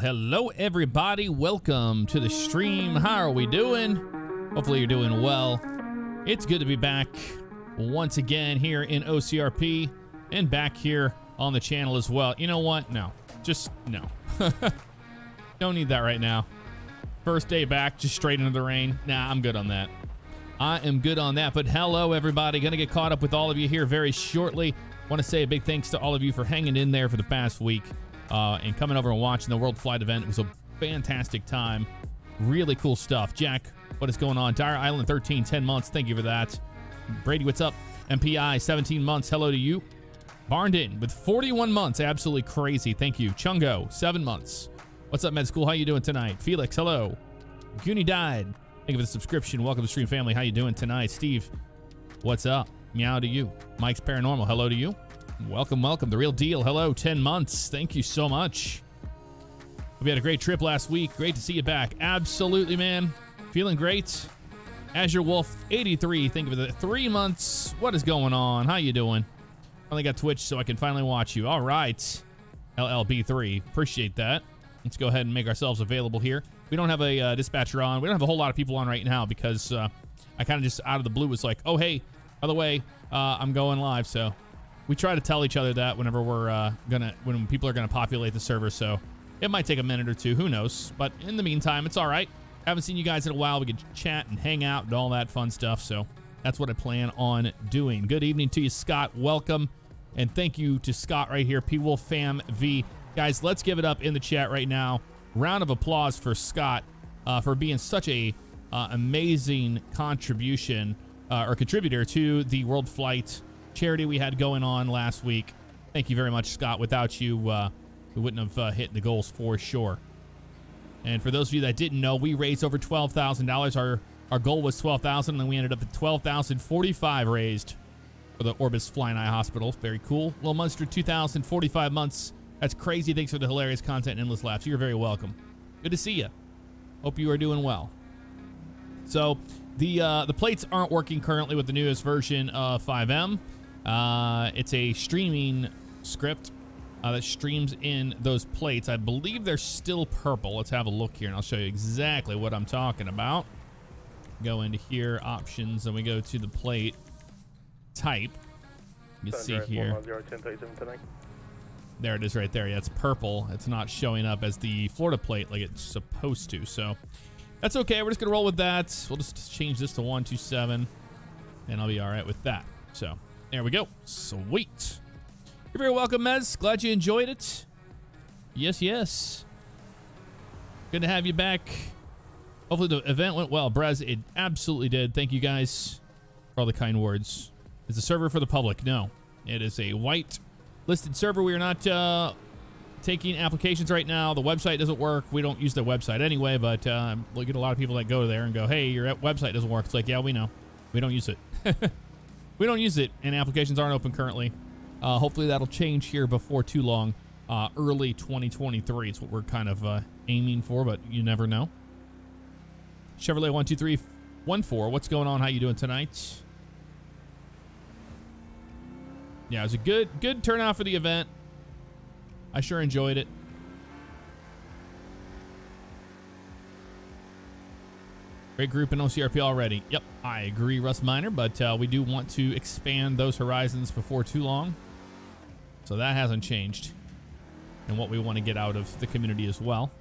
Hello everybody. Welcome to the stream. How are we doing? Hopefully you're doing well. It's good to be back once again here in OCRP and back here on the channel as well. You know what? No. Just no. Don't need that right now. First day back, just straight into the rain. Nah, I'm good on that. I am good on that. But hello, everybody. Going to get caught up with all of you here very shortly. Want to say a big thanks to all of you for hanging in there for the past week uh, and coming over and watching the World Flight event. It was a fantastic time. Really cool stuff. Jack, what is going on? Dire Island 13, 10 months. Thank you for that. Brady, what's up? MPI, 17 months. Hello to you. Barndon with 41 months. Absolutely crazy. Thank you. Chungo, 7 months. What's up, Med School? How you doing tonight? Felix, hello. Goonie died. Thank you for the subscription. Welcome to Stream Family. How you doing tonight? Steve, what's up? Meow to you. Mike's Paranormal, hello to you. Welcome, welcome. The real deal. Hello, 10 months. Thank you so much. We had a great trip last week. Great to see you back. Absolutely, man. Feeling great. Azure Wolf 83. Thank you for the three months. What is going on? How you doing? Finally got Twitch so I can finally watch you. All right. LLB3. Appreciate that. Let's go ahead and make ourselves available here. We don't have a uh, dispatcher on. We don't have a whole lot of people on right now because uh, I kind of just out of the blue was like, oh, hey, by the way, uh, I'm going live. So we try to tell each other that whenever we're uh, gonna, when people are gonna populate the server. So it might take a minute or two. Who knows? But in the meantime, it's all right. Haven't seen you guys in a while. We can chat and hang out and all that fun stuff. So that's what I plan on doing. Good evening to you, Scott. Welcome. And thank you to Scott right here, P Wolf Fam V. Guys, let's give it up in the chat right now. Round of applause for Scott uh, for being such a uh, amazing contribution uh, or contributor to the World Flight charity we had going on last week. Thank you very much, Scott. Without you, uh, we wouldn't have uh, hit the goals for sure. And for those of you that didn't know, we raised over twelve thousand dollars. Our our goal was twelve thousand, and we ended up at twelve thousand forty-five raised for the Orbis Flying Eye Hospital. Very cool. Little Monster, two thousand forty-five months. That's crazy. Thanks for the hilarious content and endless laughs. You're very welcome. Good to see you. Hope you are doing well. So the uh, the plates aren't working currently with the newest version of FiveM. Uh, it's a streaming script uh, that streams in those plates. I believe they're still purple. Let's have a look here, and I'll show you exactly what I'm talking about. Go into here, options, and we go to the plate type. You can see here. There it is right there. Yeah, it's purple. It's not showing up as the Florida plate like it's supposed to. So that's okay. We're just going to roll with that. We'll just change this to 127, and I'll be all right with that. So there we go. Sweet. You're very welcome, Mez. Glad you enjoyed it. Yes, yes. Good to have you back. Hopefully the event went well. Brez, it absolutely did. Thank you guys for all the kind words. It's a server for the public. No, it is a white listed server. We are not uh, taking applications right now. The website doesn't work. We don't use the website anyway, but uh, we get a lot of people that go there and go, hey, your website doesn't work. It's like, yeah, we know. We don't use it. we don't use it, and applications aren't open currently. Uh, hopefully that'll change here before too long. Uh, early 2023 is what we're kind of uh, aiming for, but you never know. Chevrolet 12314, what's going on? How you doing tonight? Yeah, it was a good good turnout for the event. I sure enjoyed it. Great group in OCRP already. Yep, I agree, Russ Miner, but uh, we do want to expand those horizons before too long. So that hasn't changed. And what we want to get out of the community as well.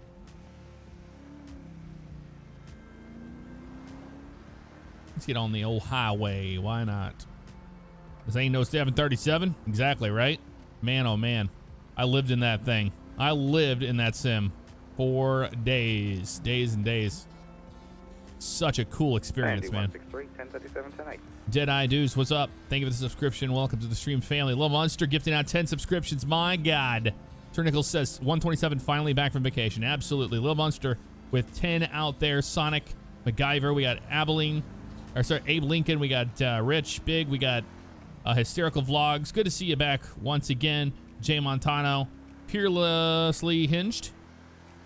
Let's get on the old highway. Why not? This ain't no 737. Exactly, right? Man, oh man. I lived in that thing. I lived in that sim for days. Days and days. Such a cool experience, man. Dead Eye Dudes, what's up? Thank you for the subscription. Welcome to the stream family. Little Monster gifting out 10 subscriptions. My God. Sir Nichols says 127 finally back from vacation. Absolutely. Little Monster with 10 out there. Sonic, MacGyver. We got Abilene. Or sorry, Abe Lincoln. We got uh, Rich, Big. We got uh, Hysterical Vlogs. Good to see you back once again. Jay Montano. Peerlessly Hinged.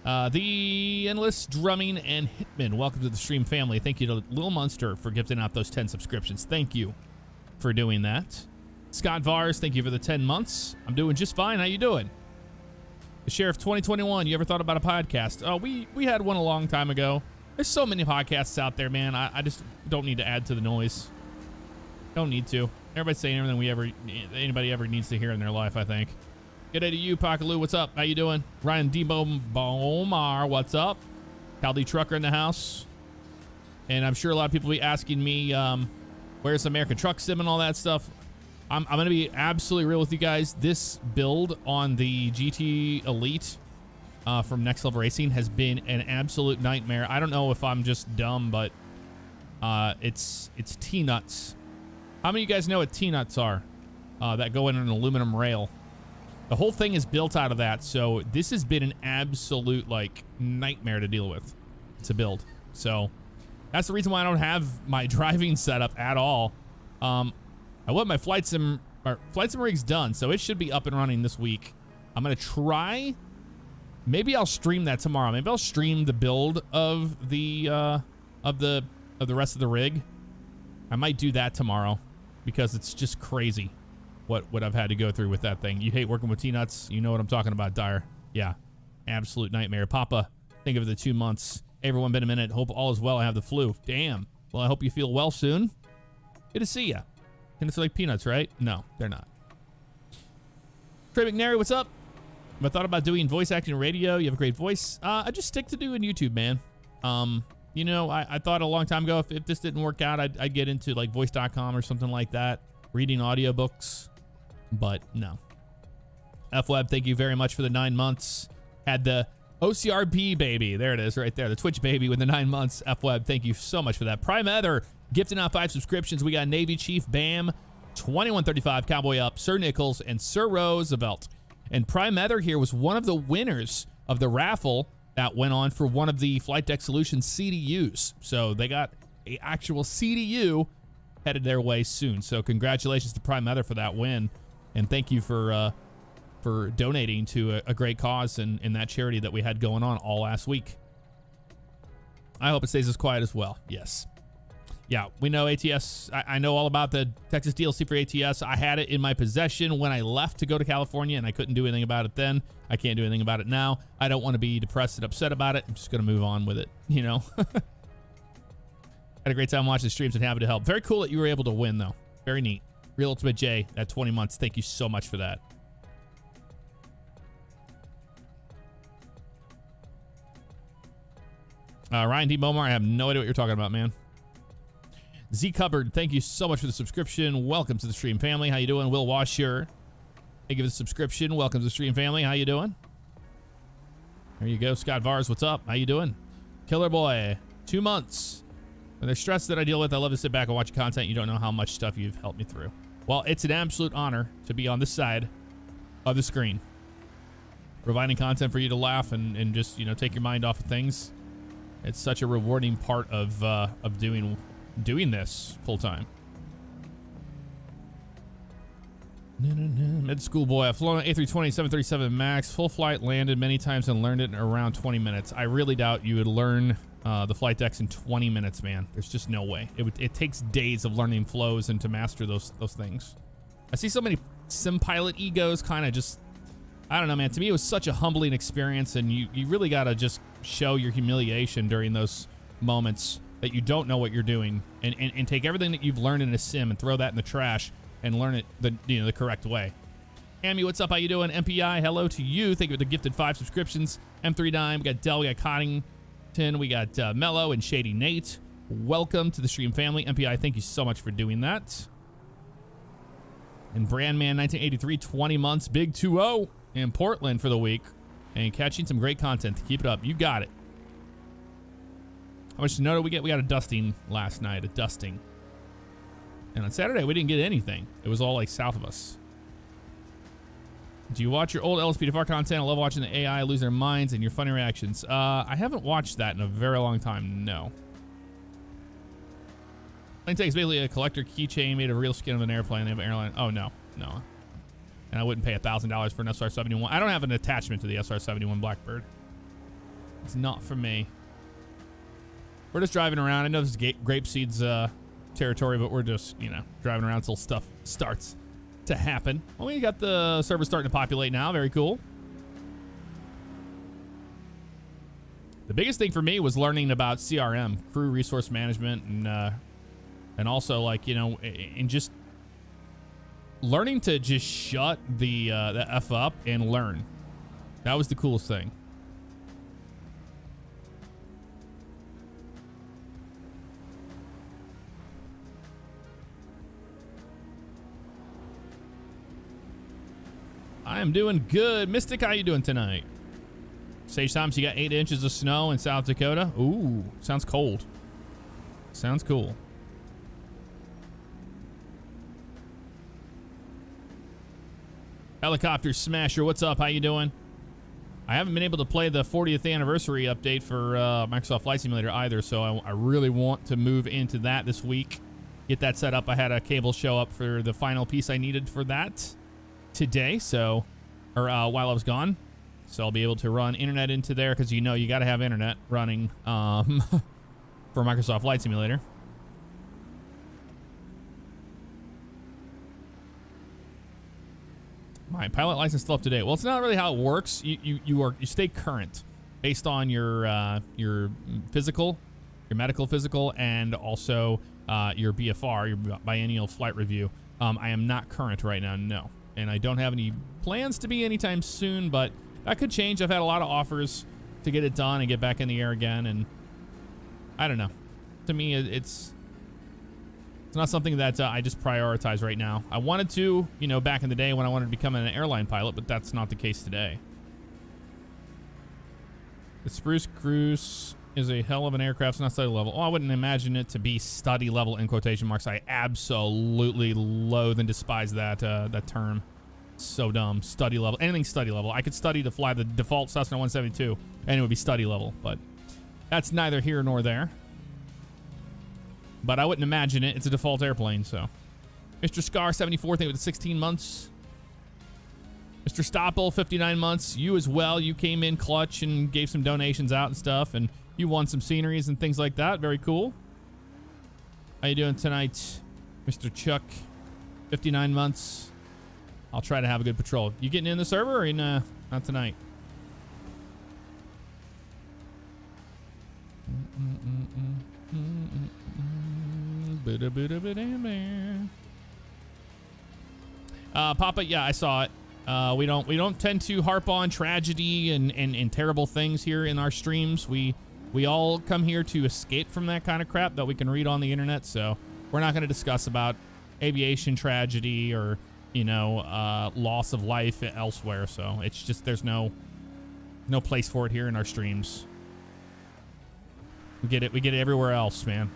Uh, the Endless Drumming and Hitman. Welcome to the stream family. Thank you to Little Monster for gifting out those 10 subscriptions. Thank you for doing that. Scott Vars, thank you for the 10 months. I'm doing just fine. How you doing? The Sheriff 2021, you ever thought about a podcast? Oh, we we had one a long time ago. There's so many podcasts out there, man. I, I just don't need to add to the noise. Don't need to. Everybody's saying everything we ever anybody ever needs to hear in their life, I think. Good day to you, Pakaloo. What's up? How you doing? Ryan Bomar, what's up? Caldy Trucker in the house. And I'm sure a lot of people will be asking me, um, where's American Truck Sim and all that stuff. I'm, I'm going to be absolutely real with you guys. This build on the GT Elite uh, from Next Level Racing has been an absolute nightmare. I don't know if I'm just dumb, but uh, it's it's T-nuts. How many of you guys know what T-nuts are uh, that go in an aluminum rail? The whole thing is built out of that, so this has been an absolute like nightmare to deal with to build. So that's the reason why I don't have my driving setup at all. Um, I want my flight sim or flight sim rig's done, so it should be up and running this week. I'm gonna try. Maybe I'll stream that tomorrow. Maybe I'll stream the build of the uh, of the of the rest of the rig. I might do that tomorrow because it's just crazy what what I've had to go through with that thing. You hate working with T-nuts. You know what I'm talking about, Dyer. Yeah, absolute nightmare. Papa, think of the two months. Everyone been a minute. Hope all is well. I have the flu. Damn. Well, I hope you feel well soon. Good to see you. And it's like peanuts, right? No, they're not. Trey McNary, what's up? I thought about doing voice acting radio. You have a great voice. Uh, I just stick to doing YouTube, man. Um, you know, I, I thought a long time ago if, if this didn't work out, I'd, I'd get into like voice.com or something like that, reading audiobooks. But no. FWeb, thank you very much for the nine months. Had the OCRP baby. There it is right there. The Twitch baby with the nine months. FWeb, thank you so much for that. Prime Ether, gifting out five subscriptions. We got Navy Chief Bam, 2135 Cowboy Up, Sir Nichols, and Sir Roosevelt. And Prime Ether here was one of the winners of the raffle that went on for one of the Flight Deck Solutions CDUs. So they got a actual CDU headed their way soon. So congratulations to Prime Ether for that win. And thank you for uh, for donating to a, a great cause and, in that charity that we had going on all last week. I hope it stays as quiet as well. Yes. Yeah, we know ATS. I, I, know all about the Texas DLC for ATS. I had it in my possession when I left to go to California, and I couldn't do anything about it then. I can't do anything about it now. I don't want to be depressed and upset about it. I'm just going to move on with it, you know? had a great time watching the streams and happy to help. Very cool that you were able to win, though. Very neat. Real Ultimate J at 20 months. Thank you so much for that. Uh, Ryan D. Bomar, I have no idea what you're talking about, man. Z Cupboard, thank you so much for the subscription. Welcome to the stream family. How you doing? Will Washer, thank you for the subscription. Welcome to the stream family. How you doing? There you go. Scott Vars, what's up? How you doing? Killer Boy, two months. When there's stress that I deal with, I love to sit back and watch content. You don't know how much stuff you've helped me through. Well, it's an absolute honor to be on this side of the screen. Providing content for you to laugh and, and just, you know, take your mind off of things it's such a rewarding part of uh, of doing doing this full time. Mid school boy, I've flown an A320 737 MAX, full flight, landed many times and learned it in around 20 minutes. I really doubt you would learn uh, the flight decks in 20 minutes, man. There's just no way. It, it takes days of learning flows and to master those those things. I see so many sim pilot egos kind of just, I don't know, man. To me, it was such a humbling experience, and you you really gotta just show your humiliation during those moments that you don't know what you're doing and, and, and take everything that you've learned in a sim and throw that in the trash and learn it the you know the correct way. Amy, what's up? How you doing? MPI, hello to you. Thank you for the gifted five subscriptions. M3 Dime, we got Dell, we got Coddington, we got uh, Mello and Shady Nate. Welcome to the stream family. MPI, thank you so much for doing that. And Brandman 1983, 20 months, big 2-0 in Portland for the week and catching some great content. Keep it up. You got it. How much snow did we get? We got a dusting last night, a dusting. And on Saturday, we didn't get anything. It was all like south of us. Do you watch your old LSPDFR content? I love watching the AI lose their minds and your funny reactions. Uh, I haven't watched that in a very long time. No. Plane tag is basically a collector keychain made of real skin of an airplane. They have an airline. Oh, no. No and I wouldn't pay $1,000 for an SR-71. I don't have an attachment to the SR-71 Blackbird. It's not for me. We're just driving around. I know this is Grapeseed's uh, territory, but we're just, you know, driving around until stuff starts to happen. Well, we got the server starting to populate now. Very cool. The biggest thing for me was learning about CRM, crew resource management, and uh, and also like you know, and just learning to just shut the uh, the f up and learn. That was the coolest thing. I am doing good. Mystic, how you doing tonight? Sage Times, you got eight inches of snow in South Dakota. Ooh, sounds cold. Sounds cool. Helicopter Smasher, what's up? How you doing? I haven't been able to play the 40th anniversary update for uh, Microsoft Flight Simulator either, so I, I, really want to move into that this week. Get that set up. I had a cable show up for the final piece I needed for that today, so or uh, while I was gone, so I'll be able to run internet into there because you know you got to have internet running um, for Microsoft Flight Simulator. My pilot license still up to date. Well, it's not really how it works. You you you are you stay current based on your uh, your physical, your medical physical, and also uh, your BFR, your biennial flight review. Um, I am not current right now. No and I don't have any plans to be anytime soon, but that could change. I've had a lot of offers to get it done and get back in the air again, and I don't know. To me, it's it's not something that uh, I just prioritize right now. I wanted to, you know, back in the day when I wanted to become an airline pilot, but that's not the case today. The Spruce Goose is a hell of an aircraft. It's not study level. Oh, I wouldn't imagine it to be study level in quotation marks. I absolutely loathe and despise that uh, that term. So dumb. Study level. Anything study level. I could study to fly the default Cessna 172, and it would be study level. But that's neither here nor there. But I wouldn't imagine it. It's a default airplane, so. Mr. Scar, 74, think with 16 months. Mr. Stoppel, 59 months. You as well. You came in clutch and gave some donations out and stuff. And you want some sceneries and things like that. Very cool. How you doing tonight, Mr. Chuck? 59 months. I'll try to have a good patrol. You getting in the server or in, uh, not tonight? Uh, Papa, yeah, I saw it. Uh, we don't we don't tend to harp on tragedy and, and, and terrible things here in our streams. We we all come here to escape from that kind of crap that we can read on the internet. So we're not going to discuss about aviation tragedy or you know uh, loss of life elsewhere. So it's just there's no no place for it here in our streams. We get it. We get it everywhere else, man.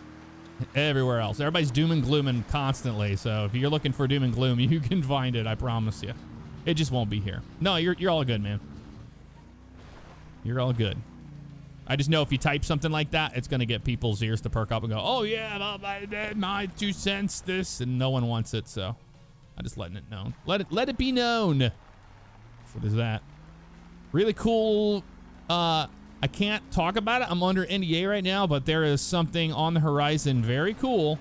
Everywhere else. Everybody's doom and glooming constantly. So if you're looking for doom and gloom, you can find it. I promise you. It just won't be here. No, you're you're all good, man. You're all good. I just know if you type something like that, it's going to get people's ears to perk up and go, oh, yeah, my, my two cents, this, and no one wants it, so I'm just letting it known. Let it, let it be known. What is that? Really cool. Uh, I can't talk about it. I'm under NDA right now, but there is something on the horizon very cool.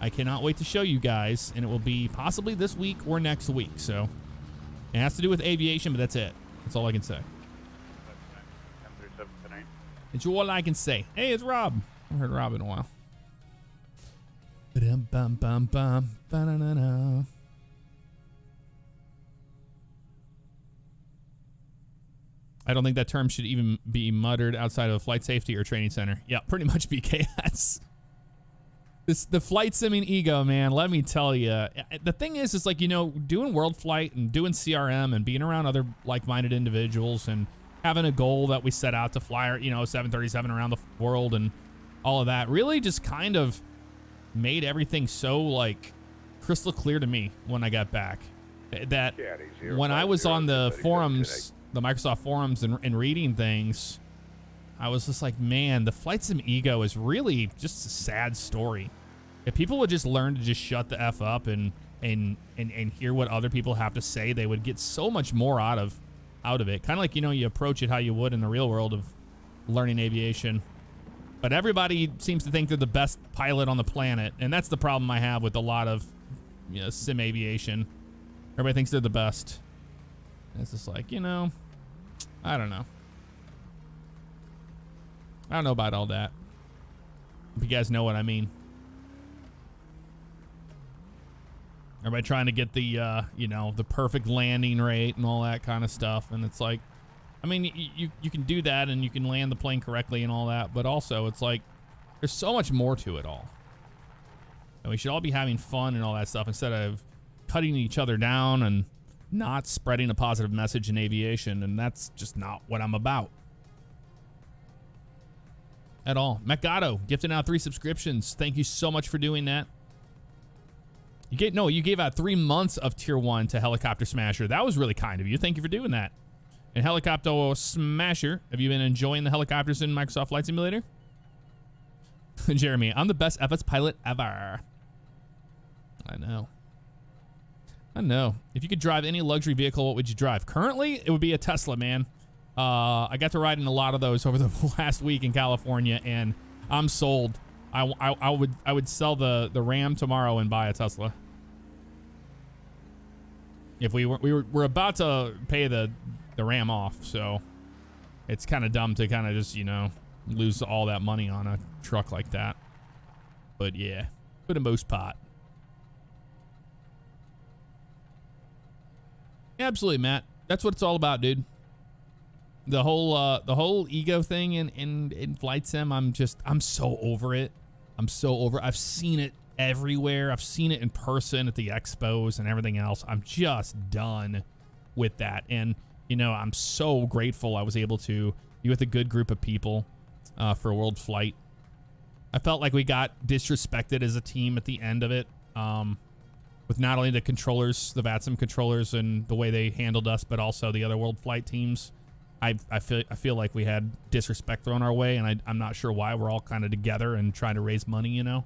I cannot wait to show you guys, and it will be possibly this week or next week. So it has to do with aviation, but that's it. That's all I can say. It's all I can say. Hey, it's Rob. I haven't heard Rob in a while. I don't think that term should even be muttered outside of a flight safety or training center. Yeah, pretty much BKS. This the flight simming ego, man. Let me tell you. The thing is, is like you know, doing world flight and doing CRM and being around other like-minded individuals and having a goal that we set out to fly, you know, 737 around the world and all of that really just kind of made everything so like crystal clear to me when I got back. That when I was on the forums, the Microsoft forums and, and reading things, I was just like, man, the flight sim ego is really just a sad story. If people would just learn to just shut the F up and and and, and hear what other people have to say, they would get so much more out of out of it. Kind of like, you know, you approach it how you would in the real world of learning aviation. But everybody seems to think they're the best pilot on the planet. And that's the problem I have with a lot of you know, sim aviation. Everybody thinks they're the best. And it's just like, you know, I don't know. I don't know about all that. If you guys know what I mean. Everybody trying to get the, uh, you know, the perfect landing rate and all that kind of stuff. And it's like, I mean, you, you, can do that and you can land the plane correctly and all that. But also, it's like, there's so much more to it all. And we should all be having fun and all that stuff instead of cutting each other down and not spreading a positive message in aviation. And that's just not what I'm about at all. Macado gifting out three subscriptions. Thank you so much for doing that. You gave no, you gave out three months of tier one to Helicopter Smasher. That was really kind of you. Thank you for doing that. And Helicopter Smasher, have you been enjoying the helicopters in Microsoft Flight Simulator? Jeremy, I'm the best FS pilot ever. I know. I know. If you could drive any luxury vehicle, what would you drive? Currently, it would be a Tesla, man. Uh, I got to ride in a lot of those over the last week in California, and I'm sold. I, I, I would I would sell the the Ram tomorrow and buy a Tesla. If we were we were we're about to pay the the Ram off, so it's kind of dumb to kind of just you know lose all that money on a truck like that. But yeah, for the most part. Absolutely, Matt. That's what it's all about, dude the whole uh the whole ego thing in in in flight sim i'm just i'm so over it i'm so over i've seen it everywhere. I've seen it in person at the expos and everything else. I'm just done with that. And you know i'm so grateful i was able to be with a good group of people uh, for world flight. I felt like we got disrespected as a team at the end of it um with not only the controllers the VATSIM controllers and the way they handled us but also the other world flight teams I, I feel I feel like we had disrespect thrown our way, and I, I'm not sure why. We're all kind of together and trying to raise money, you know,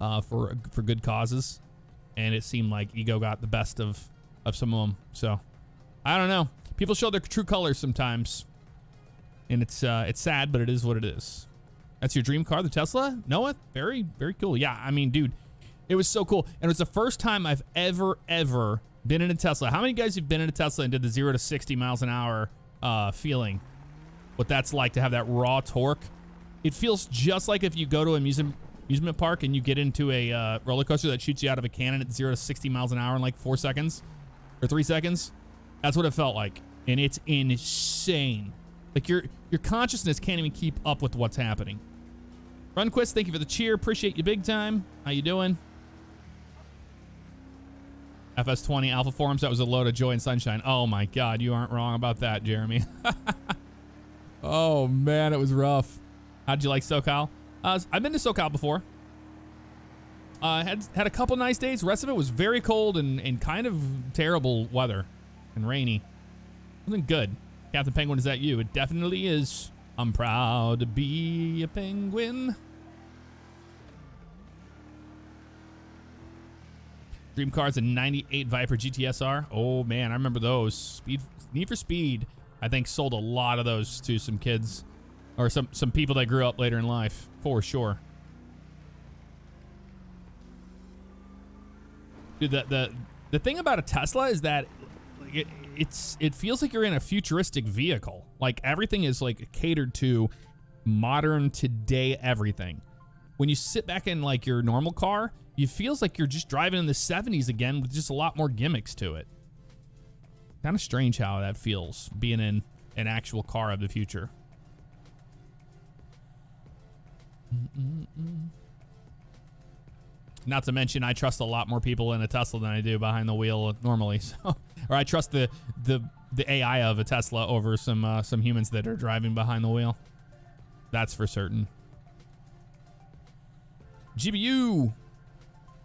uh, for for good causes, and it seemed like ego got the best of of some of them. So I don't know. People show their true colors sometimes, and it's uh, it's sad, but it is what it is. That's your dream car, the Tesla, Noah. Very very cool. Yeah, I mean, dude, it was so cool, and it was the first time I've ever ever been in a Tesla. How many guys have been in a Tesla and did the zero to sixty miles an hour? Uh, feeling. What that's like to have that raw torque. It feels just like if you go to a amusement amusement park and you get into a uh, roller coaster that shoots you out of a cannon at zero to 60 miles an hour in like four seconds or three seconds. That's what it felt like. And it's insane. Like your your consciousness can't even keep up with what's happening. Runquist, thank you for the cheer. Appreciate you big time. How you doing? FS20 Alpha Forums, that was a load of joy and sunshine. Oh my God, you aren't wrong about that, Jeremy. oh man, it was rough. How'd you like SoCal? Uh, I've been to SoCal before. Uh, had had a couple nice days. The rest of it was very cold and, and kind of terrible weather and rainy. Wasn't good. Captain Penguin, is that you? It definitely is. I'm proud to be a penguin. Dream Cars and 98 Viper GTSR. Oh man, I remember those. Speed Need for Speed. I think sold a lot of those to some kids or some some people that grew up later in life for sure. Dude, the the the thing about a Tesla is that it, it's it feels like you're in a futuristic vehicle. Like everything is like catered to modern today everything. When you sit back in like your normal car, it feels like you're just driving in the 70s again with just a lot more gimmicks to it. Kind of strange how that feels, being in an actual car of the future. Mm -mm. Not to mention, I trust a lot more people in a Tesla than I do behind the wheel normally. So, or I trust the the the AI of a Tesla over some uh, some humans that are driving behind the wheel. That's for certain. GBU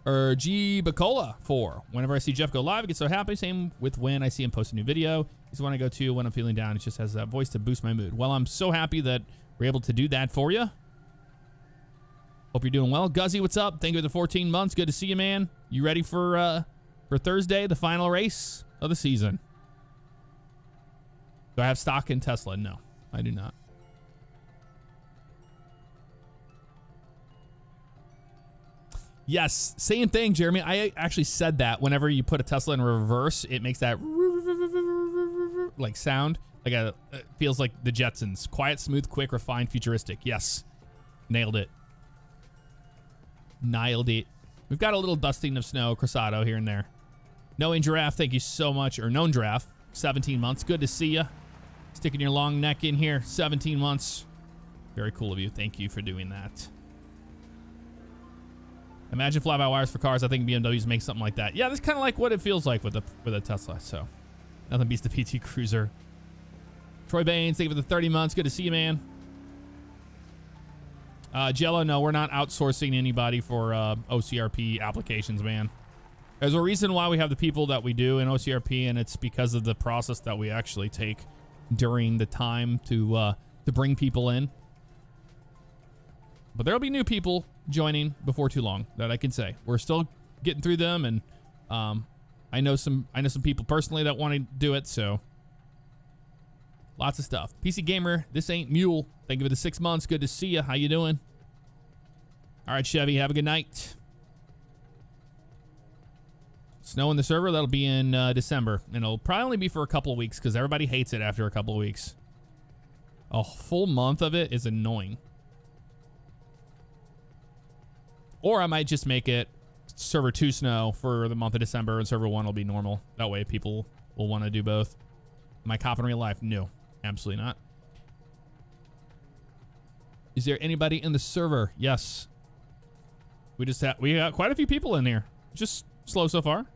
or G Bacola for. Whenever I see Jeff go live, I get so happy. Same with when I see him post a new video. He's when I go to when I'm feeling down. It just has that voice to boost my mood. Well, I'm so happy that we're able to do that for you. Hope you're doing well. Guzzy, what's up? Thank you for the 14 months. Good to see you, man. You ready for uh for Thursday, the final race of the season? Do I have stock in Tesla? No, I do not. Yes, same thing, Jeremy. I actually said that whenever you put a Tesla in reverse, it makes that like sound. Like a feels like the Jetsons. Quiet, smooth, quick, refined, futuristic. Yes. Nailed it. Nailed it. We've got a little dusting of snow, Crosado here and there. Knowing Giraffe, thank you so much. Or Known Giraffe, 17 months. Good to see you. Sticking your long neck in here, 17 months. Very cool of you. Thank you for doing that. Imagine fly-by-wires for cars. I think BMWs make something like that. Yeah, that's kind of like what it feels like with a with a Tesla. So, nothing beats the PT Cruiser. Troy Baines, thank you for the 30 months. Good to see you, man. Uh, Jello, no, we're not outsourcing anybody for uh, OCRP applications, man. There's a reason why we have the people that we do in OCRP, and it's because of the process that we actually take during the time to uh, to bring people in. But there'll be new people joining before too long that I can say. We're still getting through them, and um, I know some I know some people personally that want to do it, so lots of stuff. PC Gamer, this ain't Mule. Thank you for the six months. Good to see you. How you doing? All right, Chevy, have a good night. Snow in the server, that'll be in uh, December. And it'll probably only be for a couple of weeks because everybody hates it after a couple of weeks. A full month of it is annoying. Or I might just make it server 2 snow for the month of December and server 1 will be normal. That way people will want to do both. Am I cop in real life? No, absolutely not. Is there anybody in the server? Yes. We just have, we got quite a few people in here. Just slow so far.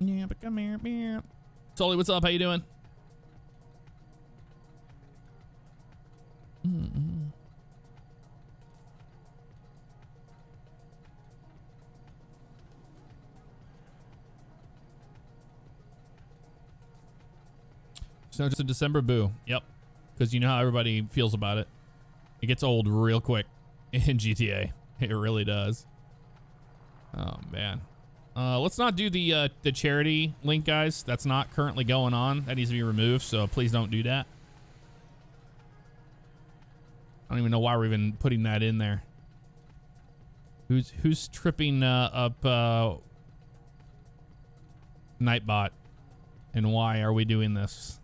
Yeah, but come here, yeah. Sully, what's up? How you doing? Mm So just a December boo. Yep. Because you know how everybody feels about it. It gets old real quick in GTA. It really does. Oh, man. Uh, let's not do the uh, the charity link, guys. That's not currently going on. That needs to be removed, so please don't do that. I don't even know why we're even putting that in there. Who's who's tripping uh, up uh, Nightbot, and why are we doing this?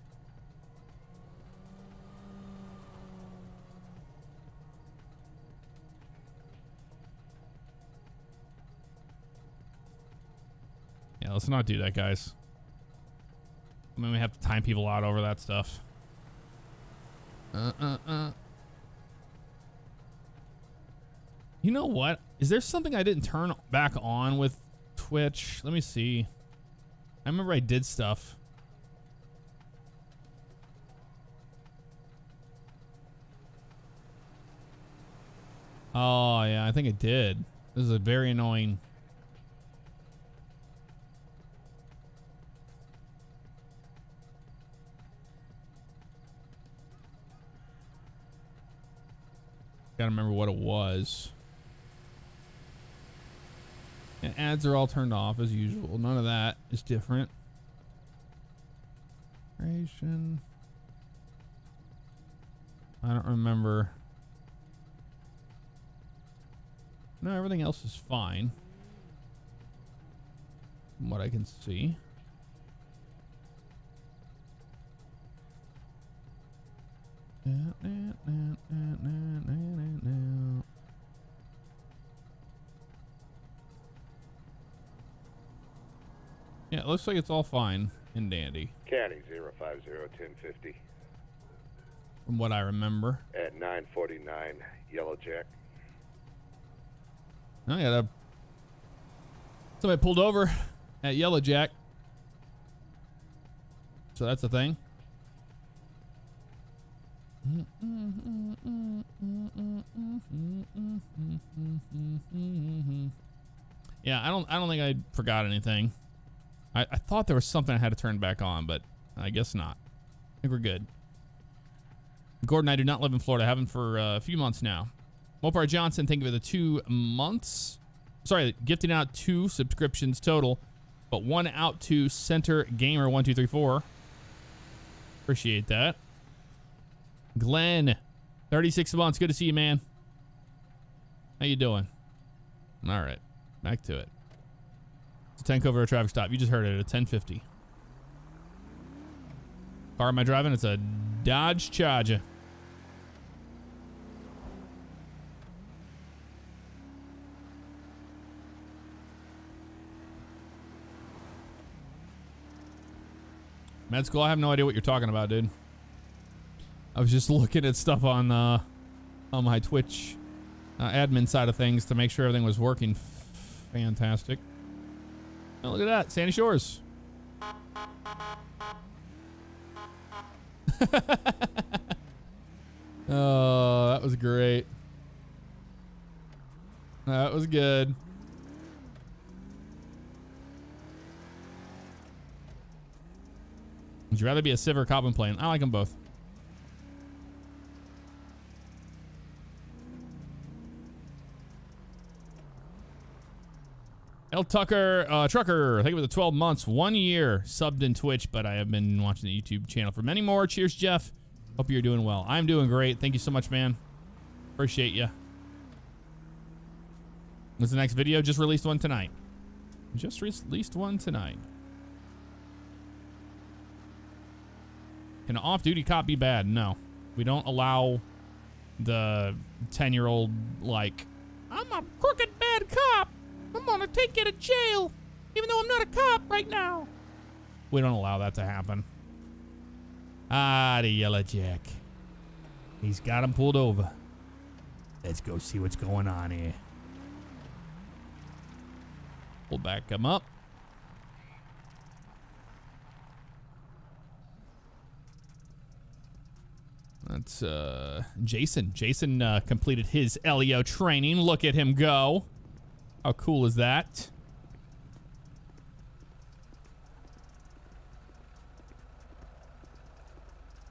Yeah, let's not do that, guys. I mean, we have to time people out over that stuff. Uh, uh, uh. You know what? Is there something I didn't turn back on with Twitch? Let me see. I remember I did stuff. Oh, yeah, I think it did. This is a very annoying Gotta remember what it was. And ads are all turned off as usual. None of that is different. Creation. I don't remember. No, everything else is fine. From what I can see. Yeah, it looks like it's all fine and dandy. County 050 From what I remember. At 949 Yellow Jack. I got a somebody pulled over at Yellow Jack. So that's a thing. Yeah, I don't I don't think I forgot anything. I, I thought there was something I had to turn back on, but I guess not. I think we're good. Gordon, I do not live in Florida. I haven't for uh, a few months now. Mopar Johnson, thank you for the two months. Sorry, gifting out two subscriptions total, but one out to Center Gamer 1234. Appreciate that. Glenn, 36 months. Good to see you, man. How you doing? All right, back to it. It's a 10 cover a traffic stop. You just heard it at 1050. Car am I driving? It's a Dodge Charger. Med school, I have no idea what you're talking about, dude. I was just looking at stuff on uh, on my Twitch uh, admin side of things to make sure everything was working fantastic. Oh, look at that, Sandy Shores. oh, that was great. That was good. Would you rather be a Civ or Coppin plane? I like them both. L Tucker, uh, Trucker, I think it was 12 months, one year subbed in Twitch, but I have been watching the YouTube channel for many more. Cheers, Jeff. Hope you're doing well. I'm doing great. Thank you so much, man. Appreciate you. What's the next video? Just released one tonight. Just released one tonight. Can an off-duty cop be bad? No. We don't allow the 10-year-old, like, I'm a crooked bad cop. I'm gonna take you to jail, even though I'm not a cop right now. We don't allow that to happen. Ah, the Yellow Jack. He's got him pulled over. Let's go see what's going on here. We'll back him up. That's uh, Jason. Jason uh, completed his LEO training. Look at him go. How cool is that?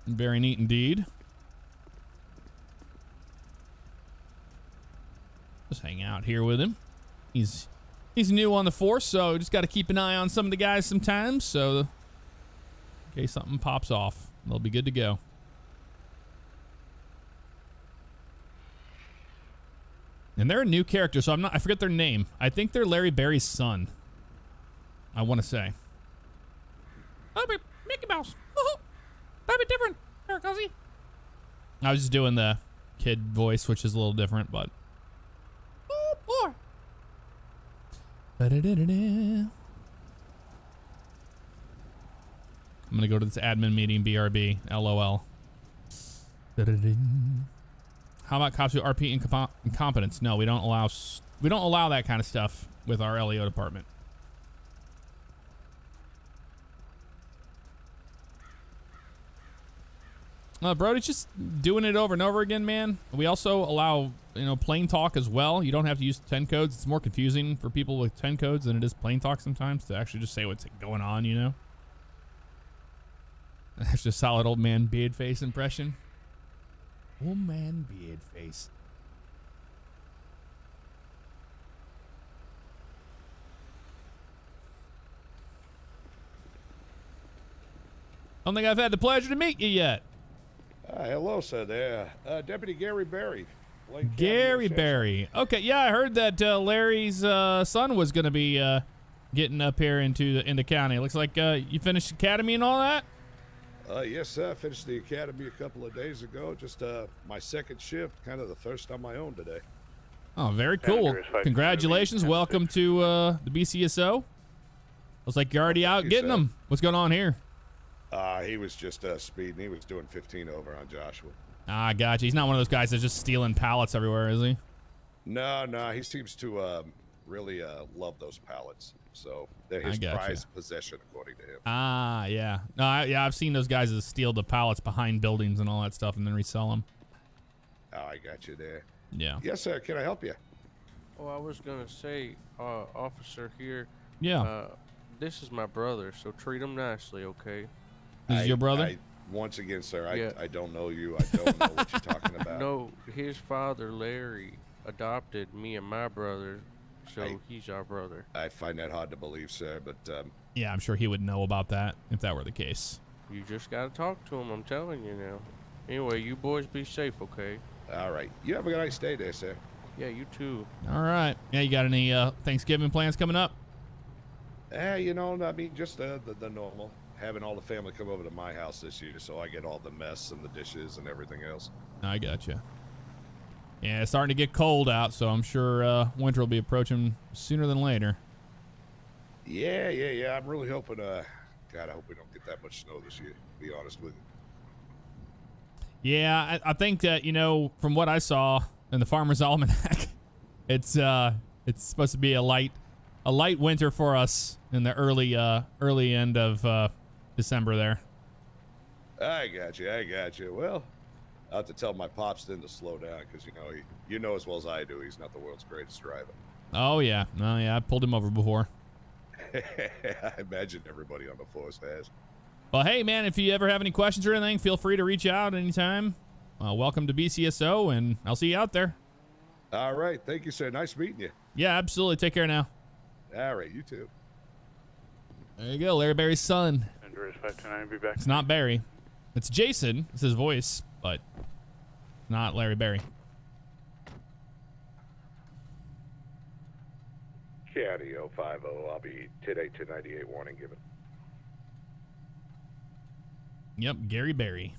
Very neat indeed. Just hang out here with him. He's he's new on the force, so just got to keep an eye on some of the guys sometimes. So in case something pops off, they'll be good to go. And they're a new character, so I'm not. I forget their name. I think they're Larry Berry's son. I want to say. Oh, That'll Mickey Mouse. That'd be different, Eric I was just doing the kid voice, which is a little different, but. Oh boy. I'm gonna go to this admin meeting. BRB. LOL. How about cops who RP incomp incompetence? No, we don't allow we don't allow that kind of stuff with our LEO department. Uh, Brody's just doing it over and over again, man. We also allow, you know, plain talk as well. You don't have to use 10 codes. It's more confusing for people with 10 codes than it is plain talk sometimes to actually just say what's going on, you know? That's just solid old man beard face impression. Old man beard face. I don't think I've had the pleasure to meet you yet. Uh, hello, sir. There, uh, Deputy Gary Berry. Gary Barry. Okay, yeah, I heard that uh, Larry's uh, son was going to be uh, getting up here into the, in the county. Looks like uh, you finished academy and all that. Uh, yes, sir. I finished the academy a couple of days ago. Just uh, my second shift, kind of the first on my own today. Oh, very cool. Congratulations. Welcome to uh, the BCSO. Looks like you're already out getting them. What's going on here? Uh, he was just uh, speeding. He was doing 15 over on Joshua. Ah, gotcha. He's not one of those guys that's just stealing pallets everywhere, is he? No, no. He seems to um, really uh, love those pallets. So they're his prized possession, according to him. Ah, yeah. No, I, yeah, I've seen those guys that steal the pallets behind buildings and all that stuff and then resell them. Oh, I got you there. Yeah. Yes, sir. Can I help you? Oh, I was gonna say, uh, officer here. Yeah. Uh, this is my brother, so treat him nicely, okay? This is your brother? I, once again, sir, I, yeah. I don't know you. I don't know what you're talking about. No, his father, Larry, adopted me and my brother so I, he's our brother. I find that hard to believe, sir, but um, yeah, I'm sure he would know about that if that were the case. You just gotta talk to him. I'm telling you now. Anyway, you boys be safe, okay? All right. You have a nice day there, sir. Yeah, you too. All right. Yeah, you got any uh, Thanksgiving plans coming up? Eh, you know, I mean, just uh, the, the normal. having all the family come over to my house this year, so I get all the mess and the dishes and everything else. I gotcha. Yeah, it's starting to get cold out, so I'm sure uh, winter will be approaching sooner than later. Yeah, yeah, yeah. I'm really hoping. Uh, God, I hope we don't get that much snow this year. To be honest with you. Yeah, I, I think that you know from what I saw in the Farmer's Almanac, it's uh, it's supposed to be a light, a light winter for us in the early uh, early end of uh, December there. I got you. I got you. Well, I have to tell my pops then to slow down because you know he, you know as well as I do, he's not the world's greatest driver. Oh yeah, no yeah, I pulled him over before. I imagine everybody on the force has. Well, hey man, if you ever have any questions or anything, feel free to reach out anytime. Uh, welcome to BCSO, and I'll see you out there. All right, thank you, sir. Nice meeting you. Yeah, absolutely. Take care now. All right, you too. There you go, Larry Barry's son. be back. It's not Barry. It's Jason. It's his voice, but not Larry Barry. County 050, I'll be 10 298 warning given. Yep, Gary Barry.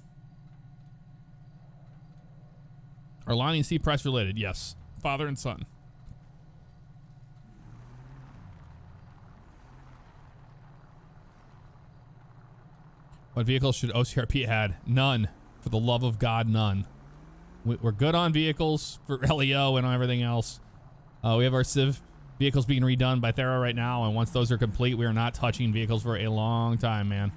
Are Lonnie and C Price related? Yes. Father and son. What vehicles should OCRP add? None. For the love of God, none. We're good on vehicles for LEO and everything else. Uh, we have our Civ vehicles being redone by Thera right now, and once those are complete, we are not touching vehicles for a long time, man.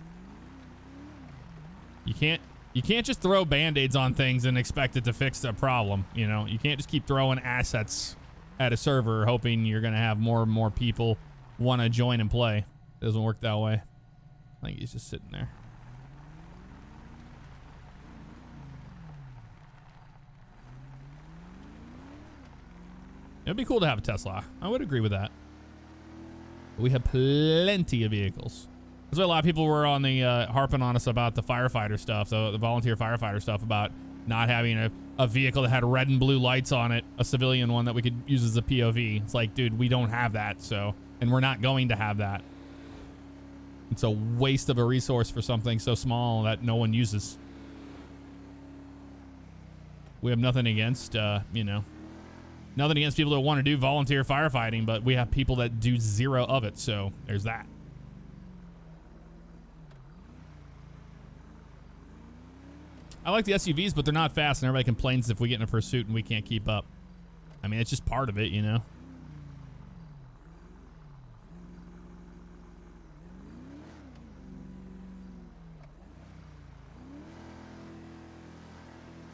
You can't you can't just throw band-aids on things and expect it to fix the problem, you know? You can't just keep throwing assets at a server hoping you're going to have more and more people want to join and play. It doesn't work that way. I think he's just sitting there. It'd be cool to have a Tesla. I would agree with that. We have plenty of vehicles. That's why a lot of people were on the uh, harping on us about the firefighter stuff, the, the volunteer firefighter stuff about not having a, a vehicle that had red and blue lights on it, a civilian one that we could use as a POV. It's like, dude, we don't have that, so, and we're not going to have that. It's a waste of a resource for something so small that no one uses. We have nothing against, uh, you know, Nothing against people that want to do volunteer firefighting, but we have people that do zero of it, so there's that. I like the SUVs, but they're not fast, and everybody complains if we get in a pursuit and we can't keep up. I mean, it's just part of it, you know?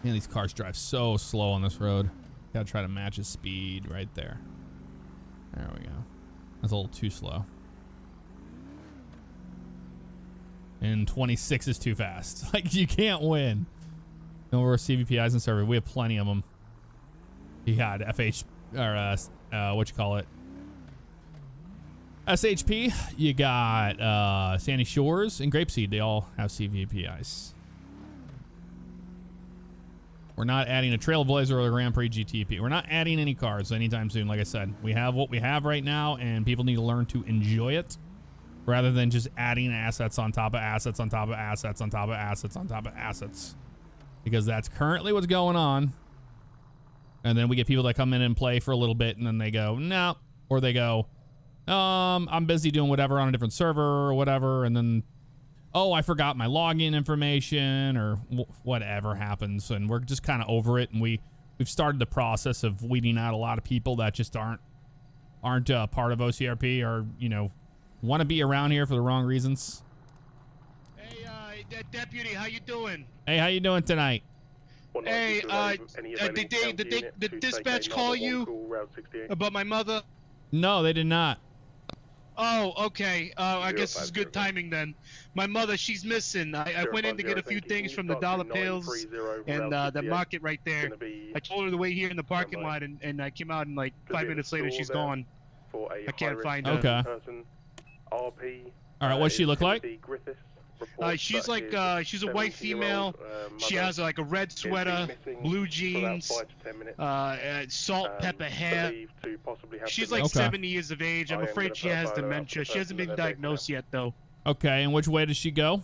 Man, these cars drive so slow on this road. Gotta try to match his speed right there. There we go. That's a little too slow. And 26 is too fast. Like, you can't win. No more CVPIs in server. We have plenty of them. You got FH, or uh, uh, what you call it? SHP. You got uh, Sandy Shores and Grapeseed. They all have CVPIs. We're not adding a Trailblazer or a Grand Prix GTP. We're not adding any cars anytime soon. Like I said, we have what we have right now, and people need to learn to enjoy it rather than just adding assets on top of assets on top of assets on top of assets on top of assets. Because that's currently what's going on. And then we get people that come in and play for a little bit, and then they go, no. Or they go, um, I'm busy doing whatever on a different server or whatever, and then oh, I forgot my login information or whatever happens. And we're just kind of over it. And we, we've started the process of weeding out a lot of people that just aren't, aren't uh, part of OCRP or, you know, want to be around here for the wrong reasons. Hey, uh, deputy, how you doing? Hey, how you doing tonight? Hey, uh, uh did they, did they, the dispatch call you about my mother? No, they did not. Oh, okay. Uh, I guess it's good timing then. My mother, she's missing. I, I went in to get a few things from the dollar pills and uh, the market right there. I told her to wait here in the parking lot, and, and I came out, and like five minutes later, she's gone. I can't find her. Okay. All right, what's she look like? Uh, she's like uh, she's a white female. Uh, she has like a red sweater, blue jeans, uh, uh, salt, um, pepper hair. She's like okay. 70 years of age. I'm afraid she has dementia. She hasn't been diagnosed yet though. Okay, and which way does she go?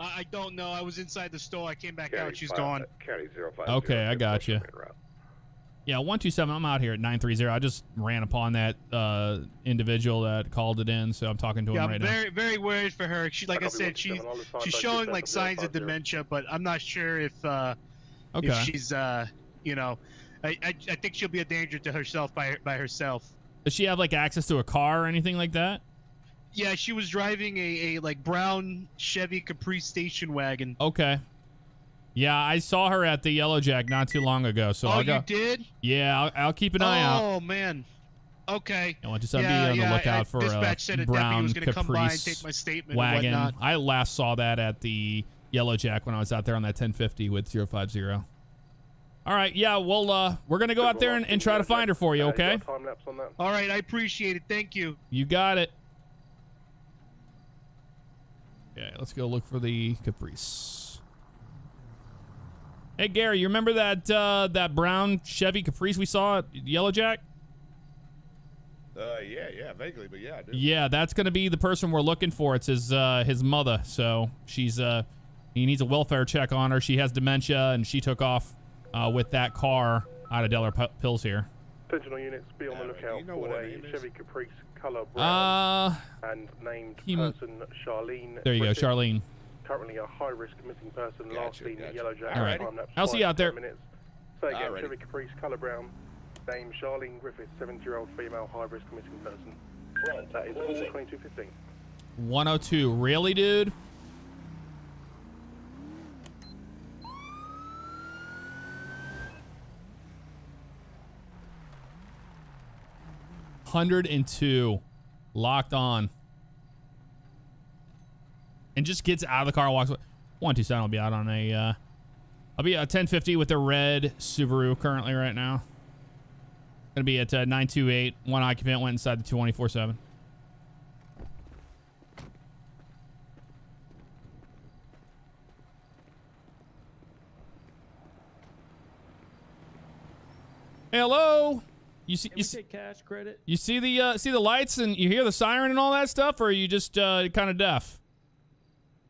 I, I don't know. I was inside the store. I came back County out. She's five, gone. County 050. Okay, I got you. Yeah, 127. I'm out here at 930. I just ran upon that uh, individual that called it in, so I'm talking to him right I'm very, now. very worried for her. She, like I, I said, she's she's showing like signs of dementia, but I'm not sure if uh, okay. if she's uh, you know, I, I, I think she'll be a danger to herself by by herself. Does she have like access to a car or anything like that? Yeah, she was driving a, a like brown Chevy Caprice station wagon. Okay. Yeah, I saw her at the Yellow Jack not too long ago. So oh, I'll go. you did? Yeah, I'll, I'll keep an eye oh, out. Oh man. Okay. I want to yeah, be on the lookout I, for a said a brown was gonna Caprice come by and take my statement wagon. I last saw that at the Yellow Jack when I was out there on that 1050 with 050. All right, yeah, well, uh, we're gonna go out there and, and try to find her for you, okay? All right, I appreciate it. Thank you. You got it. Okay, let's go look for the Caprice. Hey Gary, you remember that uh, that brown Chevy Caprice we saw at Yellow Jack? Uh, yeah, yeah, vaguely, but yeah, I do. Yeah, that's gonna be the person we're looking for. It's his uh, his mother. So she's uh, he needs a welfare check on her. She has dementia, and she took off uh, with that car out of Delaware P Pills here. Sentinel units, be on the lookout you know for a Chevy Caprice color brown uh, and named person Charlene. There you Griffith, go, Charlene. Currently a high risk missing person, gotcha, last seen at Yellow Jack. All right. I'll see you out there. Minutes. So again, Alrighty. Chevy Caprice color brown, name Charlene Griffith, 70 year old female, high risk missing person. Right. That is 2215. 102. Really, dude? Hundred and two, locked on, and just gets out of the car, walks away. One two seven will be out on a. Uh, I'll be at 1050 with the red Subaru currently right now. Gonna be at uh, 928. One occupant went inside the 224 7. Hello. You see, Can you see, cash credit. You see the uh, see the lights and you hear the siren and all that stuff, or are you just uh, kind of deaf?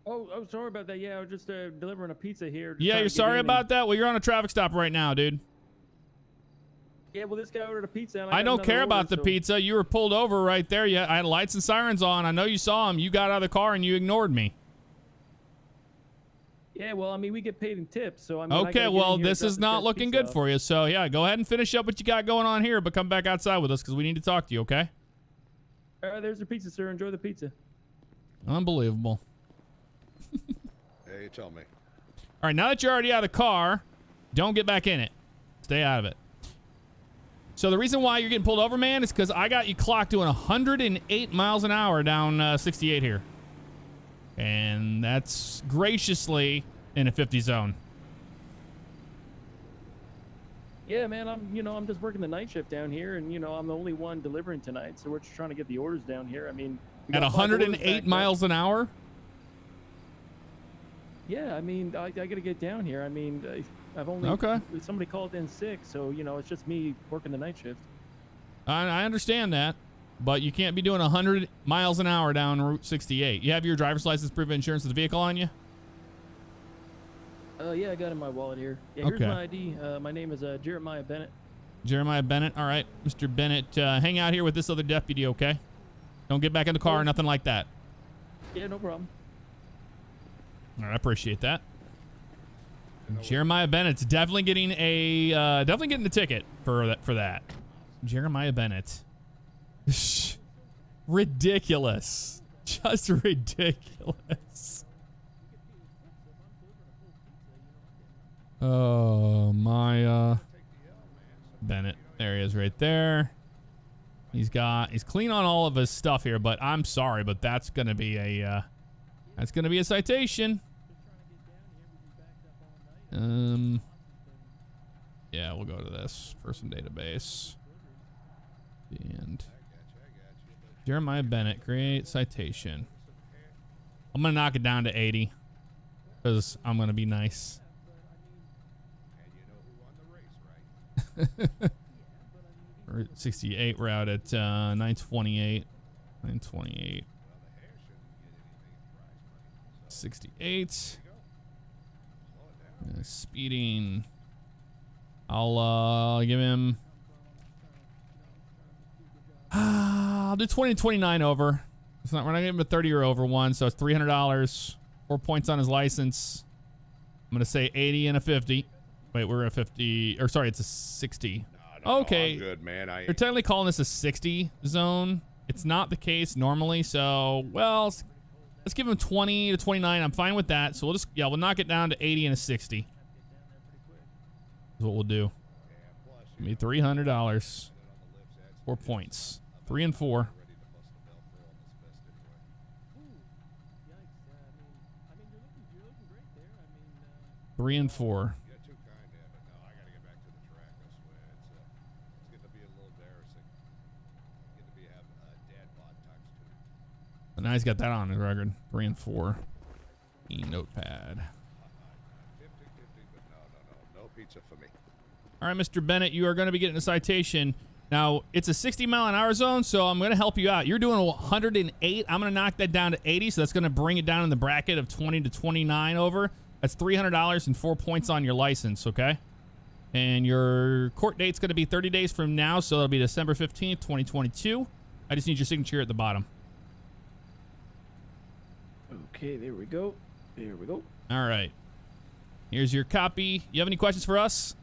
Oh, oh, sorry about that. Yeah, I was just uh, delivering a pizza here. Yeah, you're sorry about that. Well, you're on a traffic stop right now, dude. Yeah, well, this guy ordered a pizza. I, I don't care about the so... pizza. You were pulled over right there. Yeah, I had lights and sirens on. I know you saw him. You got out of the car and you ignored me. Yeah, well, I mean, we get paid in tips, so I mean. Okay, I well, this is not looking good for you. So yeah, go ahead and finish up what you got going on here, but come back outside with us because we need to talk to you. Okay. All right, there's your pizza, sir. Enjoy the pizza. Unbelievable. hey, you tell me. All right, now that you're already out of the car, don't get back in it. Stay out of it. So the reason why you're getting pulled over, man, is because I got you clocked doing 108 miles an hour down uh, 68 here. And that's graciously in a 50 zone. Yeah, man, I'm you know I'm just working the night shift down here, and you know I'm the only one delivering tonight, so we're just trying to get the orders down here. I mean, at 108 miles an hour. Yeah, I mean, I, I got to get down here. I mean, I, have only okay. Somebody called in sick, so you know it's just me working the night shift. I, I understand that. But you can't be doing 100 miles an hour down Route 68. You have your driver's license, proof of insurance of the vehicle on you? Uh, yeah, I got it in my wallet here. Yeah, here's okay. my ID. Uh, my name is uh, Jeremiah Bennett. Jeremiah Bennett. All right, Mr. Bennett, uh, hang out here with this other deputy, okay? Don't get back in the car or nothing like that. Yeah, no problem. Right, I appreciate that. Jeremiah Bennett's definitely getting a uh, definitely getting the ticket for that for that. Jeremiah Bennett. ridiculous. Just ridiculous. Oh, my, uh, Bennett. There he is right there. He's got, he's clean on all of his stuff here, but I'm sorry, but that's going to be a, uh, that's going to be a citation. Um, yeah, we'll go to this person database. And Jeremiah Bennett, create citation. I'm going to knock it down to 80 because I'm going to be nice. 68 route at uh, 928. 928. 68. Uh, speeding. I'll uh, give him. I'll do 20 29 over. It's not. We're not giving him a 30 or over one, so it's $300. Four points on his license. I'm gonna say 80 and a 50. Wait, we're a 50. Or sorry, it's a 60. No, no, okay. No, good man. I They're technically calling this a 60 zone. It's not the case normally. So, well, let's give him 20 to 29. I'm fine with that. So we'll just, yeah, we'll knock it down to 80 and a 60. Is what we'll do. Give me $300. Four points. Three and four. Three and four. Now he's got that on his record. Three and four. E notepad. All right, Mr. Bennett, you are going to be getting a citation. Now, it's a 60 mile an hour zone, so I'm going to help you out. You're doing 108. I'm going to knock that down to 80, so that's going to bring it down in the bracket of 20 to 29 over. That's $300 and four points on your license, okay? And your court date's going to be 30 days from now, so it'll be December 15th, 2022. I just need your signature at the bottom. Okay, there we go. There we go. All right. Here's your copy. You have any questions for us?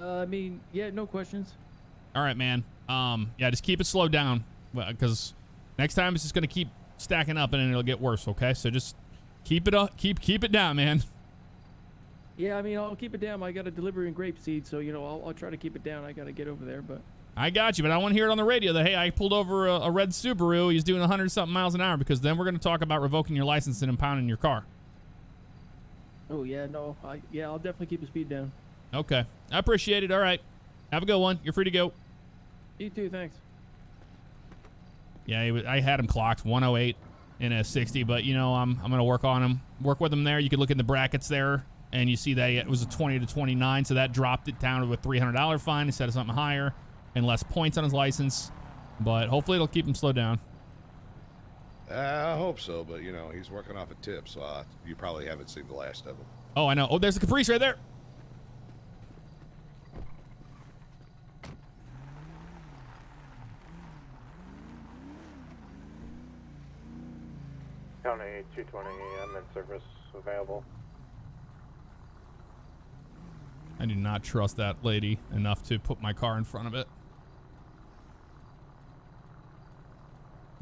Uh, I mean, yeah, no questions. All right, man. Um, yeah, just keep it slowed down because next time it's just gonna keep stacking up and then it'll get worse. Okay, so just keep it up, keep keep it down, man. Yeah, I mean, I'll keep it down. I got a delivery in Grapeseed, so you know, I'll, I'll try to keep it down. I got to get over there, but. I got you, but I want to hear it on the radio that hey, I pulled over a, a red Subaru. He's doing 100 something miles an hour because then we're going to talk about revoking your license and impounding your car. Oh yeah, no, I yeah, I'll definitely keep the speed down. Okay, I appreciate it. All right, have a good one. You're free to go. You too. Thanks. Yeah, was, I had him clocked 108 in a 60, but you know I'm I'm gonna work on him, work with him there. You can look in the brackets there, and you see that it was a 20 to 29, so that dropped it down to a $300 fine instead of something higher and less points on his license. But hopefully it'll keep him slowed down. Uh, I hope so, but you know he's working off a tip, so uh, you probably haven't seen the last of him. Oh, I know. Oh, there's the Caprice right there. County 220, I'm in service available. I do not trust that lady enough to put my car in front of it.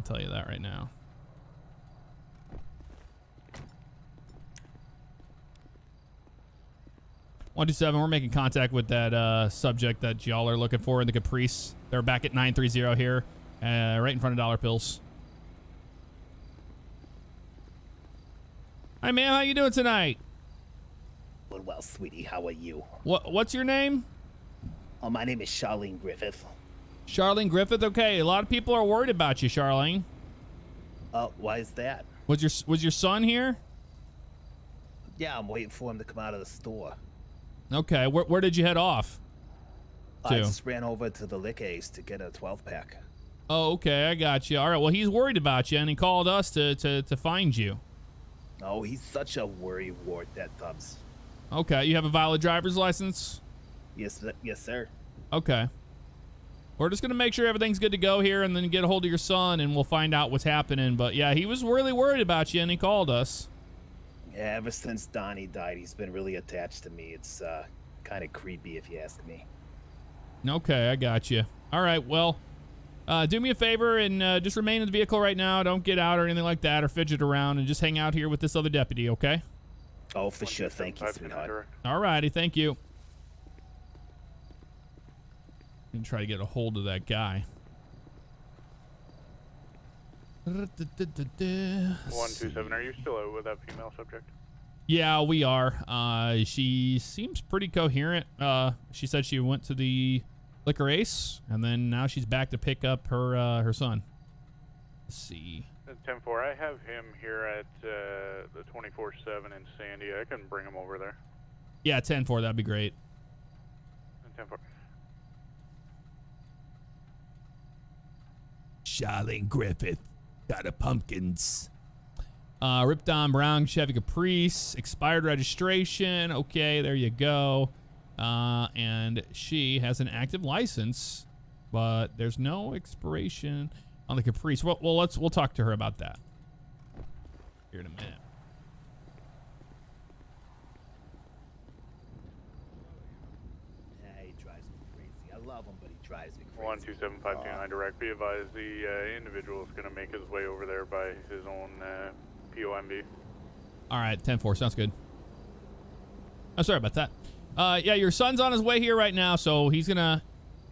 I'll tell you that right now. One two seven. We're making contact with that uh, subject that y'all are looking for in the Caprice. They're back at nine three zero here, uh, right in front of Dollar Pills. Hi, ma'am. How you doing tonight? Doing well, sweetie. How are you? What What's your name? Oh, my name is Charlene Griffith. Charlene Griffith. Okay, a lot of people are worried about you, Charlene. Uh, why is that? Was your Was your son here? Yeah, I'm waiting for him to come out of the store. Okay, where, where did you head off? To? I just ran over to the liquor ace to get a 12 pack. Oh, okay, I got you. All right, well, he's worried about you, and he called us to to, to find you. Oh, he's such a worry wart, that Tubbs. Okay, you have a valid driver's license? Yes, yes, sir. Okay. We're just gonna make sure everything's good to go here, and then get a hold of your son, and we'll find out what's happening. But yeah, he was really worried about you, and he called us. Yeah, ever since Donnie died, he's been really attached to me. It's uh, kind of creepy, if you ask me. Okay, I got you. All right, well, uh, do me a favor and uh, just remain in the vehicle right now. Don't get out or anything like that, or fidget around, and just hang out here with this other deputy. Okay? Oh, for sure. Thank you, sweetheart. All righty, thank you. And try to get a hold of that guy. One two seven. Are you still out with that female subject? Yeah, we are. Uh, she seems pretty coherent. Uh, she said she went to the liquor ace, and then now she's back to pick up her uh, her son. Let's see. Ten four. I have him here at uh, the twenty four seven in Sandy. I can bring him over there. Yeah, ten four. That'd be great. Ten four. Charlene Griffith. Got a pumpkins. Uh, ripped on brown Chevy Caprice, expired registration. Okay, there you go. Uh, and she has an active license, but there's no expiration on the Caprice. Well, well, let's we'll talk to her about that here in a minute. One two seven five two nine direct. Be advised, the uh, individual is going to make his way over there by his own uh, POMB. All right, ten four sounds good. I'm oh, sorry about that. Uh, yeah, your son's on his way here right now, so he's gonna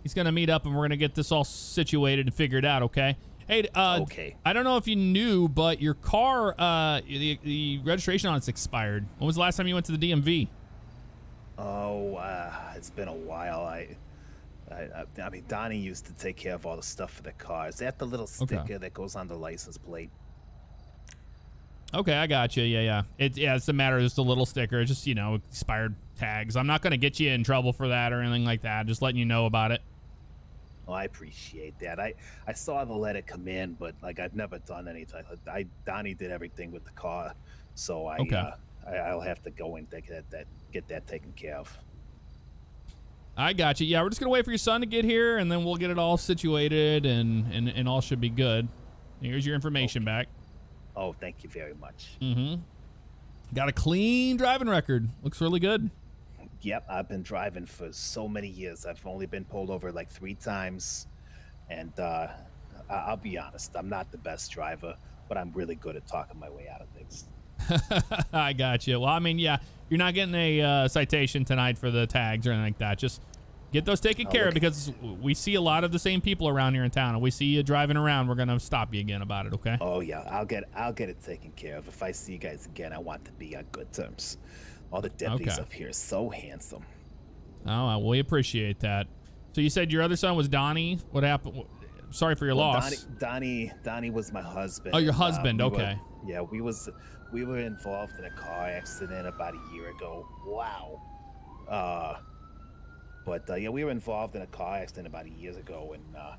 he's gonna meet up, and we're gonna get this all situated and figured out. Okay. Hey, uh, okay. I don't know if you knew, but your car, uh, the, the registration on it's expired. When was the last time you went to the DMV? Oh, uh, it's been a while. I, I, I, mean, Donnie used to take care of all the stuff for the car. Is that the little sticker okay. that goes on the license plate? Okay, I got you. Yeah, yeah. It, yeah, it's a matter of just a little sticker. It's just, you know, expired tags. I'm not going to get you in trouble for that or anything like that. Just letting you know about it. Oh, I appreciate that. I, I saw the letter come in, but like I've never done anything. I Donnie did everything with the car, so I, okay. uh, I will have to go and take that, that get that taken care of. I got you. Yeah, we're just gonna wait for your son to get here, and then we'll get it all situated, and and, and all should be good. Here's your information okay. back. Oh, thank you very much. Mm-hmm. Got a clean driving record. Looks really good. Yep, I've been driving for so many years. I've only been pulled over like three times, and uh, I'll be honest, I'm not the best driver, but I'm really good at talking my way out of things. I got you. Well, I mean, yeah, you're not getting a uh, citation tonight for the tags or anything like that. Just get those taken care of because we see a lot of the same people around here in town, and we see you driving around. We're gonna stop you again about it. Okay? Oh yeah, I'll get I'll get it taken care of. If I see you guys again, I want to be on good terms. All the deputies okay. up here are so handsome. Oh, we appreciate that. So you said your other son was Donnie. What happened? Sorry for your well, loss. Donnie, Donnie, Donnie was my husband. Oh, your husband. Uh, we okay. Were, yeah, we was we were involved in a car accident about a year ago. Wow. Uh, but uh, yeah, we were involved in a car accident about a year ago, and uh,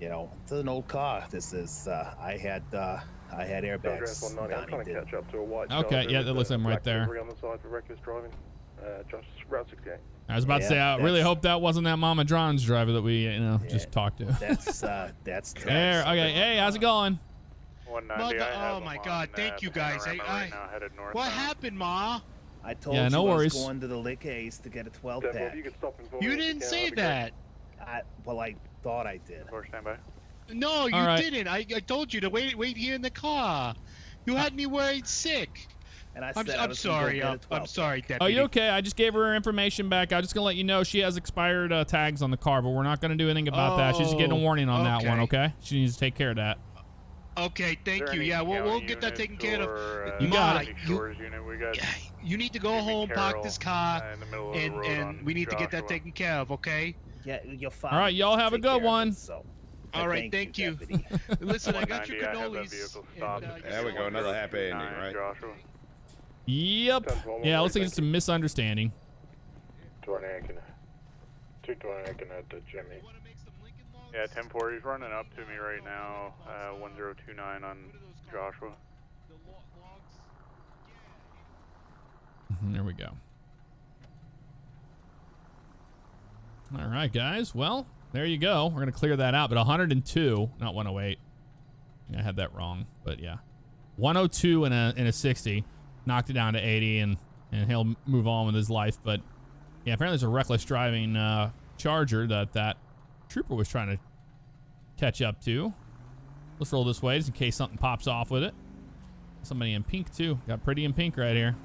you know, it's an old car. This is uh, I had uh, I had airbags. I'm trying to catch up to a white okay, yeah, that looks like I'm right there. On the side for reckless driving. Uh, just Route 68. I was about yeah, to say, I really hope that wasn't that Mama John's driver that we, you know, yeah, just talked to. That's uh, that's. there. Okay. Hey, how's it going? Mother, oh my God! On, Thank uh, you guys. I, I, right what happened, Ma? I told yeah, you no I was going to the liquor ace to get a 12 pack. You, you didn't say that. I, well, I thought I did. No, you right. didn't. I, I told you to wait wait here in the car. You had me worried sick. And I said I'm, I am sorry. I'm, I'm sorry, Deputy. Are you okay? I just gave her information back. I'm just gonna let you know she has expired uh, tags on the car, but we're not gonna do anything about oh, that. She's getting a warning on okay. that one. Okay? She needs to take care of that. Okay, thank you. Yeah, we'll, we'll get that taken care or, of. Uh, you got it. You, unit, we got you need to go home, park this car, and, and we need Joshua. to get that taken care of, okay? Yeah, you're fine. All right, y'all have a good one. So. All right, thank, thank you. you. Listen, I got your cannolis. And, uh, there we go, another happy ending, right? Joshua. Yep. Yeah, looks like it's a misunderstanding. Tornakin. Two Tornakin at the Jimmy. Yeah, 10-4, he's running up to me right now, uh, 1029 on Joshua. There we go. All right, guys. Well, there you go. We're going to clear that out. But 102, not 108. I had that wrong. But yeah. 102 and a, and a 60. Knocked it down to 80, and, and he'll move on with his life. But yeah, apparently there's a reckless driving uh, charger that that trooper was trying to catch up to. Let's roll this way just in case something pops off with it. Somebody in pink, too. Got pretty in pink right here.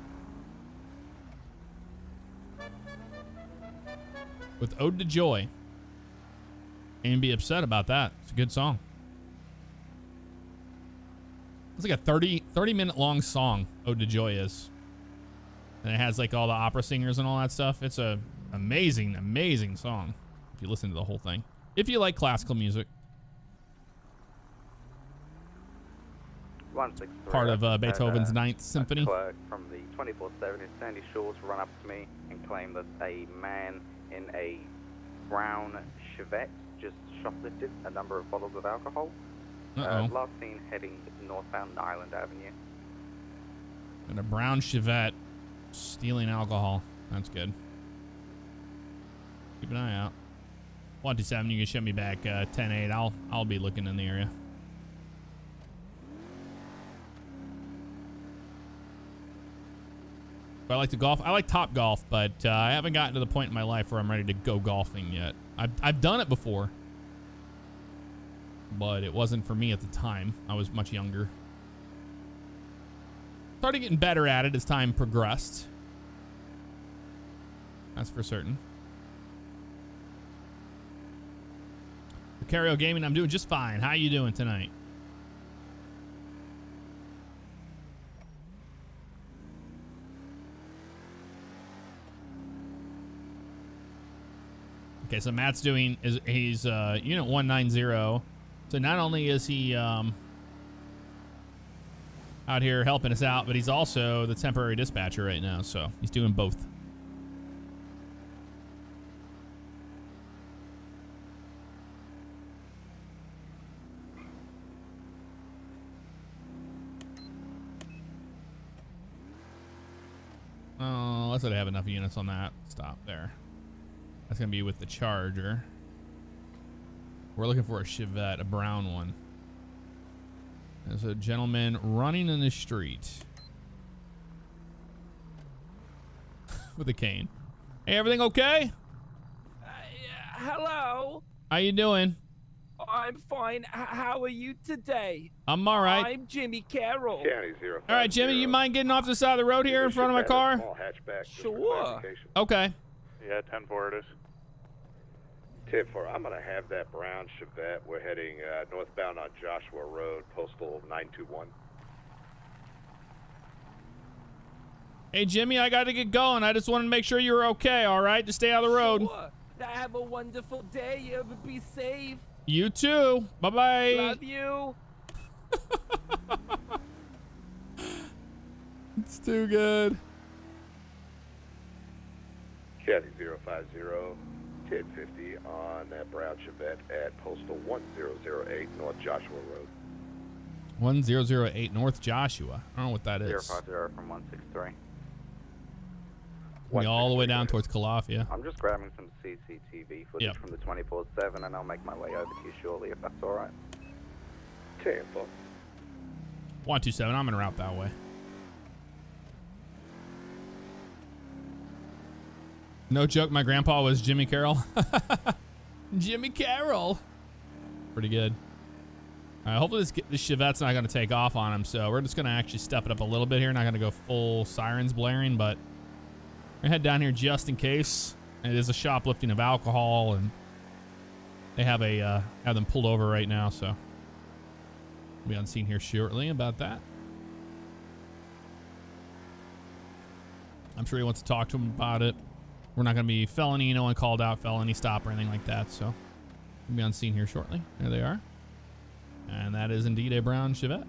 With Ode to Joy. And be upset about that. It's a good song. It's like a 30, 30 minute long song, Ode to Joy is. And it has like all the opera singers and all that stuff. It's a amazing, amazing song if you listen to the whole thing. If you like classical music. Part of uh, Beethoven's uh, Ninth Symphony. from the 24-7 in Sandy Shores run up to me and claim that a man in a brown Chevette just shoplifted a number of bottles of alcohol. Uh -oh. Uh, last seen heading northbound Niland Avenue. And a brown Chevette stealing alcohol. That's good. Keep an eye out. 127, you can ship me back uh, 10-8. I'll, I'll be looking in the area. I like to golf. I like Topgolf, but uh, I haven't gotten to the point in my life where I'm ready to go golfing yet. I've, I've done it before, but it wasn't for me at the time. I was much younger. Started getting better at it as time progressed. That's for certain. Cario Gaming, I'm doing just fine. How you doing tonight? Okay, so Matt's doing is he's uh unit 190. So not only is he um out here helping us out, but he's also the temporary dispatcher right now, so he's doing both. Oh, let's say I have enough units on that. Stop there. That's going to be with the Charger. We're looking for a Chevette, a brown one. There's a gentleman running in the street. with a cane. Hey, everything okay? Uh, hello? How you doing? I'm fine. H how are you today? I'm all right. I'm Jimmy Carroll. County zero. All right, Jimmy, you mind getting off the side of the road here in front of my car? Sure. Okay. Yeah, 10-4 it is. 10-4, I'm going to have that brown Chevette. We're heading uh, northbound on Joshua Road, postal 921. Hey, Jimmy, I got to get going. I just wanted to make sure you were okay, all right? To stay out of the road. Sure. Have a wonderful day. You ever be safe. You too. Bye-bye. Love you. it's too good. Caddy 050, 1050 on that brown Chevette at postal 1008 North Joshua Road. 1008 North Joshua. I don't know what that is. 050 from 163. We all the way down towards Calafia. I'm just grabbing some CCTV footage Yep. from the 24-7 and I'll make my way over to you shortly if that's alright. 10 127. I'm en route that way. No joke, my grandpa was Jimmy Carroll. Jimmy Carroll. Pretty good. All right, hopefully this, this Chevette's not going to take off on him, so we're just going to actually step it up a little bit here. Not going to go full sirens blaring, but to head down here just in case. It is a shoplifting of alcohol, and they have a uh, have them pulled over right now, so we'll be on scene here shortly about that. I'm sure he wants to talk to him about it. We're not going to be felony, no one called out felony stop or anything like that, so we'll be on scene here shortly. There they are. And that is indeed a brown Chevette.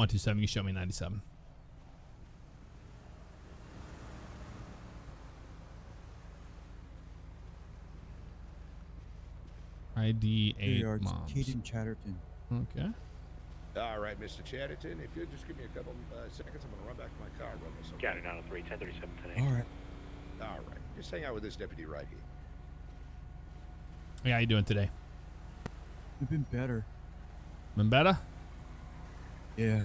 One two seven. You show me ninety seven. ID eight Yards, moms. Keaton Chatterton. Okay. All right, Mr. Chatterton, if you'll just give me a couple uh, seconds, I'm going to run back to my car. Run this County 903, 1037 today. All right. All right. Just hang out with this deputy right here. Yeah, how you doing today? You've been better. Been better? Yeah.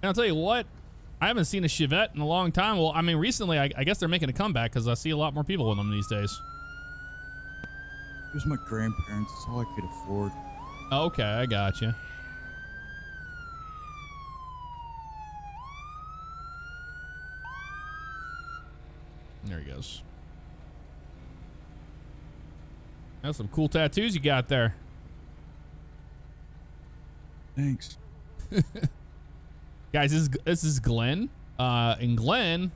And I'll tell you what, I haven't seen a Chevette in a long time. Well, I mean, recently, I, I guess they're making a comeback because I see a lot more people with them these days. It was my grandparents. It's all I could afford. Okay, I got you. There he goes. That's some cool tattoos you got there. Thanks. Guys, this is, this is Glenn. Uh, and Glenn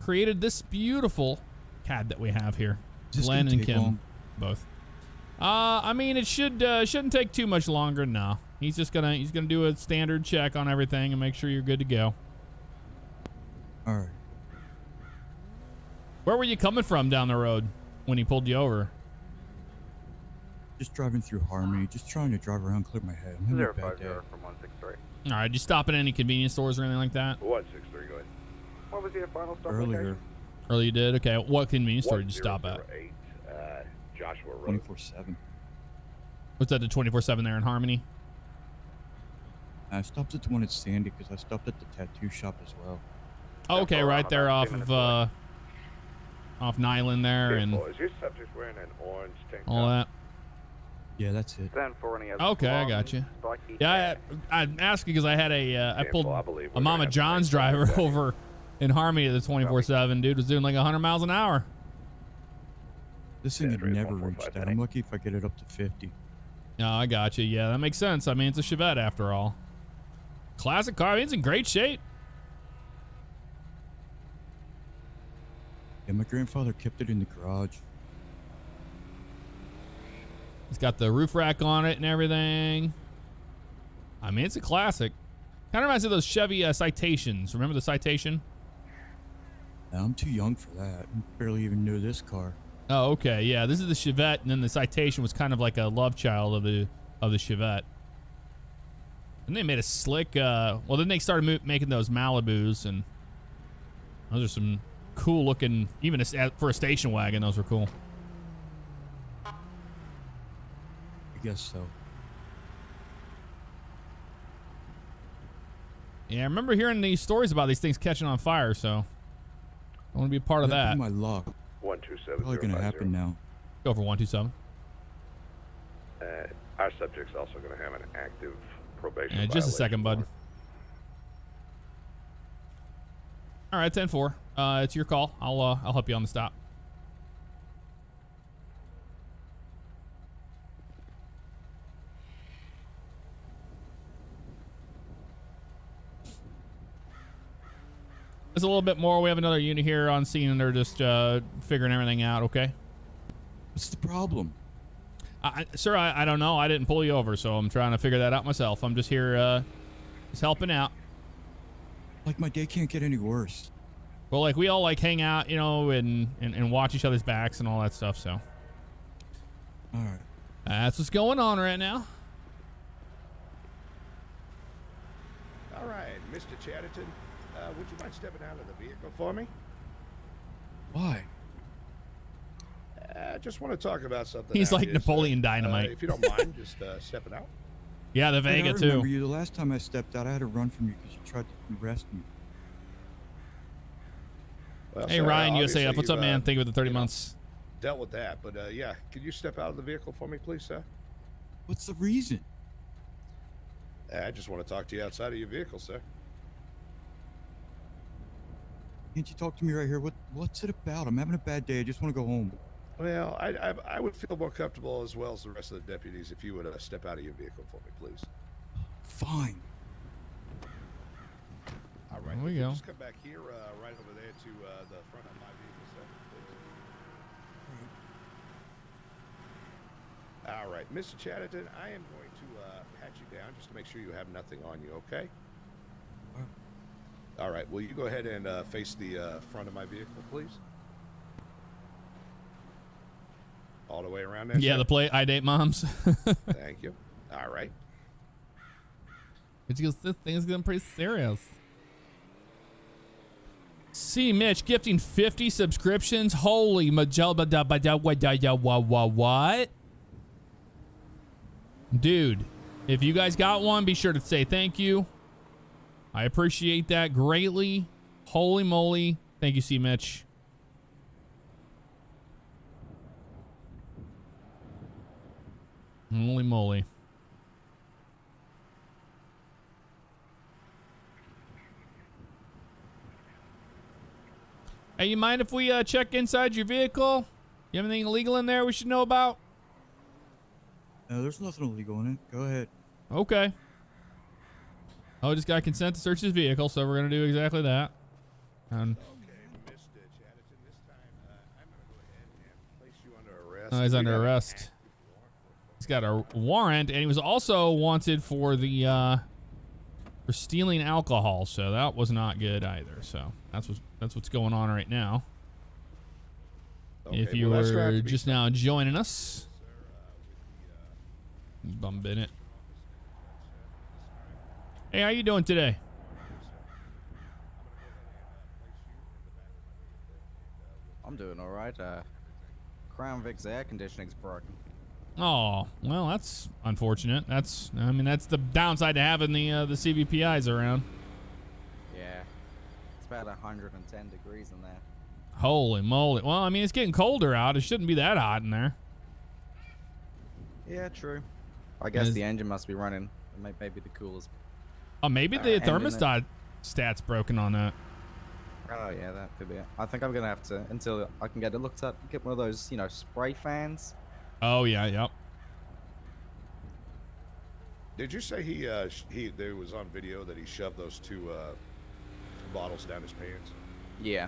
created this beautiful CAD that we have here. this Glenn and Kim, long? both. Uh, I mean, it should uh, shouldn't take too much longer. No, he's just gonna he's gonna do a standard check on everything and make sure you're good to go. All right. Where were you coming from down the road when he pulled you over? Just driving through Harmony, just trying to drive around, clear my head. I'm having a bad day. from 163. All right, did you stop at any convenience stores or anything like that? 163, go ahead. What was your final stop Earlier, location? Earlier you did? Okay, what convenience store did you stop at? 1008, uh, Joshua Road. 24 7. What's that, the 24-7 there in Harmony? I stopped at the one at Sandy because I stopped at the tattoo shop as well. Oh, okay, right there off of, minutes uh, off Niland there and four, Is your subject wearing an orange tank all that. Yeah, that's it. Stand for any other Okay, I got you. Yeah, tags. I, I asked because I had a, uh, I pulled four, I a Mama John's driver that. over in Harmony at the 24-7. Dude was doing like 100 miles an hour. This thing Yeah, would never four, four, reach that. I'm lucky if I get it up to 50. No, I got you. Yeah, that makes sense. I mean, it's a Chevette after all. Classic car. I mean, it's in great shape. Yeah, my grandfather kept it in the garage. It's got the roof rack on it and everything. I mean, it's a classic. Kind of reminds me of those Chevy uh, Citations. Remember the Citation? I'm too young for that. I barely even knew this car. Oh, okay. Yeah, this is the Chevette, and then the Citation was kind of like a love child of the of the Chevette. And they made a slick. Uh, well, then they started mo- making those Malibus, and those are some cool looking. Even a, for a station wagon, those were cool. I guess so. Yeah, I remember hearing these stories about these things catching on fire, so I want to be a part of That'd that. be my luck. One two seven Probably zero gonna happen now. Go for one two seven. Uh, our subject's also going to have an active probation. Yeah, just a second, bud. All right, 10-4. Uh, it's your call. I'll uh, I'll help you on the stop. There's a little bit more. We have another unit here on scene, and they're just uh, figuring everything out. Okay. What's the problem? I, I- sir, I, I don't know. I didn't pull you over, so I'm trying to figure that out myself. I'm just here, uh, just helping out. Like, my day can't get any worse. Well, like we all like hang out, you know, and, and, and watch each other's backs and all that stuff. So All right. that's what's going on right now. All right, Mr. Chatterton, uh, would you mind stepping out of the vehicle for me? Why? I uh, just want to talk about something. He's like here, sir. Napoleon Uh, Dynamite. if you don't mind, just uh, stepping out. Yeah, the Hey, I Vega remember too. you. The last time I stepped out, I had to run from you because you tried to arrest me. Well, Hey sir, Ryan, obviously USAF, what's up, man? uh, Thank you for the 30 you know, months. Dealt with that, but uh, yeah, could you step out of the vehicle for me, please, sir? What's the reason? Uh, I just want to talk to you outside of your vehicle, sir. Can't you talk to me right here? What What's it about? I'm having a bad day. I just want to go home. Well, I, I I would feel more comfortable as well as the rest of the deputies if you would uh, step out of your vehicle for me, please. Fine. All right. There we go. Just come back here, uh, right over there to uh, the front of my vehicle, sir, please. All right, Mr. Chatterton, I am going to uh, pat you down just to make sure you have nothing on you, okay? All right. Will you go ahead and uh, face the uh, front of my vehicle, please? All the way around there. Yeah, sir? the play I date moms. Thank you. All right. It's because this thing's getting pretty serious. See Mitch gifting 50 subscriptions. Holy majalba da ba da wa da ya wa wa what? Dude, if you guys got one, be sure to say thank you. I appreciate that greatly. Holy moly. Thank you, C Mitch. Holy moly. Hey, you mind if we uh, check inside your vehicle? You have anything illegal in there we should know about? No, there's nothing illegal in it. Go ahead. Okay. Oh, just got consent to search his vehicle, so we're gonna do exactly that. And Mr. Chatterton, this time I'm going to go and place you under arrest. oh, he's under arrest. He's got a warrant, and he was also wanted for the uh, for stealing alcohol. So that was not good either. So that's what's that's what's going on right now. Okay, if you well, were just now joining us, bumping it. Hey, how you doing today? I'm doing all right. Uh, Crown Vic's air conditioning's broken. Oh, well, that's unfortunate. That's, I mean, that's the downside to having the uh, the CVPIs around. Yeah, it's about 110 degrees in there. Holy moly! Well, I mean, it's getting colder out. It shouldn't be that hot in there. Yeah, true. I guess the engine must be running. Maybe the coolest. Oh, maybe the thermostat stat's broken on that. Oh yeah, that could be it. I think I'm gonna have to until I can get it looked up. Get one of those, you know, spray fans. Oh yeah, yep. Did you say he uh he there was on video that he shoved those two uh bottles down his pants? Yeah.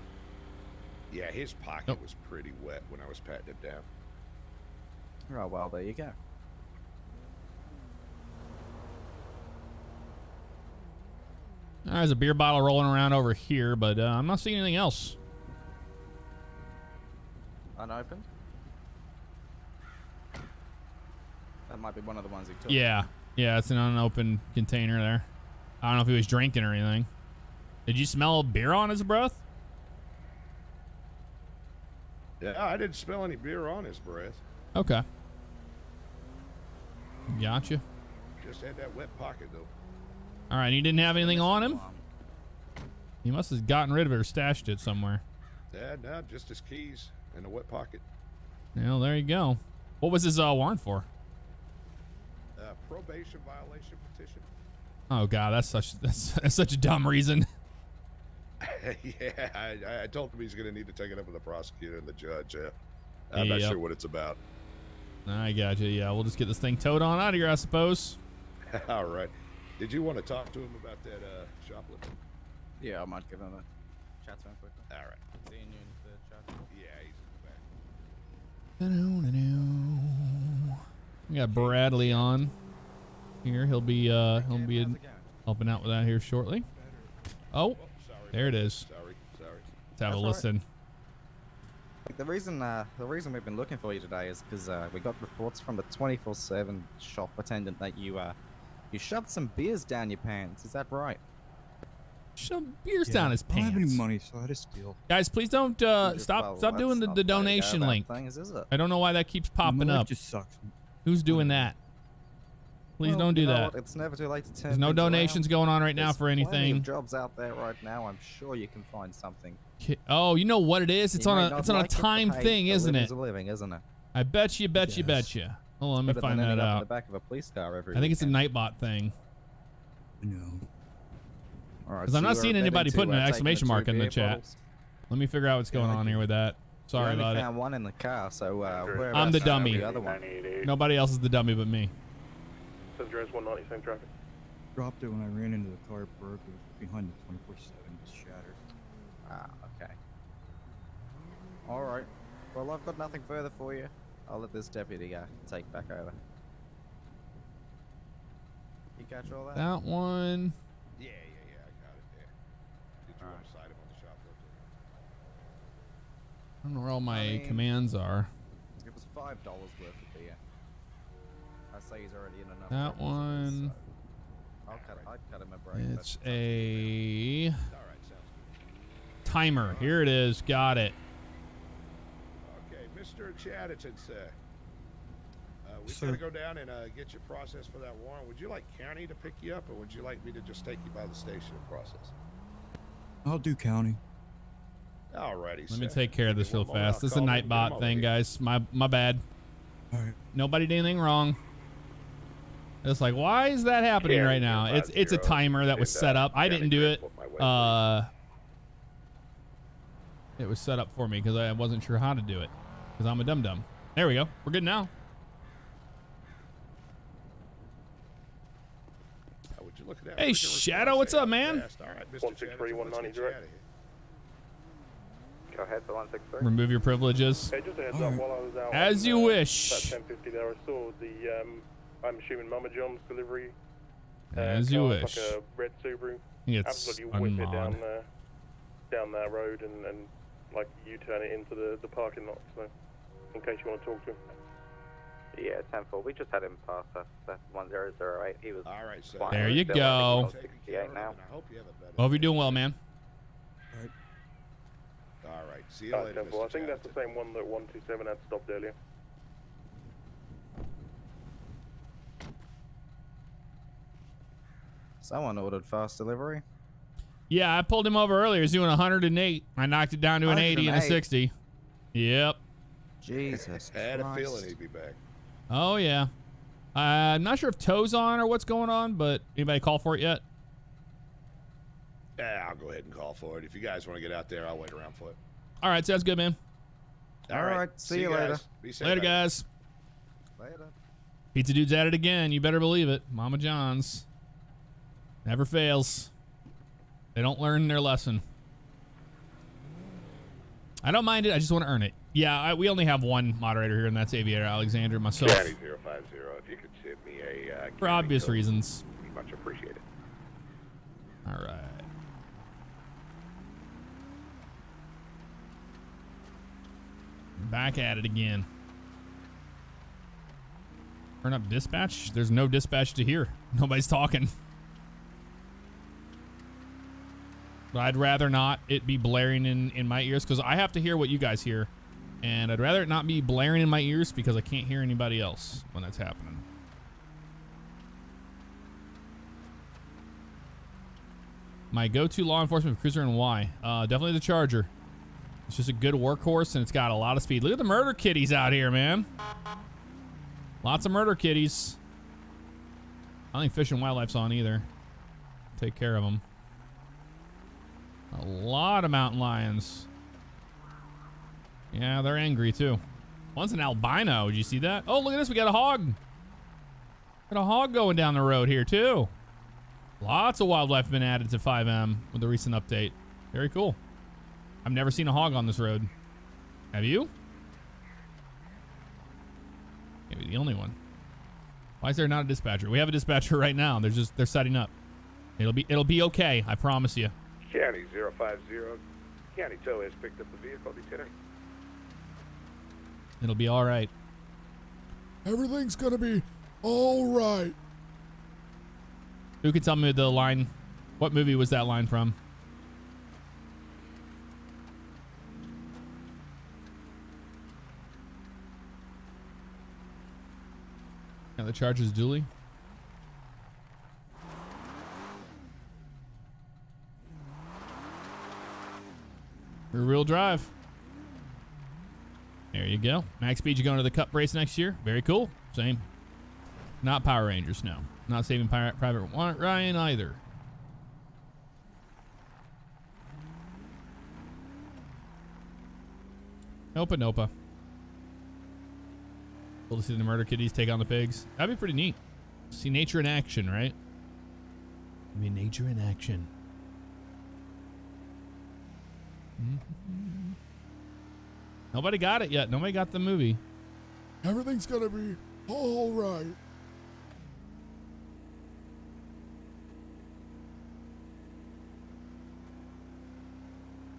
Yeah, his pocket was pretty wet when I was patting it down. Oh well, there you go. There's a beer bottle rolling around over here, but uh, I'm not seeing anything else. Unopened? That might be one of the ones he took. Yeah. Yeah, it's an unopened container there. I don't know if he was drinking or anything. Did you smell beer on his breath? Yeah, I didn't smell any beer on his breath. Okay. Gotcha. Just had that wet pocket, though. All right, he didn't have anything on him? He must have gotten rid of it or stashed it somewhere. Yeah, no, just his keys in a wet pocket. Well, there you go. What was his uh, warrant for? Uh, probation violation petition. Oh God, that's such that's, that's such a dumb reason. yeah, I, I, told him he's going to need to take it up with the prosecutor and the judge. Uh, I'm yep. not sure what it's about. I got you. Yeah, we'll just get this thing towed on out of here, I suppose. All right. Did you want to talk to him about that uh, shoplifting? Yeah, I might give him a chat to him quickly. All right. Seeing you in the chat. Yeah, he's in the back. We got Bradley on here. He'll be uh he'll be helping out with that here shortly. Oh, there it is. Sorry, sorry. Let's have That's a listen. Right. The reason uh, the reason we've been looking for you today is because uh, we got reports from the 24/7 shop attendant that you uh you shoved some beers down your pants. Is that right? Shove beers yeah, down his pants. I don't have any money, so I had to steal. Guys, please don't uh, stop well, stop doing the, the donation link. Things, is it? I don't know why that keeps popping up. just sucks. Who's doing that? Please well, don't do that. It's never too late to turn. There's no donations around. going on right There's now for anything. jobs out there right now. I'm sure you can find something. Oh, you know what it is? It's you on a it's on like a time thing, isn't it? A living, isn't it? I bet you, bet you, bet you. Hold on, let me find that out. the back of a police car every I think it's a Nightbot thing. No. Alright. Because I'm not seeing anybody putting an exclamation mark in the chat. Let me figure out what's going on here with that. Sorry about it. one in the car, so uh, I'm the dummy. The other one? Nobody else is the dummy but me. Says Address 190, same traffic. Dropped it when I ran into the car, broke. It behind the 24/7, just shattered. Ah, okay. All right. Well, I've got nothing further for you. I'll let this deputy guy take back over. You catch all that? That one. Yeah, yeah, yeah, I got it there. Did you all want to cite him on the shop I don't know where all my I mean, commands are. It was five dollars worth of beer. I say he's already in enough. That one. So I'll cut, I'll cut him a break. It's a timer. Here it is. Got it. Okay, Mr. Chatterton, sir. Uh, we got to go down and uh, get your process for that warrant. Would you like county to pick you up, or would you like me to just take you by the station and process? I'll do county. Alrighty. Let me take care of this real fast. This is a Nightbot thing, guys. My my bad. All right. Nobody did anything wrong. It's like, why is that happening right now? It's it's a timer that was set up. I didn't do it. Uh, it was set up for me because I wasn't sure how to do it because I'm a dum dum. There we go. We're good now. Hey, Shadow, what's up, man? One six three one ninety direct. Go ahead for 163. Remove your privileges. Hey, just a heads up, while I was out As you uh, wish. About 1050 there, I saw the, um, I'm assuming Mama John's delivery. Uh, As you wish. Like a red Subaru. It's Absolutely whip it down, uh, down that road and, and like you turn it into the, the parking lot, so in case you want to talk to him. Yeah, 10 4. We just had him pass us. That's 1008. He was. All right, so. There you go. Now. I hope you have a better. Hope you're doing well, man. All right. All right. See you Uh, later, 10 4. I think that's the same one that 127 had stopped earlier. Someone ordered fast delivery. Yeah, I pulled him over earlier. He was doing 108. I knocked it down to an 80 and a 60. Yep. Jesus. I had a feeling he'd be back. Oh, yeah. Uh, I'm not sure if Tow's on or what's going on, but anybody call for it yet? Yeah, I'll go ahead and call for it. If you guys want to get out there, I'll wait around for it. All right, sounds good, man. All right. See, you later. Be safe. Later, guys. Later. Pizza Dude's at it again. You better believe it. Mama John's. Never fails. They don't learn their lesson. I don't mind it. I just want to earn it. Yeah, I, we only have one moderator here, and that's Aviator Alexander, myself. County 050, if you could send me a. Uh, For obvious code, reasons. much appreciated. All right. Back at it again. Turn up dispatch. There's no dispatch to hear. Nobody's talking. But I'd rather not it be blaring in, in my ears because I have to hear what you guys hear. And I'd rather it not be blaring in my ears because I can't hear anybody else when that's happening. My go-to law enforcement cruiser and why? Uh, definitely the Charger. It's just a good workhorse and it's got a lot of speed. Look at the murder kitties out here, man. Lots of murder kitties. I don't think Fish and Wildlife's on either. Take care of them. A lot of mountain lions. Yeah, they're angry too. One's an albino. Did you see that? Oh, look at this. We got a hog. Got a hog going down the road here too. Lots of wildlife been added to FiveM with the recent update. Very cool. I've never seen a hog on this road. Have you? Maybe the only one. Why is there not a dispatcher? We have a dispatcher right now. They're just they're setting up. It'll be it'll be okay. I promise you. County 050, County Tow has picked up the vehicle, Lieutenant. It'll be all right. Everything's gonna be all right. Who can tell me the line? What movie was that line from? Yeah, the Chargers dually. Rear wheel drive. There you go. Max speed, you going to the Cup race next year? Very cool. Same. Not Power Rangers, no. Not saving Pri- Private Ryan either. Nopa Nopa. Cool to see the murder kitties take on the pigs. That'd be pretty neat. See nature in action, right? I mean, nature in action. Mhm. Nobody got it yet. Nobody got the movie. Everything's gonna be all right.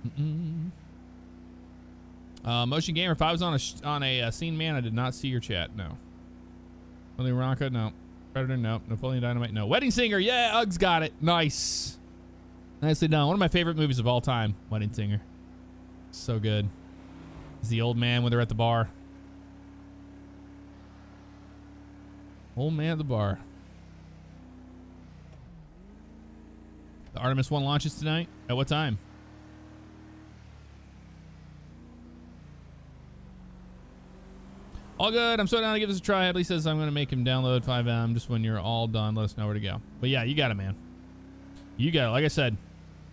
Mm-mm. Uh, Motion Gamer, if I was on a on a uh, scene man, I did not see your chat. No. Willy Wonka, no. Predator, no. Napoleon Dynamite, no. Wedding Singer, yeah, Uggs got it. Nice. Nicely done. One of my favorite movies of all time, Wedding Singer. So good. It's the old man when they're at the bar. Old man at the bar. The Artemis 1 launches tonight. At what time? All good. I'm so down to give this a try. Hadley says I'm going to make him download FiveM just when you're all done. Let us know where to go. But yeah, you got it, man. You got it. Like I said,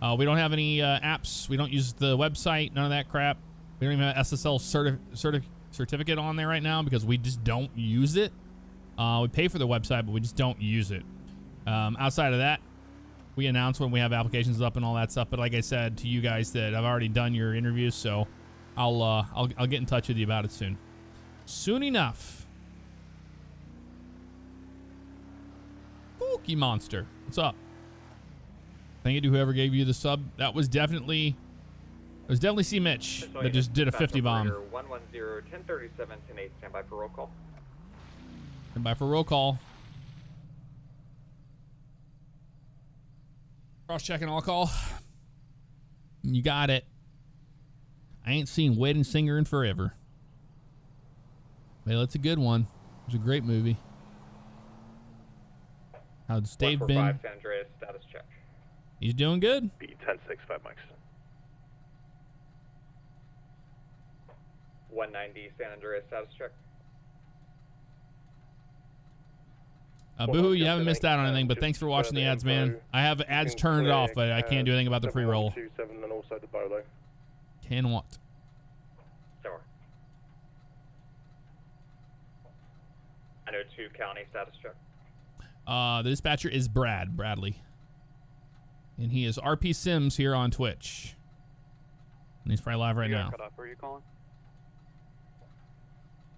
uh, we don't have any uh, apps. We don't use the website. None of that crap. We don't even have SSL certi- certi- certificate on there right now because we just don't use it. Uh, we pay for the website, but we just don't use it. Um, outside of that, we announce when we have applications up and all that stuff. But like I said to you guys, that I've already done your interviews, so I'll uh, I'll, I'll get in touch with you about it soon. Soon enough. Spooky Monster. What's up? Thank you to whoever gave you the sub. That was definitely It was definitely C. Mitch that just did a 50 bomb. 110, 1037, 10 stand by for roll call. Stand by for roll call. Cross checking all call. You got it. I ain't seen Wedding Singer in forever. Well, it's a good one. It's a great movie. How's Dave been? San Andreas, status check. He's doing good. B 1065 mics. 190 San Andreas, status check. Uh, Boohoo, you haven't missed out on anything, but thanks for watching the ads, man. I have ads turned off, but I can't do anything about the pre-roll. and also the bolo. Can what? Sure. I know two county status check. Uh, the dispatcher is Brad Bradley, and he is RP Sims here on Twitch. And he's probably live right now. Cut off. Where are you calling?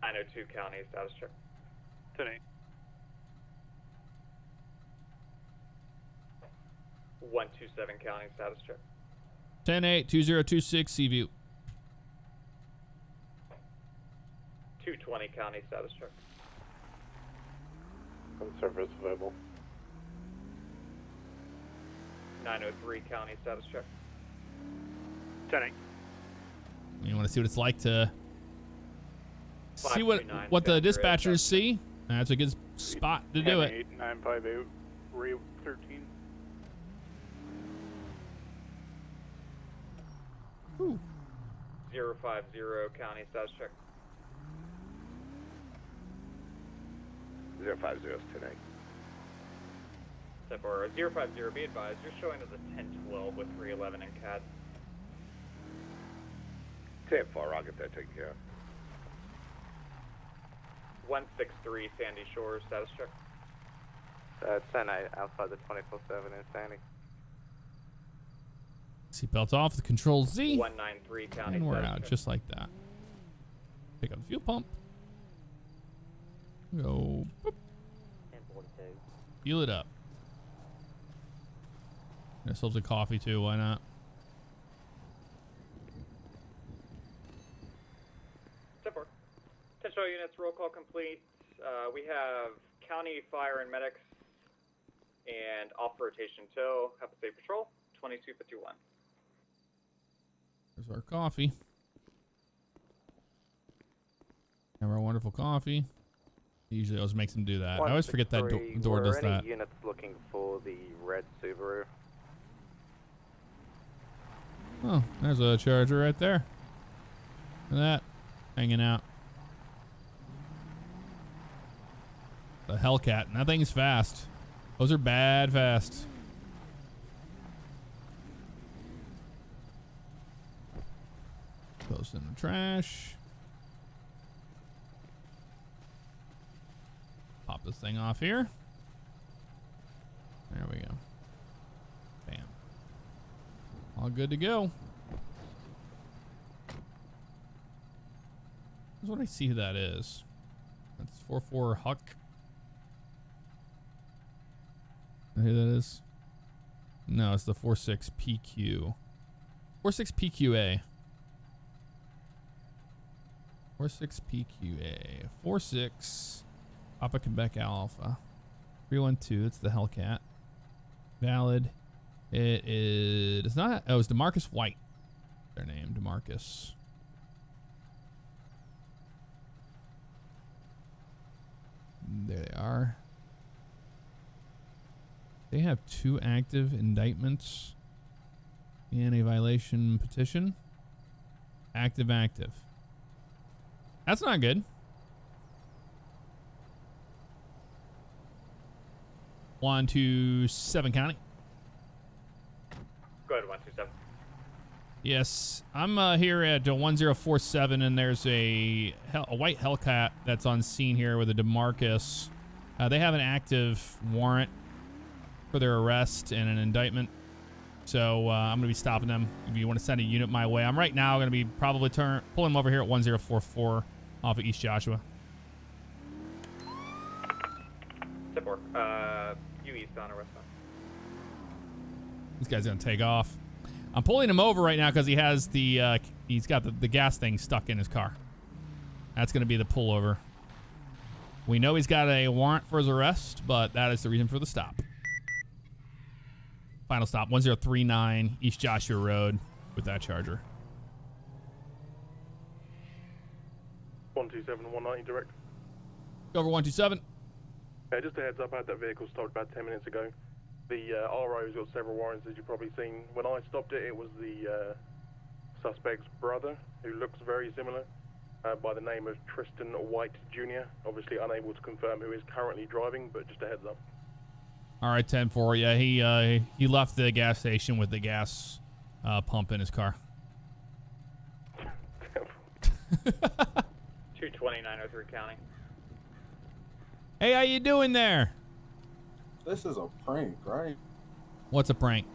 I know oh two county status check. 10 127 county status check. 10 8 2026 Seaview. 220 county status check. On surface available. 903 county status check. 10 8. You want to see what it's like to see what what the dispatchers see? That's a good spot to do it. 958 Ray 13. Ooh. 050 county status check. 050 is 10 Step or 050, be advised, you're showing as a 1012 with 311 and CAD. 10 4, I'll get that taken care of. 163 Sandy Shores, status check. Uh, 10 outside the 24-7 in Sandy. Seatbelt off, the control Z. 193 county And we're out check. just like that. Pick up the fuel pump. Go. boop. Fuel it up. Get ourselves a coffee too, why not? Step four. Attention units, roll call complete. Uh, we have county fire and medics and off rotation tow. Have a safe patrol. 2251. There's our coffee. Have our wonderful coffee. Usually always makes them do that. I always forget that do 163, door were does any that. units looking for the red Subaru? Oh, there's a charger right there. Look at that. Hanging out. The Hellcat. That thing's fast. Those are bad fast. Those in the trash. Pop this thing off here. There we go. Bam. All good to go. That's what I see that is. That's 4-4 Huck. Know Who that is? No, it's the 4-6 PQ. 4-6 PQA. 4-6 PQA. 4-6 Papa Quebec Alpha. 312, it's the Hellcat. Valid. It is it's not oh it's Demarcus White. Their name, Demarcus. There they are. They have two active indictments and a violation petition. Active, active. That's not good. One, two, seven county. Go ahead, 127. Yes, I'm uh, here at uh, 1047, and there's a, hel- a white Hellcat that's on scene here with a Demarcus. Uh, they have an active warrant for their arrest and an indictment. So uh, I'm going to be stopping them. If you want to send a unit my way, I'm right now going to be probably turn pulling them over here at 1044 off of East Joshua. Step four. Uh, you east on or west? This guy's going to take off. I'm pulling him over right now because he has the uh, he's got the, the gas thing stuck in his car. That's going to be the pullover. We know he's got a warrant for his arrest, but that is the reason for the stop. Final stop 1039 East Joshua Road with that charger. 127 190 direct. Over 127. Yeah, just a heads up, I had that vehicle stopped about 10 minutes ago. The uh, RO's got several warrants, as you've probably seen. When I stopped it, it was the uh, suspect's brother, who looks very similar, uh, by the name of Tristan White Jr. Obviously unable to confirm who is currently driving, but just a heads up. All right, 10 4. Yeah, he, uh, he left the gas station with the gas uh, pump in his car. 22903 County. Hey, how you doing there? This is a prank, right? What's a prank?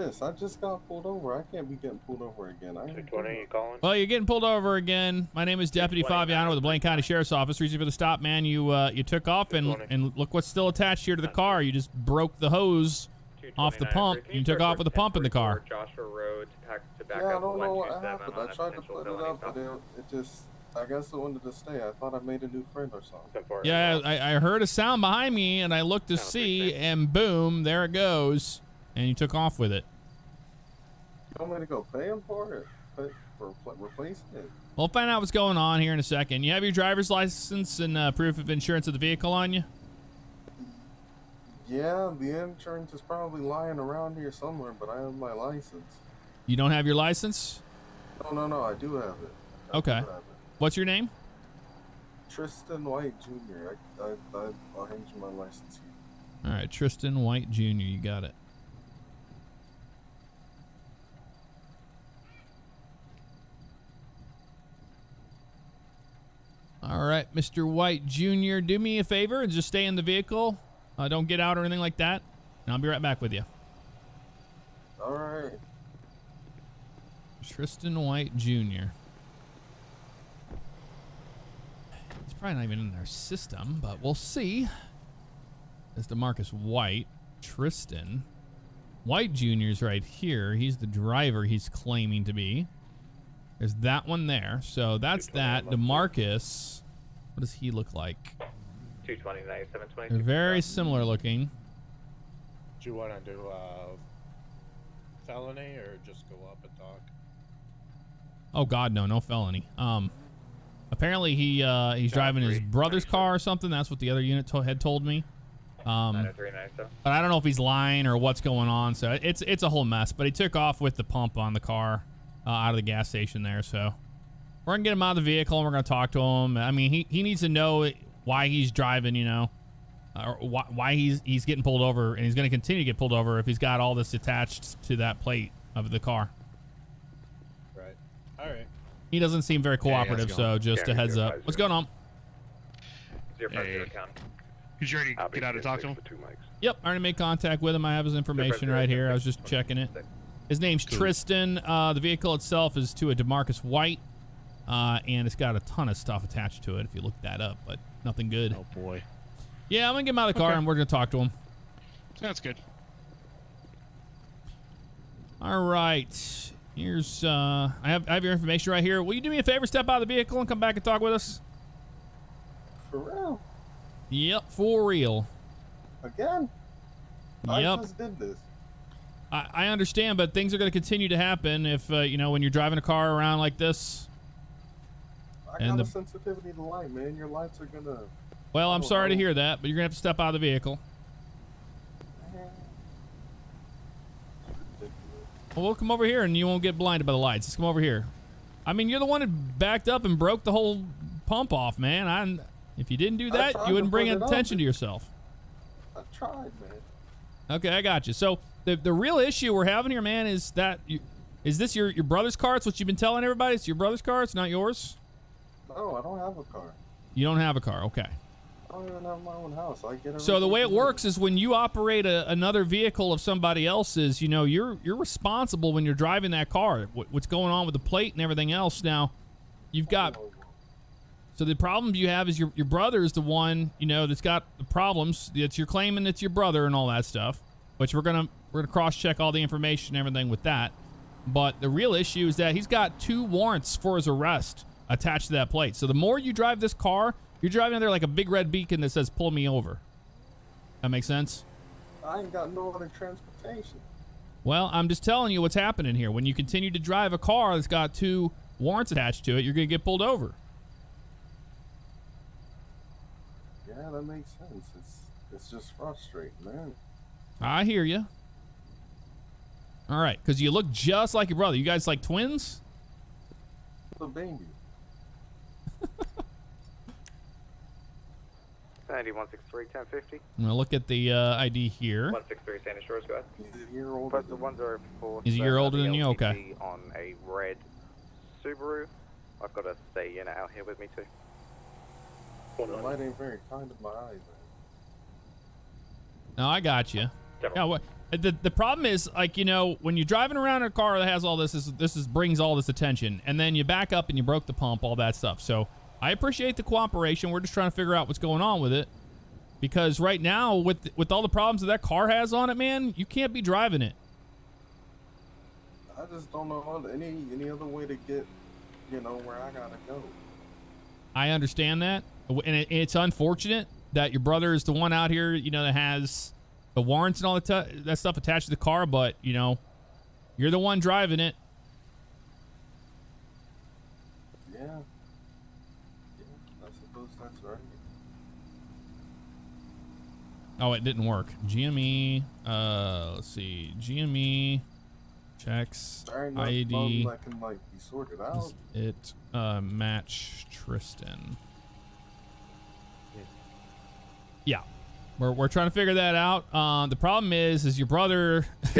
This, I just got pulled over. I can't be getting pulled over again. I 220, you calling? Well, you're getting pulled over again. My name is Deputy Favignano with the Blaine County Sheriff's Office. Reason for the stop, man. You uh, you took off and and look what's still attached here to the car. You just broke the hose off the pump. You took off with the pump in the car. Joshua Road to, pack, to back yeah, I don't know what 127 happened. on I a tried to potential put it felony up, but it, it just, I guess it wanted to stay. I thought I made a new friend or something. Yeah, I, I heard a sound behind me, and I looked to see, and boom, there it goes, and you took off with it. You want me to go pay him for it? Pay, for pl- replacing it? We'll find out what's going on here in a second. You have your driver's license and uh, proof of insurance of the vehicle on you? Yeah, the insurance is probably lying around here somewhere, but I have my license. You don't have your license? No, no, no, I do have it. I Okay. have it. What's your name? Tristan White Jr. I, I, I, I'll hand you my license here. All right, Tristan White Jr. You got it. All right, Mr. White Jr., do me a favor and just stay in the vehicle. Uh, don't get out or anything like that. And I'll be right back with you. All right. Tristan White Jr. It's probably not even in their system, but we'll see. As Demarcus White, Tristan. White Jr.'s right here. He's the driver he's claiming to be. There's that one there. So that's that. Demarcus. What does he look like? 229 720. Very similar looking. Do you want to do uh, felony or just go up and talk? Oh God, no, no felony. Um, apparently he uh he's driving his brother's car or something. That's what the other unit to- had told me. Um, but I don't know if he's lying or what's going on. So it's it's a whole mess. But he took off with the pump on the car uh, out of the gas station there. So we're gonna get him out of the vehicle and we're gonna talk to him. I mean, he he needs to know why he's driving. You know. uh, Or why, why he's he's getting pulled over, and he's going to continue to get pulled over if he's got all this attached to that plate of the car. Right. All right. He doesn't seem very Hey, cooperative, so just Yeah, a heads up. What's going on? 050 County. Did you already get out and talk to him? Yep, I already made contact with him. I have his information right here. I was just checking it. His name's Cool. Tristan. Uh, the vehicle itself is to a Demarcus White, uh, and it's got a ton of stuff attached to it if you look that up, but nothing good. Oh boy. Yeah, I'm gonna get him out of the car Okay. and we're gonna talk to him. That's good. All right. Here's uh, I have I have your information right here. Will you do me a favor, step out of the vehicle and come back and talk with us? For real? Yep, for real. Again? I just did this. I, I understand, but things are going to continue to happen if uh, you know when you're driving a car around like this. I And got a the- sensitivity to light, man. Your lights are gonna. Well, I'm sorry to hear that, but you're gonna have to step out of the vehicle. Well, we'll come over here and you won't get blinded by the lights. Just come over here. I mean, you're the one that backed up and broke the whole pump off, man. I, if you didn't do that, you wouldn't bring it up. attention to yourself. I tried, man. Okay, I got you. So the the real issue we're having here, man, is that you, is this your your brother's car? It's what you've been telling everybody. It's your brother's car. It's not yours. No, I don't have a car. You don't have a car. Okay. I don't even have my own house. I get. So the way it works is when you operate a, another vehicle of somebody else's, you know, you're you're responsible when you're driving that car. What, what's going on with the plate and everything else? Now, you've got. So the problem you have is your your brother is the one you know that's got the problems. That you're claiming it's your brother and all that stuff, which we're gonna We're gonna cross-check all the information and everything with that. But the real issue is that he's got two warrants for his arrest attached to that plate. So the more you drive this car, you're driving there like a big red beacon that says "Pull me over." That makes sense. I ain't got no other transportation. Well, I'm just telling you what's happening here. When you continue to drive a car that's got two warrants attached to it, you're gonna get pulled over. Yeah, that makes sense. It's it's just frustrating, man. I hear you. All right, because you look just like your brother. You guys like twins? Little baby. 9163, 1050. I'm gonna look at the uh, ID here. 163 Sandy Shores, go ahead. He's a year older. But the 104. He's a year older than you? Okay. On a red Subaru. I've got a stay unit out here with me too. The light ain't very kind of my eyes, man. No, I got you. Yeah, what? The, the problem is like you know when you're driving around in a car that has all this this, this is brings all this attention and then you back up and you broke the pump all that stuff. So I appreciate the cooperation. We're just trying to figure out what's going on with it. Because right now with with all the problems that that car has on it man you can't be driving it. I just don't know any any other way to get you know where I gotta go. I understand that. And it, it's unfortunate that your brother is the one out here you know that has the warrants and all that, that stuff attached to the car, but, you know, you're the one driving it. Yeah. yeah I suppose that's right. Oh, it didn't work. GME, uh, let's see. GME checks ID. That can, like, be sorted out. It, uh, match Tristan. Yeah. We're, we're trying to figure that out. Um, the problem is, is your brother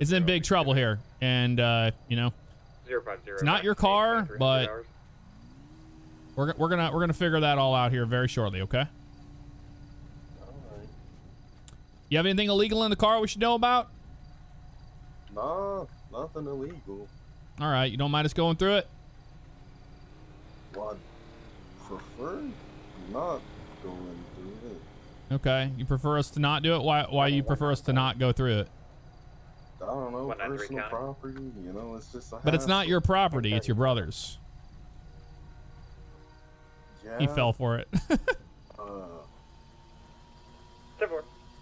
is in big trouble here, and uh, you know, it's not your car, but we're we're gonna we're gonna figure that all out here very shortly. Okay. You have anything illegal in the car we should know about? No, nothing illegal. All right, you don't mind us going through it? Well, I prefer not going Okay. You prefer us to not do it? Why why you prefer us to not go through it? I don't know, personal property, you know, it's just But it's not your property, it's your brother's. Yeah. He fell for it. uh, Seven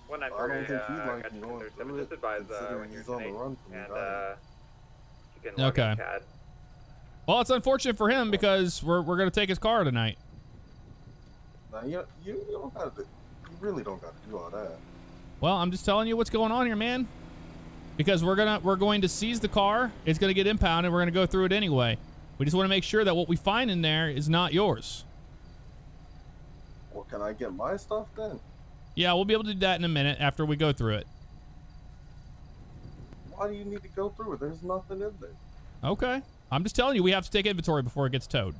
one nine I don't think uh, he'd like got you going through it, just advise uh, when considering you're he's on the run from and the uh, you can Okay. in Well, it's unfortunate for him because we're we're gonna take his car tonight. Now, you, you, you don't have to, you really don't got to do all that. Well, I'm just telling you what's going on here, man. Because we're gonna we're going to seize the car. It's gonna get impounded. We're gonna go through it anyway. We just want to make sure that what we find in there is not yours. Well, can I get my stuff then? Yeah, we'll be able to do that in a minute after we go through it. Why do you need to go through it? There's nothing in there. Okay. I'm just telling you we have to take inventory before it gets towed.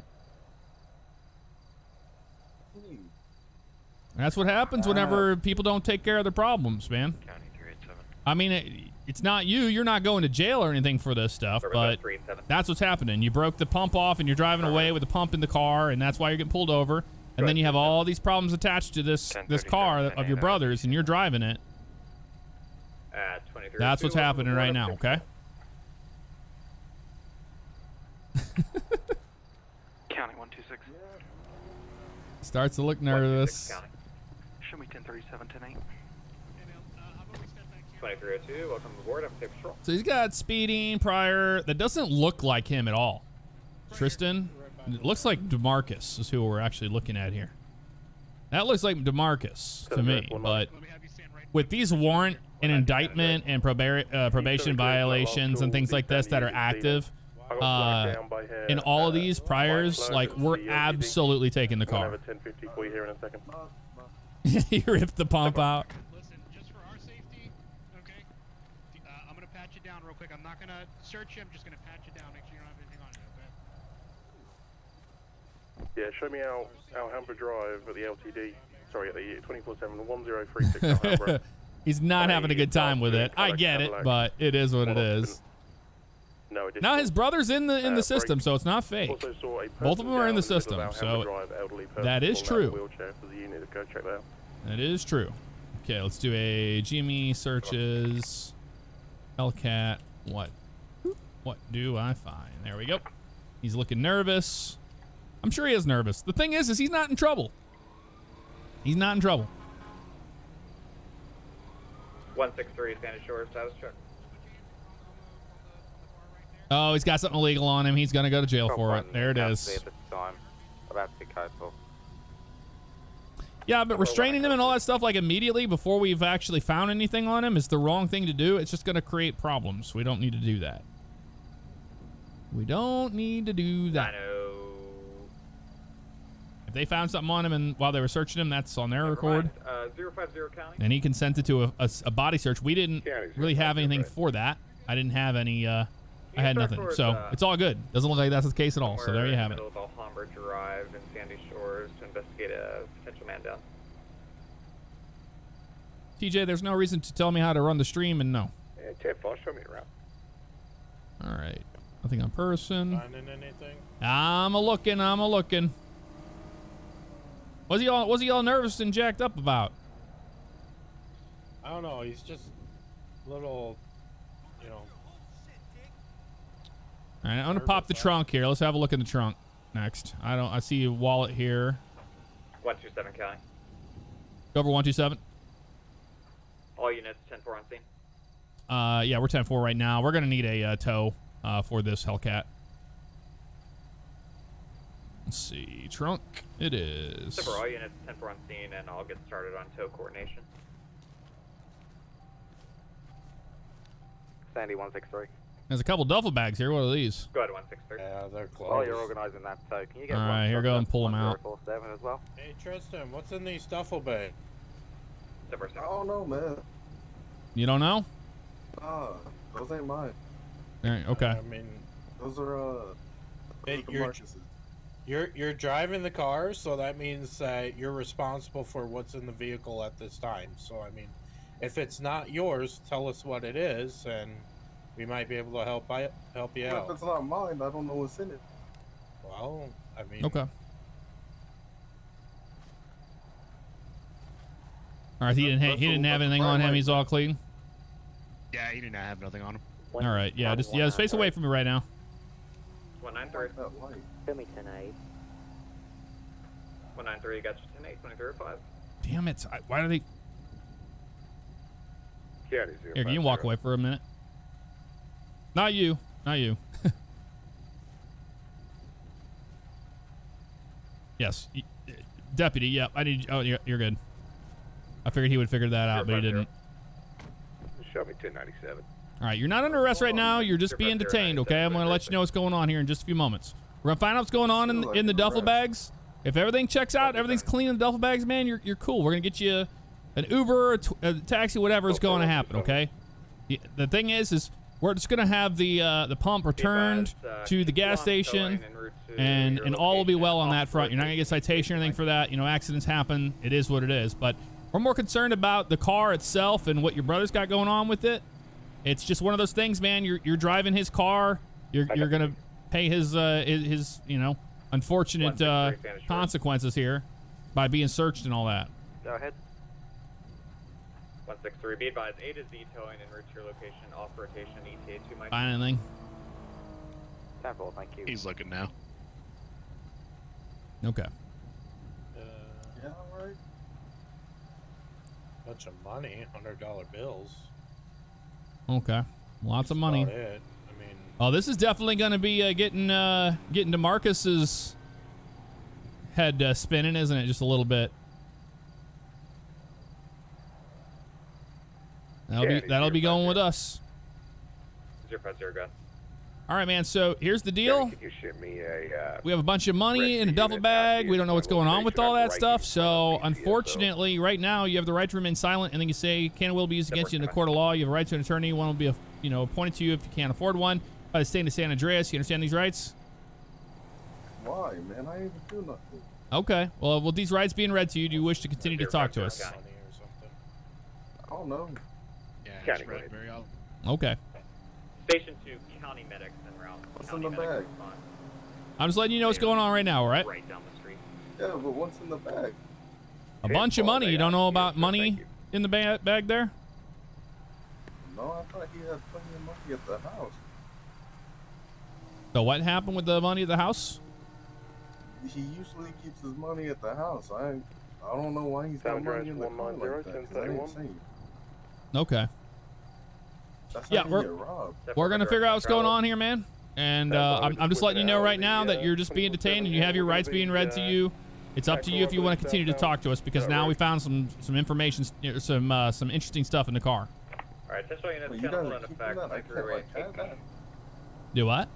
And that's what happens whenever people don't take care of their problems, man. I mean, it, it's not you. You're not going to jail or anything for this stuff, but that's what's happening. You broke the pump off and you're driving away with the pump in the car, and that's why you're getting pulled over. And then you have all these problems attached to this this car of your brother's, and you're driving it. Uh, 23 That's what's happening right now, okay? County 126. Starts to look nervous. Show me 1037, 108. 2302, welcome aboard. I'm safe patrol. So he's got speeding prior. That doesn't look like him at all. Tristan, it looks like Demarcus is who we're actually looking at here. That looks like Demarcus to me, but with these warrant and indictment and proba- uh, probation violations and things like this that are active, uh, in all of these priors, like we're absolutely taking the car. A 1050 for you here in a second. he ripped the pump out. I'm gonna pat you down real quick. I'm not gonna search you. I'm just gonna pat you down. Make sure you don't have anything on you. Okay. Yeah, show me Al, Alhambra Drive at the LTD. Sorry, at the 24-7, 1036 Alhambra. He's not having a good time with it. I get it, but it is what it is. No, it didn't. Now his brother's in the in Uh, the system, so it's not fake. Also saw a Both of them are in the down middle of system, so Drive, elderly person that is falling out of a true. Wheelchair for the unit. Go check that is true. Okay, let's do a GME searches. Hellcat, what? What do I find? There we go. He's looking nervous. I'm sure he is nervous. The thing is, is he's not in trouble. He's not in trouble. 163 Sandy Shore status check. Oh, he's got something illegal on him. He's gonna go to jail oh, for it. There it is. About to coastal. Yeah, but restraining him and all that stuff like immediately before we've actually found anything on him is the wrong thing to do. It's just gonna create problems. We don't need to do that. We don't need to do that. If they found something on him and while they were searching him, that's on their Never record. Uh, 050 County. And he consented to a, a, a body search. We didn't County's really have anything right. for that. I didn't have any. Uh, I had nothing. towards, So uh, it's all good. Doesn't look like that's the case at all. So there you have it. Drive in Sandy Shores to investigate a potential man down. TJ, there's no reason to tell me how to run the stream and no. Yeah, Ted Foss, show me around. All right. Nothing on person. Finding anything? I'm a looking. I'm a looking. Was he all was he all nervous and jacked up about? I don't know. He's just a little, you know. All right, I'm gonna pop the trunk here. Let's have a look in the trunk next. I don't. I see a wallet here. 127 County. Go over one two seven. All units 10 4 on scene. Uh, yeah, we're 10-4 right now. We're gonna need a uh, tow uh, for this Hellcat. Let's see, trunk. It is. So for all units 10 4 on scene, and I'll get started on tow coordination. Sandy 163. There's a couple duffel bags here. What are these? Go ahead, 163. Yeah, they're close. While you're organizing that tow, can you get All one right, here, go and pull them out. 1047 as well? Hey, Tristan, what's in these duffel bags? I don't know, man. You don't know? Ah, those ain't mine. All right. Okay. I mean, Those are uh. Hey, the you're- Marcus's. you're you're driving the car, so that means that you're responsible for what's in the vehicle at this time. So I mean, if it's not yours, tell us what it is, and we might be able to help I help you Well, out. If it's not mine, I don't know what's in it. Well, I mean, Okay. All right. He didn't. Ha- he didn't have anything on him. He's all clean. Yeah, he did not have nothing on him. All right. Yeah. Just yeah. Just face away from me right now. 193. Show me 10 8. 193, got you 10 8, 2305. Damn it! I- Why do they? County Here, can you walk away for a minute? Not you. Not you. yes. uh, Deputy, yep. I need. Oh, you're, you're good. I figured he would figure that out, but he didn't. Show me 1097. All right, you're not under arrest right now. You're just being detained, okay? I'm going to let you know what's going on here in just a few moments. We're going to find out what's going on in, in the duffel bags. If everything checks out, everything's clean in the duffel bags, man, you're, you're cool. We're going to get you an Uber, a, t- a taxi, whatever is going to happen, okay? The, the thing is, is we're just going to have the uh, the pump returned to the gas station, and and all will be well on that front. You're not going to get citation or anything for that. You know, accidents happen. It is what it is. But we're more concerned about the car itself and what your brother's got going on with it. It's just one of those things, man. You're you're driving his car. You're you're gonna pay his uh his, his you know unfortunate uh, consequences here by being searched and all that. Go ahead. 163, be advised, 8 is detailing en route to your location, off rotation, ETA 2 might. Find anything? 10 4, thank you. He's looking now. Okay. yeah, all right. Bunch of money, hundred dollar bills. Okay. Lots of money. It. I mean, Oh, this is definitely going to be uh, getting uh, getting to Marcus's head uh, spinning, isn't it? Just a little bit. That'll Yeah, be that'll be going with us. 050, go. All right, man. So here's the deal. Could you ship me a uh, We have a bunch of money in a duffel bag. We don't know what's going on with all that stuff. So, unfortunately, right now you have the right to remain silent, and then you say can and will be used against you in the court of law. You have a right to an attorney. One will be, you know, appointed to you if you can't afford one by the state of San Andreas. You understand these rights? Why, man? I ain't do nothing. Okay. Well, with these rights being read to you, do you wish to continue to talk to us? I don't know. Yeah, it's right, very odd. Okay. Station 2, county medics en. What's in the bag? I'm just letting you know what's going on right now. All right. Right down the street. Yeah, but what's in the bag? A bunch of money. You don't know about money in the ba- bag there? No, I thought he had plenty of money at the house. So what happened with the money at the house? He usually keeps his money at the house. I I don't know why he's got money in the one car nine zero like that. ten 'cause that ain't safe. Okay. That's Yeah, we're- We're gonna figure out what's going on here, man. And uh, I'm, I'm just letting you know right now that you're just being detained and you have your rights being read to you. It's up to you if you want to continue to talk to us because now we found some some information, some uh, some interesting stuff in the car. Alright, attention units, Well, you channel guys hold in are keeping effect. that? I can't, like. Do what?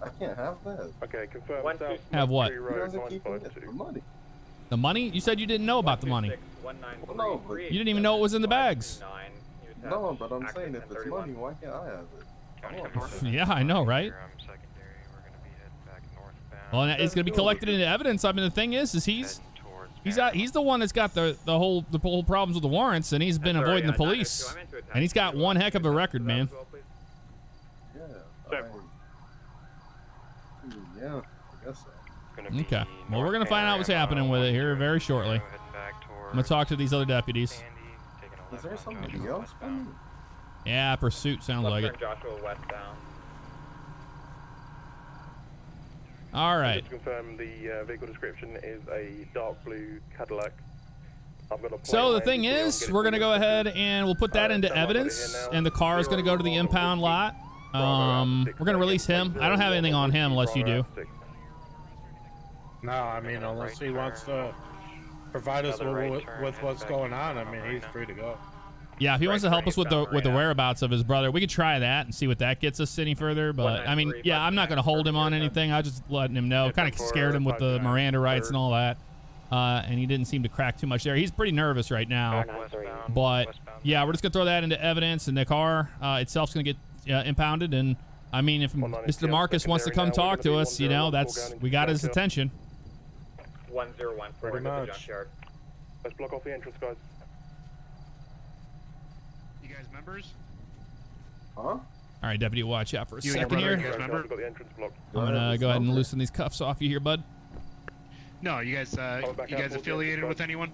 I can't have that. Okay, confirm. One, South Have what? Road, guys are keeping it, 952. the money. The money? You said you didn't know about the money. Well, no, but You didn't even know it was in the bags. Nine, no, but I'm saying if it's money, why can't I have it? Come. Oh, yeah, I know, right? Well, it's gonna be collected into evidence. I mean, the thing is, is he's he's got he's the one that's got the the whole the whole problems with the warrants, and he's been Sorry, avoiding the 902, police, I meant to attach and he's got one heck of a record, man. Yeah. I, hmm, yeah, I guess so. Okay. Well, we're gonna find out what's happening with it here very shortly. I'm gonna talk to these other deputies. Is there somebody else coming? Yeah, pursuit sounds like it. Joshua westbound. All right. Just to confirm, the uh, vehicle description is a dark blue Cadillac. I've got a So the thing if you want is, we're gonna go ahead and we'll put that into evidence, and the car is gonna go to the impound lot. Um, we're gonna release him. I don't have anything on him unless you do. No, I mean, unless he wants to provide us with, with, with what's going on, I mean, he's free to go. Yeah, if he wants to help us with the with the whereabouts of his brother, we could try that and see what that gets us any further. But I mean, yeah, I'm not gonna hold him on anything. I just letting him know. Kind of scared him with the Miranda rights and all that. Uh, and he didn't seem to crack too much there. He's pretty nervous right now. But yeah, we're just gonna throw that into evidence, and the car uh, itself's gonna get uh, impounded. And I mean, if Mr. Marcus wants to come talk to us, you know, that's we got his attention. 1014 Pretty into the much. junkyard. Let's block off the entrance, guys. You guys members? Huh? All right, deputy, watch out for a You second here. you guys remember? We've got the entrance blocked. I'm gonna go ahead and loosen these cuffs off you here, bud. No, you guys. Uh, you guys affiliated with anyone?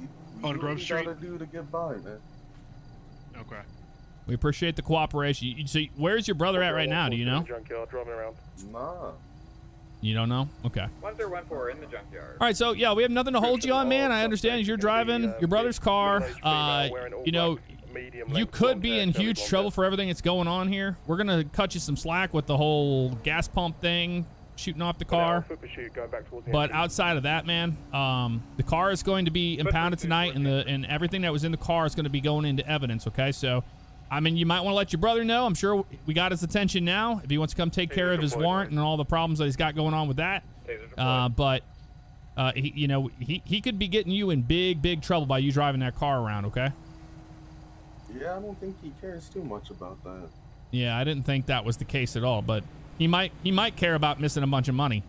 You On do Grove what you Street? gotta do to get by, man. Okay. We appreciate the cooperation. You- So, where's your brother at right now? Do you know? Junkyard, driving around. Nah. You don't know? Okay. 1014 in the junkyard. All right, so yeah, we have nothing to hold you on, man. I understand you're driving your brother's car. Uh, you know, you could be in huge trouble for everything that's going on here. We're gonna cut you some slack with the whole gas pump thing, shooting off the car. Foot pursuit going back towards the But outside of that, man, um, the car is going to be impounded tonight, and the and everything that was in the car is going to be going into evidence. Okay, so. I mean, you might want to let your brother know. I'm sure we got his attention now. If he wants to come take care of his warrant and all the problems that he's got going on with that, uh, but uh, he, you know, he, he could be getting you in big, big trouble by you driving that car around. Okay. Yeah, I don't think he cares too much about that. Yeah, I didn't think that was the case at all, but he might he might care about missing a bunch of money.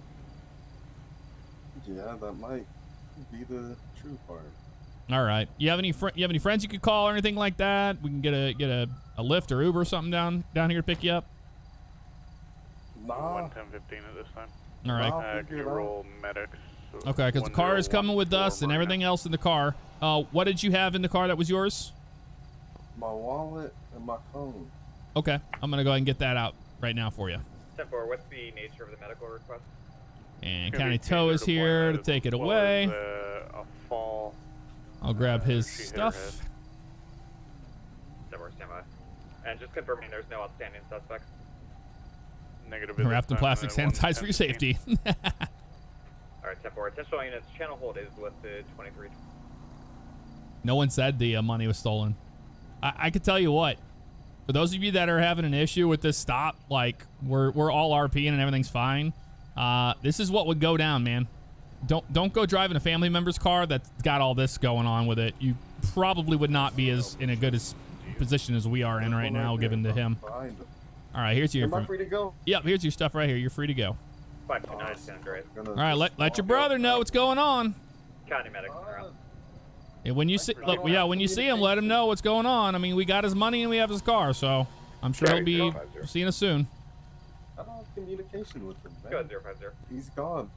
Yeah, that might be the true part. All right. You have any fr- you have any friends you could call or anything like that? We can get a get a, a lift or Uber or something down down here to pick you up. Nah. One ten fifteen at this time. All right. Uh, can you roll medics? Okay, because the car is coming with us and everything else in the car. Uh, what did you have in the car that was yours? My wallet and my phone. Okay, I'm gonna go ahead and get that out right now for you. 10-4, what's the nature of the medical request? And Gonna County Tow is here to take it away. as, uh, a fall. I'll grab his she hit her stuff. 10-4, stand. And just confirming there's no outstanding suspects. Negative. Wrapped in plastic, sanitized for your safety. Alright, 10-4, attention all units, channel hold is listed 23. no one said the uh, money was stolen. I, I could tell you what. For those of you that are having an issue with this stop, like we're we're all RPing and everything's fine. Uh, this is what would go down, man. Don't don't go driving a family member's car that's got all this going on with it. You probably would not be as in a good as position as we are in right now, given to him. All right, here's your. Am I free to go? Yep, here's your stuff right here. You're free to go. 529 San Andreas. All right, let let your brother know what's going on. County medics around. And when you see, look, yeah, when you see him, let him know what's going on. I mean, we got his money and we have his car, so I'm sure he'll be seeing us soon. I don't have communication with him, man. Go ahead, 050. He's gone.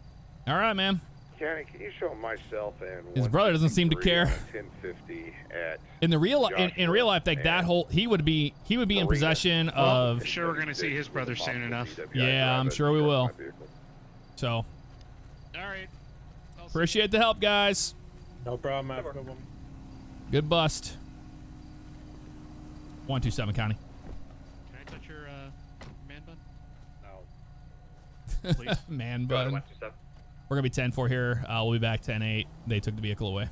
All right, man. County, can you show myself and his brother doesn't seem to care. 1050 at in the real in, in real life, like that whole he would be he would be in possession well, of. I'm sure we're gonna see his brother soon enough. Yeah, I'm sure we will. So. All right. Appreciate the help, guys. No problem. Have a good one. Good bust. One two seven county. Can I touch your uh, man bun? No. Please. man bun. We're gonna be 10-4 here. Uh, we'll be back 10-8. They took the vehicle away.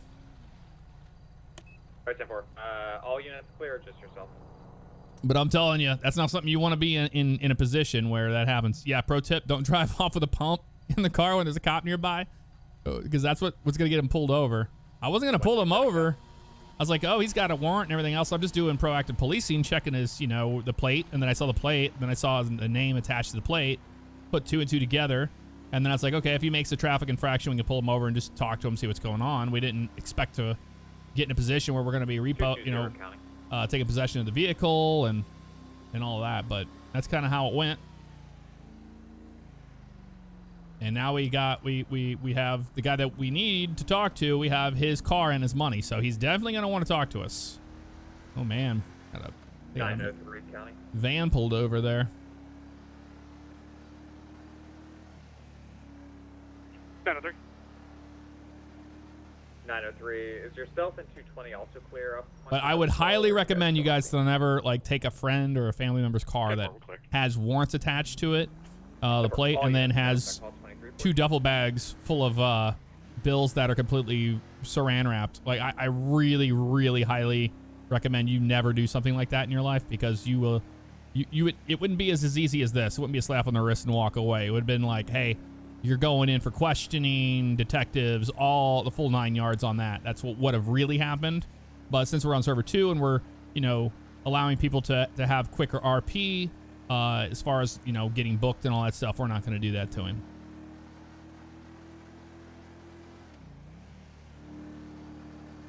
Alright, 10 4. Uh, all units clear, just yourself. But I'm telling you, that's not something you want to be in, in, in a position where that happens. Yeah, pro tip, don't drive off with a pump in the car when there's a cop nearby. Because that's what, what's going to get him pulled over. I wasn't going to pull him over. I was like, oh, he's got a warrant and everything else. So I'm just doing proactive policing, checking his, you know, the plate. And then I saw the plate. Then I saw the name attached to the plate. Put two and two together. And then I was like, okay, if he makes a traffic infraction, we can pull him over and just talk to him, see what's going on. We didn't expect to get in a position where we're going to be repo, you know, uh, taking possession of the vehicle and and all that. But that's kind of how it went. And now we got we we we have the guy that we need to talk to. We have his car and his money, so he's definitely going to want to talk to us. Oh man, got a, got a van pulled over there. 903. 903. Is yourself and 220 also clear up? But I would highly recommend you guys to never like take a friend or a family member's car that has warrants attached to it, uh, the plate, and then has two duffel bags full of uh, bills that are completely saran wrapped. Like I, I really, really highly recommend you never do something like that in your life because you will, you, you would, it wouldn't be as, as easy as this. It wouldn't be a slap on the wrist and walk away. It would have been like, hey, you're going in for questioning, detectives, all the full nine yards on that. That's what would have really happened. But since we're on server two and we're, you know, allowing people to, to have quicker RP, uh, as far as, you know, getting booked and all that stuff, we're not going to do that to him.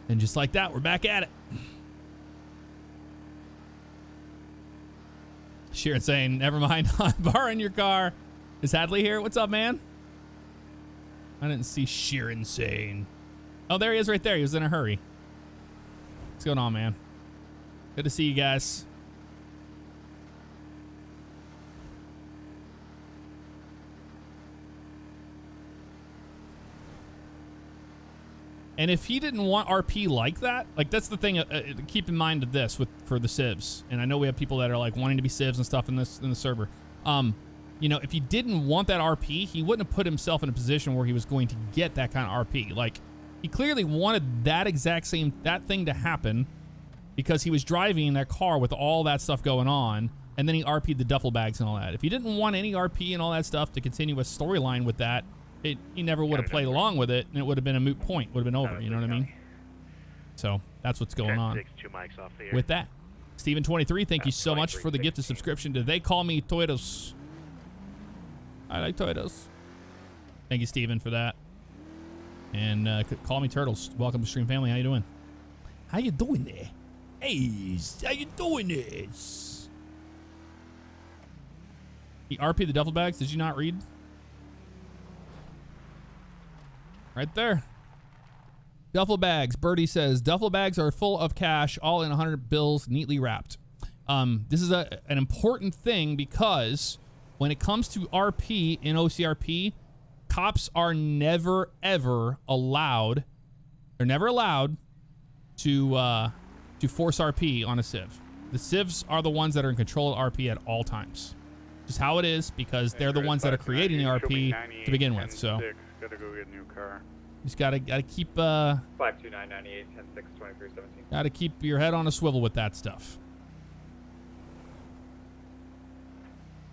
And just like that, we're back at it. Sheeran saying, never mind, I'm borrowing your car. Is Hadley here? What's up, man? I didn't see sheer insane. Oh, there he is right there. He was in a hurry. What's going on, man? Good to see you guys. And if he didn't want RP like that, like that's the thing. Uh, uh, keep in mind of this with for the civs, and I know we have people that are like wanting to be civs and stuff in this in the server. Um, you know, if he didn't want that RP, he wouldn't have put himself in a position where he was going to get that kind of RP. Like, he clearly wanted that exact same, that thing to happen because he was driving in that car with all that stuff going on, and then he RP'd the duffel bags and all that. If he didn't want any RP and all that stuff to continue a storyline with that, it, he never would have played along with it, and it would have been a moot point. Would have been over, you know what I mean? So, that's what's going on with that. Steven23, thank you so much for the gift of subscription to They Call Me Toitos. I like Toyotas. Thank you, Steven, for that. And uh, call me Turtles. Welcome to Stream Family. How you doing? How you doing there? Hey, how you doing this? The RP the duffel bags. Did you not read? Right there. Duffel bags. Birdie says duffel bags are full of cash, all in 100 bills, neatly wrapped. Um, this is a, an important thing because when it comes to RP in OCRP, cops are never ever allowed. They're never allowed to uh, to force RP on a civ. The civs are the ones that are in control of RP at all times. Just how it is because they're the ones that are creating the RP to begin with. So. Gotta go get a new car. Just gotta gotta keep uh. Five two nine ninety eight ten six twenty three seventeen. Gotta keep your head on a swivel with that stuff.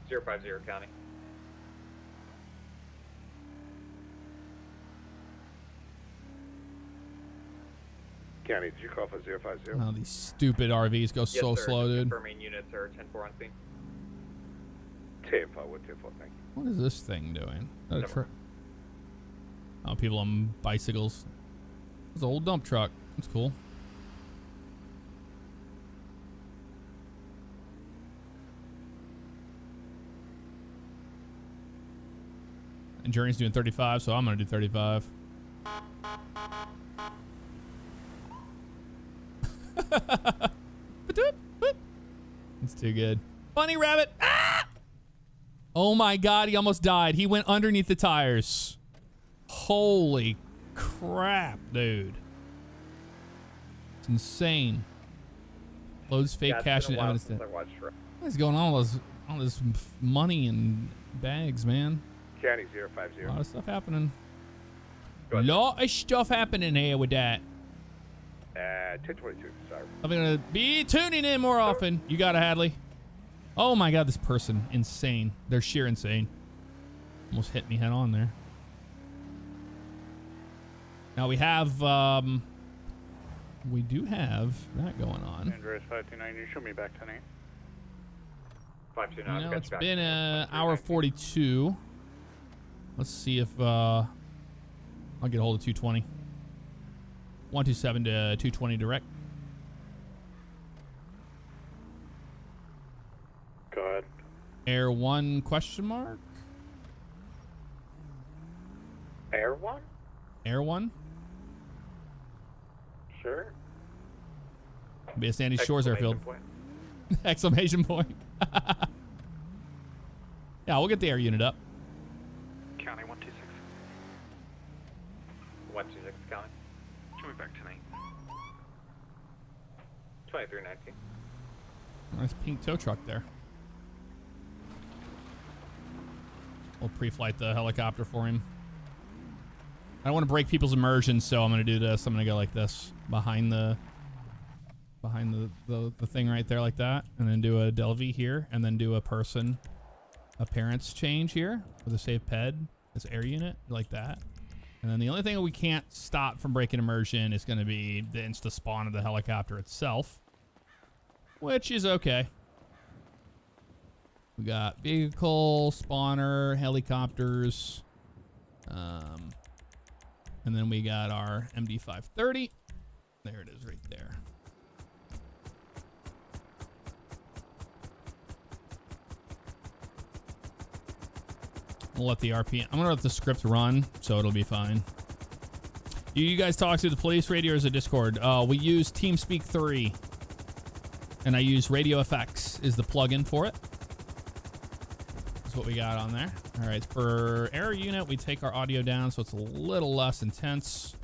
050 County. County, did you call for 050? Oh, these stupid RVs go yes, so sir. slow, dude. Confirming units are 10 4 on scene. 10 4, what 10 4, thank you. What is this thing doing? oh, people on bicycles. It's an old dump truck. That's cool. And Journey's doing 35, so I'm going to do 35. It's too good. Bunny rabbit. Ah! Oh my god, he almost died. He went underneath the tires. Holy crap, dude. It's insane. Loads fake Yeah, cash and evidence. since that- I watched Shrek. What is going on with all this, all this f- money and bags, man? County 050. A lot of stuff happening. A lot of stuff happening here with that. Uh, 1022, sorry. I'm gonna be tuning in more often. You got it, Hadley. Oh my god, this person. Insane. They're sheer insane. Almost hit me head on there. Now we have, um, we do have that going on. Andreas 529, you show me back tonight. Five two You nine. know, it's been an hour 42. Let's see if, uh, I'll get a hold of 220. 127 to 220 direct. Go ahead. Air 1 question mark? Air one? Air 1? Sure. Be a Sandy Shores airfield. point. Exclamation point. yeah, we'll get the air unit up. County 126. One two six county. Show me back tonight. Twenty three nineteen. Nice pink tow truck there. We'll pre-flight the helicopter for him. I don't want to break people's immersion, so I'm going to do this. I'm going to go like this behind the behind the, the, the thing right there like that. And then do a Delvey here. And then do a person appearance change here with a save ped. This air unit like that. And then the only thing we can't stop from breaking immersion is going to be the insta spawn of the helicopter itself. Which is okay. We got vehicle, spawner, helicopters. Um, and then we got our MD530. There it is right there. We'll let the RP. I'm gonna let the script run, so it'll be fine. Do you guys talk to the police radio or is it Discord? Uh, we use TeamSpeak 3. And I use Radio FX is the plugin for it. That's what we got on there. All right, for air unit, we take our audio down so it's a little less intense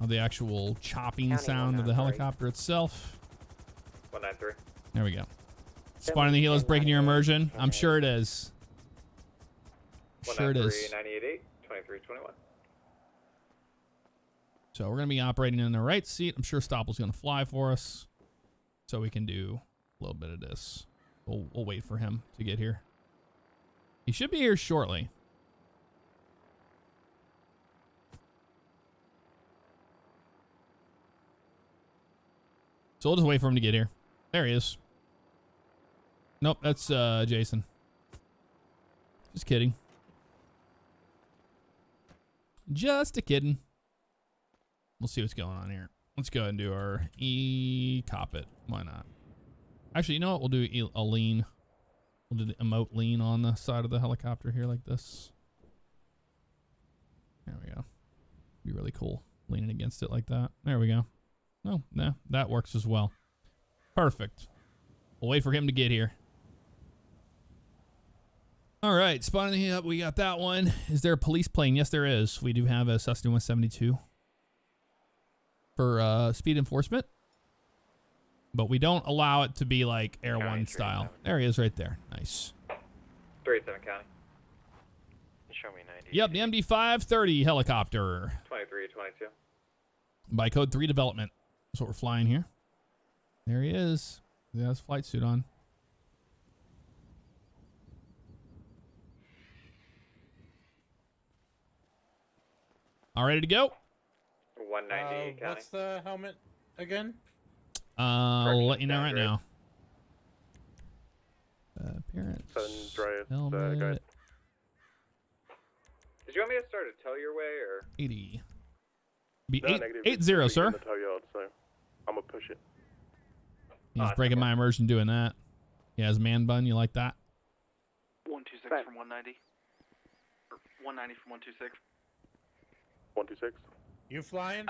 of the actual chopping County sound of the helicopter itself. One nine three. There we go. Spawning the heel is breaking your immersion. I'm sure it is. Sure it is. 988, 2321. So we're going to be operating in the right seat. I'm sure Stoppel's going to fly for us. So we can do a little bit of this. We'll, we'll wait for him to get here. He should be here shortly. So we'll just wait for him to get here. There he is. Nope, that's uh, Jason. Just kidding. Just a kidding. We'll see what's going on here. Let's go ahead and do our E cop it. Why not? Actually, you know what? We'll do a lean. We'll do the emote lean on the side of the helicopter here like this. There we go. Be really cool. Leaning against it like that. There we go. No, no, that works as well. Perfect. We'll wait for him to get here. All right, spotting up. We got that one. Is there a police plane? Yes, there is. We do have a Cessna 172 for uh, speed enforcement, but we don't allow it to be like Air One style. There he is, right there. Nice. 37 county. Show me 90. Yep, the MD-530 helicopter 23 22. by Code Three Development. That's what we're flying here. There he is. He has flight suit on. All ready to go? 190 Uh, what's the helmet again? Uh, I'll let you know right now. Uh, appearance. Andreas, uh, helmet, go ahead. Did you want me to start a tow your way or? 80. Be No, eight, negative. eight zero, It's sir. in the tow yard, so I'm gonna push it. He's breaking my immersion doing that. He has man bun. You like that? 126 from 190. Or 190 from 126. One two six. You flying?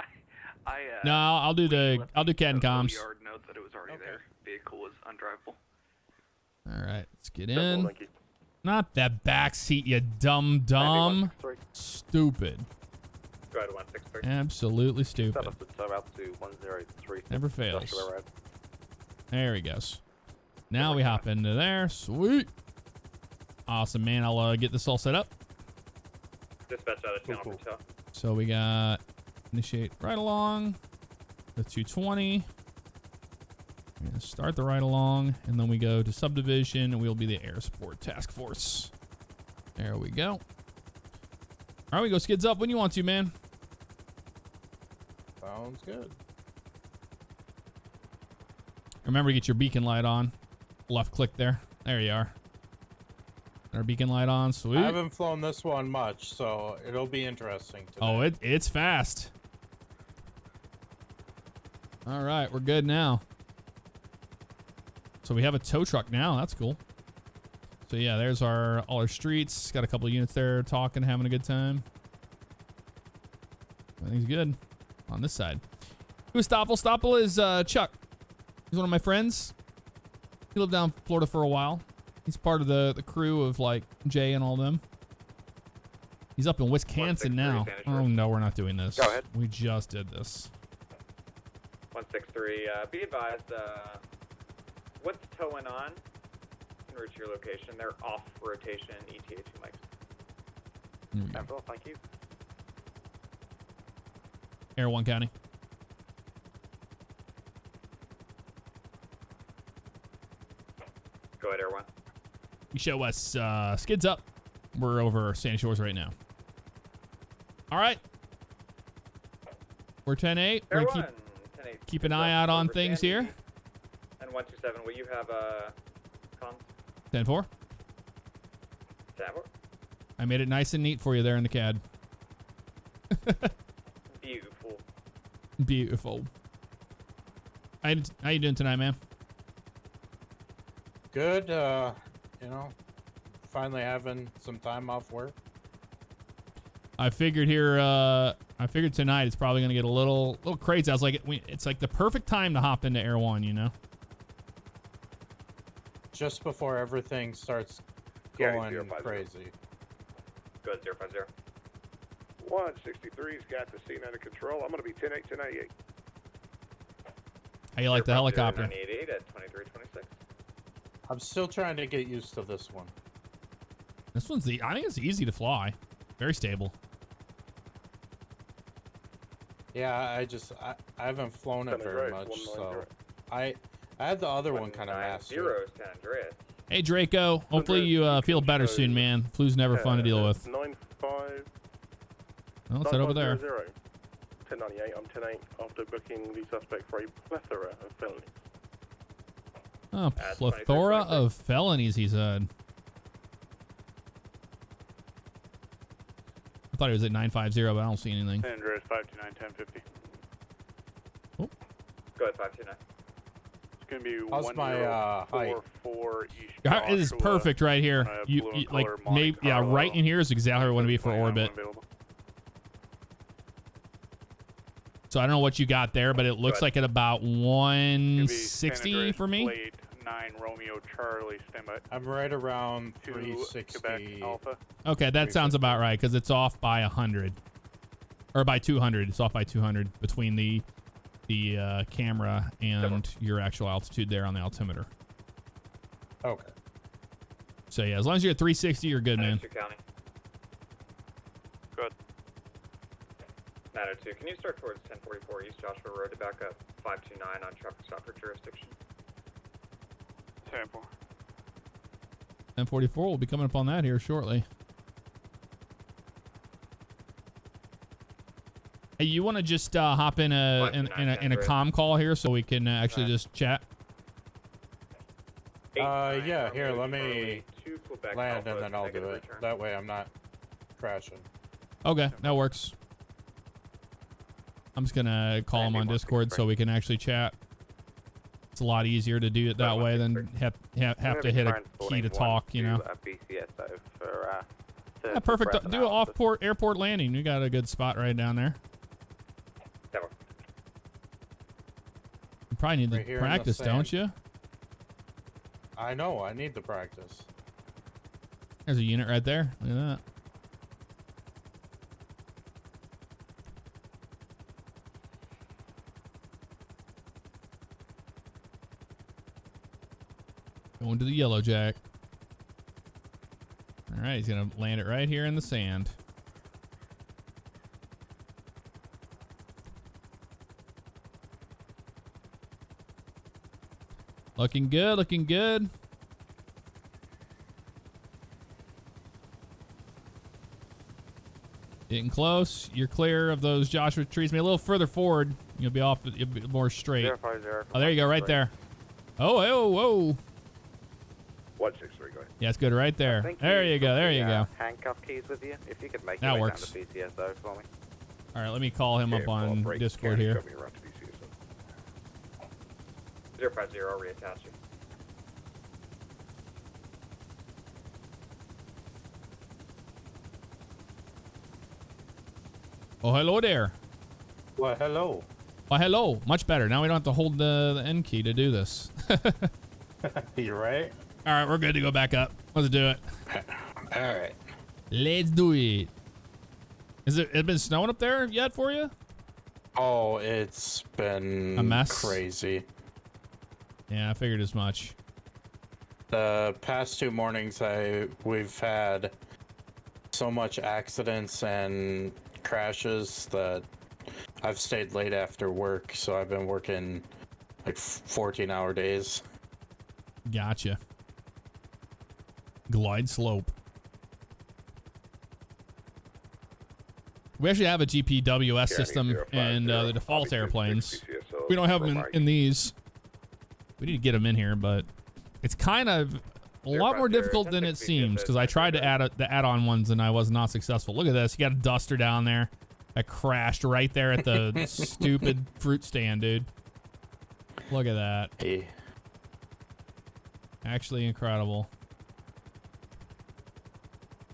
I, uh, No, I'll do the I'll do CAD and comms. Yard note that it was already there. Vehicle was undrivable. All right, let's get in. Not that back seat, you dumb dumb. Stupid. Go ahead, 163. Absolutely stupid. Never fails. There he goes. Now we hop into there. Sweet. Awesome, man. I'll uh, get this all set up. Dispatch out of channel for. So we got initiate right along the 220. We're start the ride along, and then we go to subdivision, and we'll be the air support task force. There we go. All right, we go skids up when you want to, man. Sounds good. Remember to get your beacon light on. Left click there. There you are. Our beacon light on. Sweet. I haven't flown this one much, so it'll be interesting. Oh, today. Oh, it it's fast. All right, we're good now. So we have a tow truck now. That's cool. So yeah, there's our all our streets. Got a couple units there talking, having a good time. Everything's good on this side. Who's Stoppel? Stoppel is uh, Chuck. He's one of my friends. He lived down in Florida for a while. He's part of the, the crew of like Jay and all them. He's up in Wisconsin now. Oh no, we're not doing this. Go ahead. We just did this. 163. Uh, be advised, uh, what's towing on? En route to your location. They're off rotation ETA 2 mics. Temple, thank you. Air One County. Go ahead, Air 1. You show us uh, skids up. We're over Sandy Shores right now. All right. We're 10-8. We're keep, 10-8. Keep an eye out on things Sandy. here. And 127, will you have a comms? 10-4. Tabor? I made it nice and neat for you there in the CAD. Beautiful. Beautiful. How, how you doing tonight, man? Good. Uh, you know, finally having some time off work. I figured here. Uh, I figured tonight it's probably gonna get a little, little crazy. I was like, it's like the perfect time to hop into Air One. You know. Just before everything starts Yeah, going 050. crazy. Go ahead, 050. 163's got the scene under control. I'm going to be 10 8 1098. How you like the helicopter? 988 at 2326. I'm still trying to get used to this one. This one's the. I think it's easy to fly. Very stable. Yeah, I just I, I haven't flown it very Drive, much, so nine I I had the other one kind of mastered. Zero San Andreas. Hey Draco. Hopefully you uh, feel better soon, man. Flu's never fun to deal with. 95. Well, it's right over there. 1098, I'm 108 after booking the suspect for a plethora of felonies. Oh, plethora of felonies, he said. I thought it was at 950, but I don't see anything. San Andreas 529 1050. Oh. Go ahead, 529. It's going to be How's my, uh, height? 1044 East Yeah, It is Joshua. perfect right here. Uh, You, blue you and like color Monte maybe yeah, right Carlo. in here is exactly where I want to be for 29 orbit. available. So I don't know what you got there, but it looks Go like at about It's gonna be San 160 Andreas for me. Plate 9 Romeo Charlie, stand. I'm right around to 360. Quebec Alpha. Okay, that sounds about right because it's off by 100 or by 200. It's off by 200 between the the uh, camera and your actual altitude there on the altimeter. Okay. So yeah, as long as you're at 360, you're good, man. 92 County. Good. 902. Can you start towards 1044 East Joshua Road to back up 529 on traffic stop for jurisdiction? 10 4. 1044 will be coming up on that here shortly. Hey, you want to just uh, hop in a in, in a in a com call here so we can uh, actually just chat? Uh, yeah. Here, let me land and then I'll do it. return. That way, I'm not crashing. Okay, that works. I'm just gonna call him on Discord so we can actually chat it's a lot easier to do it that way than have have, have to hit a key to talk, you know. For, uh, yeah, perfect. Do an off port airport landing. You got a good spot right down there. You probably need right to practice, don't you? I know. I need to practice. There's a unit right there. Look at that. Going to the yellow jack. All right, he's gonna land it right here in the sand. Looking good, looking good. Getting close. You're clear of those Joshua trees. Maybe a little further forward. You'll be off. You'll be more straight. Zero five zero. Oh, there you go, right there. Oh, oh, whoa. One six three. Go ahead. Yeah, it's good right there. Thank There you go. There the, you uh, go. Handcuff keys with you. If you could make That your works. down to BCSO for me. All right, let me call him up on break. Discord County here. coming around to BCSO. Zero five zero, reattach you. Oh, hello there. Well, hello. Well, hello. Much better. Now we don't have to hold the, the end key to do this. You're right. All right, we're good to go back up. Let's do it. All right. Let's do it. Is it, it been snowing up there yet for you? Oh, it's been A mess? crazy. Yeah, I figured as much. The past two mornings, I we've had so much accidents and crashes that I've stayed late after work. So I've been working like 14 hour days. Gotcha. Glide slope. We actually have a GPWS system and uh, the default airplanes. We don't have them in, in these. We need to get them in here, but it's kind of a lot more difficult than it seems because I tried to add a, the add-on ones and I was not successful. Look at this. You got a duster down there that crashed right there at the stupid fruit stand, dude. Look at that. Hey. Actually incredible.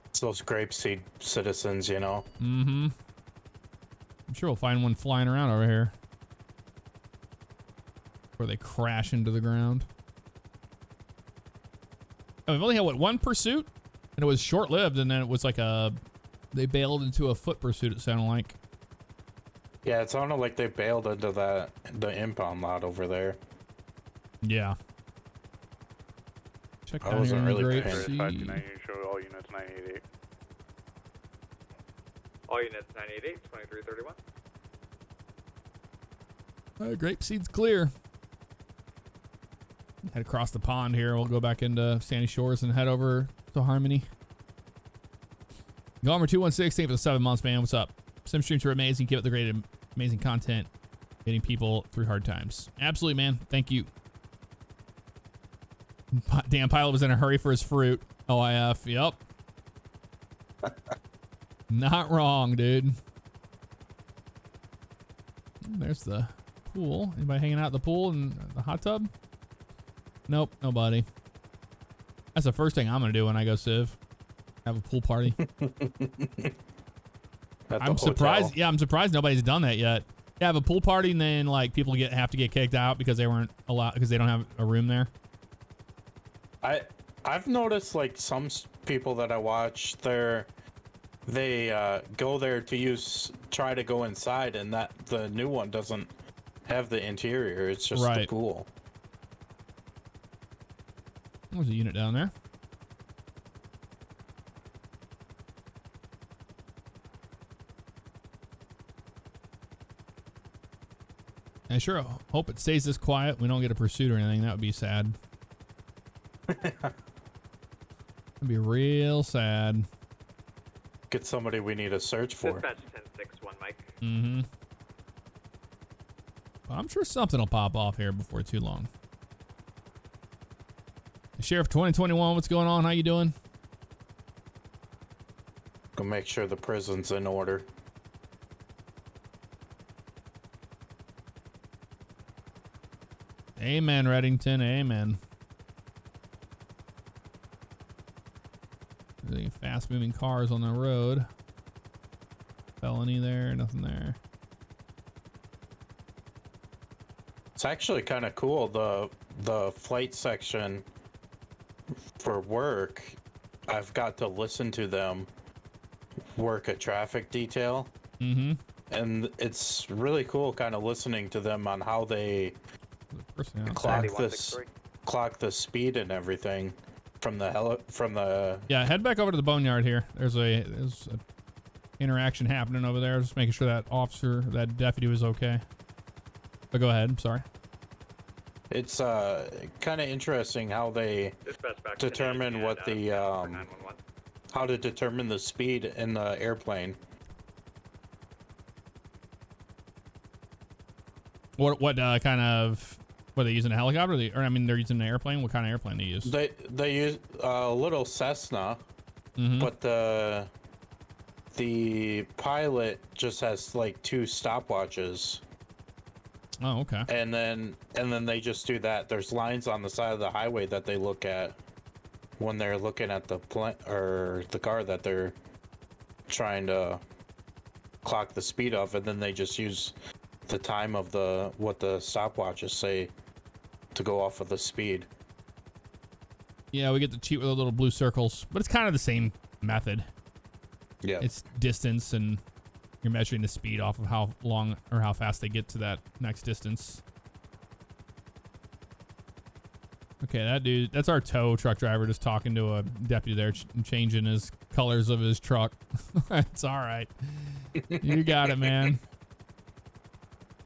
It's those grapeseed citizens, you know. Mm-hmm. I'm sure we'll find one flying around over here. Where they crash into the ground. Oh, we've only had, what, one pursuit? And it was short-lived, and then it was like a... They bailed into a foot pursuit, it sounded like. Yeah, it sounded like they bailed into that the impound lot over there. Yeah. Check I down wasn't here really the grape paying Five seed. two nine, you show all units nine eight eight. All units 988, 2331. Uh, Grapeseed's clear. Head across the pond here. We'll go back into Sandy Shores and head over to Harmony. Gomer two one six. Thank you for the seven months, man. What's up? Sim streams are amazing. Keep up the great, amazing content, getting people through hard times. Absolutely, man. Thank you. Damn pilot was in a hurry for his fruit. OIF. Yep. Not wrong, dude. There's the pool. Anybody hanging out at the pool and the hot tub? Nope, nobody. That's the first thing I'm gonna do when I go Civ. Have a pool party. I'm surprised. hotel. Yeah, I'm surprised nobody's done that yet. Yeah, have a pool party and then like people get have to get kicked out because they weren't allowed because they don't have a room there. I I've noticed like some people that I watch, they're they uh, go there to use try to go inside, and that the new one doesn't have the interior. It's just the Right. pool. There's a unit down there. I sure hope it stays this quiet. We don't get a pursuit or anything. That would be sad. That'd be real sad. Get somebody we need to search for. Dispatch 1061, Mike. Mm-hmm. I'm sure something will pop off here before too long. Sheriff 2021, what's going on? How you doing? Go make sure the prison's in order. Amen, Reddington. Amen. Any fast moving cars on the road. Felony there, nothing there. It's actually kind of cool. The the flight section for work, I've got to listen to them work a traffic detail. Mm-hmm. And it's really cool kind of listening to them on how they clock this clock the speed and everything from the hell from the Yeah, head back over to the boneyard here. There's a there's a interaction happening over there. Just making sure that officer, that deputy was okay. But go ahead. I'm sorry. It's uh kind of interesting how they determine what the um how to determine the speed in the airplane. What what uh, kind of what are they using a helicopter? They, or I mean, they're using an airplane. What kind of airplane they use? They they use a little Cessna, Mhm. but the the pilot just has like two stopwatches. Oh, okay. And then and then they just do that. There's lines on the side of the highway that they look at when they're looking at the plant or the car that they're trying to clock the speed of, and then they just use the time of the what the stopwatches say to go off of the speed. Yeah, we get to cheat with the little blue circles, but it's kind of the same method. Yeah. It's distance and you're measuring the speed off of how long or how fast they get to that next distance. Okay, that dude, that's our tow truck driver just talking to a deputy there, ch- changing his colors of his truck. it's all right. you got it, man.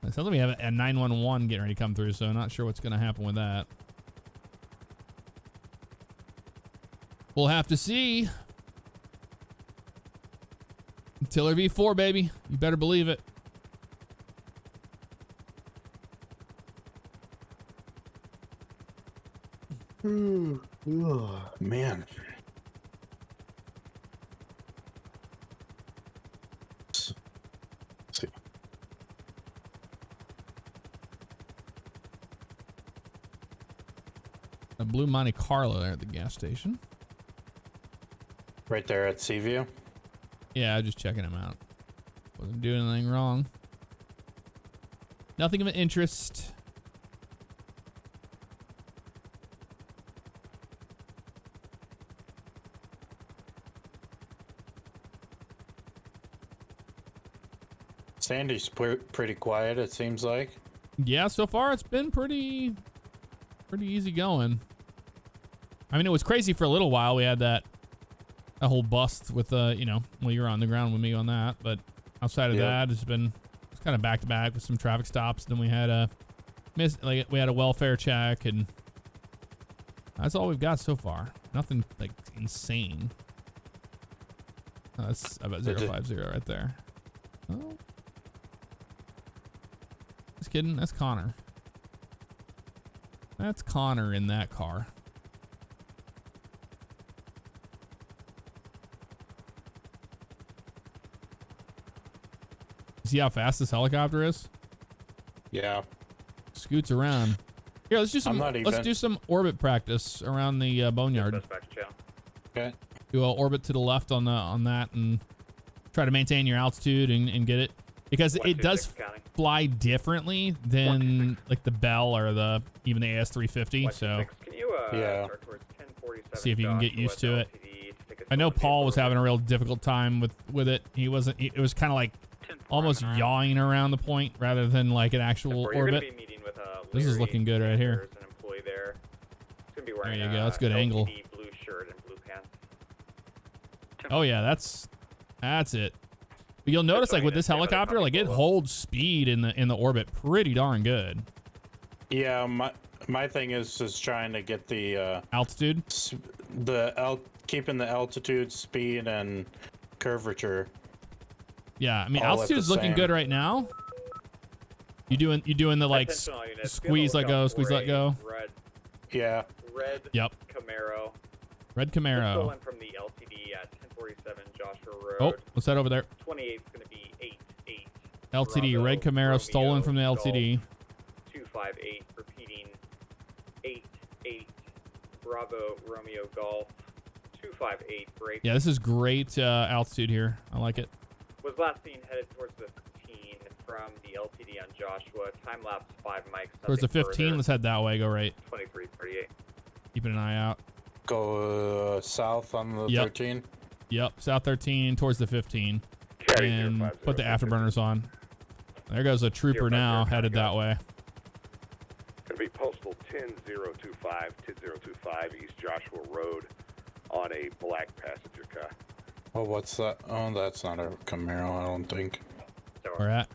It sounds like we have a 911 getting ready to come through, so I'm not sure what's going to happen with that. We'll have to see. Tiller V4, baby. You better believe it. Man. Blue Monte Carlo there at the gas station. Right there at Seaview. Yeah, just checking him out. Wasn't doing anything wrong. Nothing of interest. Sandy's pre- pretty quiet. It seems like. Yeah, so far it's been pretty, pretty easy going. I mean, it was crazy for a little while. We had that, that whole bust with uh, you know, well, you were on the ground with me on that, but outside of that, it's been it's kind of back to back with some traffic stops. Then we had a miss, like we had a welfare check, and that's all we've got so far. Nothing like insane. Oh, that's about zero five zero right there. Oh. Just kidding. That's Connor. That's Connor in that car. See how fast this helicopter is? Yeah. Scoots around. Here, let's do some. not Let's do some orbit practice around the uh, boneyard. Okay. Do a orbit to the left on the on that and try to maintain your altitude and, and get it because it does fly differently than like the Bell or the even the AS350. So Can you uh, Yeah. start towards 1047 see if you can get used to it. LTD to take a I know Paul was having a real difficult time with with it. He wasn't. It was kind of like almost yawing around the point rather than like an actual Or you're orbit. be meeting with uh, This is looking good right here. An employee there. He's gonna There you go. That's good angle. LTD blue shirt and blue pants. Oh yeah, that's that's it. But you'll notice like with this helicopter, like it holds speed in the in the orbit pretty darn good. Yeah, my my thing is is trying to get the uh, altitude, the el- keeping the altitude, speed, and curvature. Yeah, I mean All at altitude's looking same. good right now. You doing you doing the like s- Attention all units, be on the squeeze let go, squeeze let go. Red, Yeah. red Yep. Camaro. Red Camaro. Stolen from the LTD at 1047 Joshua Road. Oh, what's that over there. 28 is going to be 8 8. LTD, red Camaro stolen from the LTD. 258, repeating 8 8. Bravo Romeo Golf 258 break. Yeah, this is great uh, altitude here. I like it. Was last seen headed towards the 15 from the LTD on Joshua. Time lapse five mics. There's a 15. Further. Let's head that way. Go right. 2338. Keeping an eye out. Go uh, south on the yep. 13. Yep, south 13 towards the 15. Carry and put the afterburners on. There goes a trooper now, headed that way. Gonna be postal 10025, 10025 East Joshua Road on a black passenger car. Oh, what's that? Oh, that's not a Camaro, I don't think. Where at?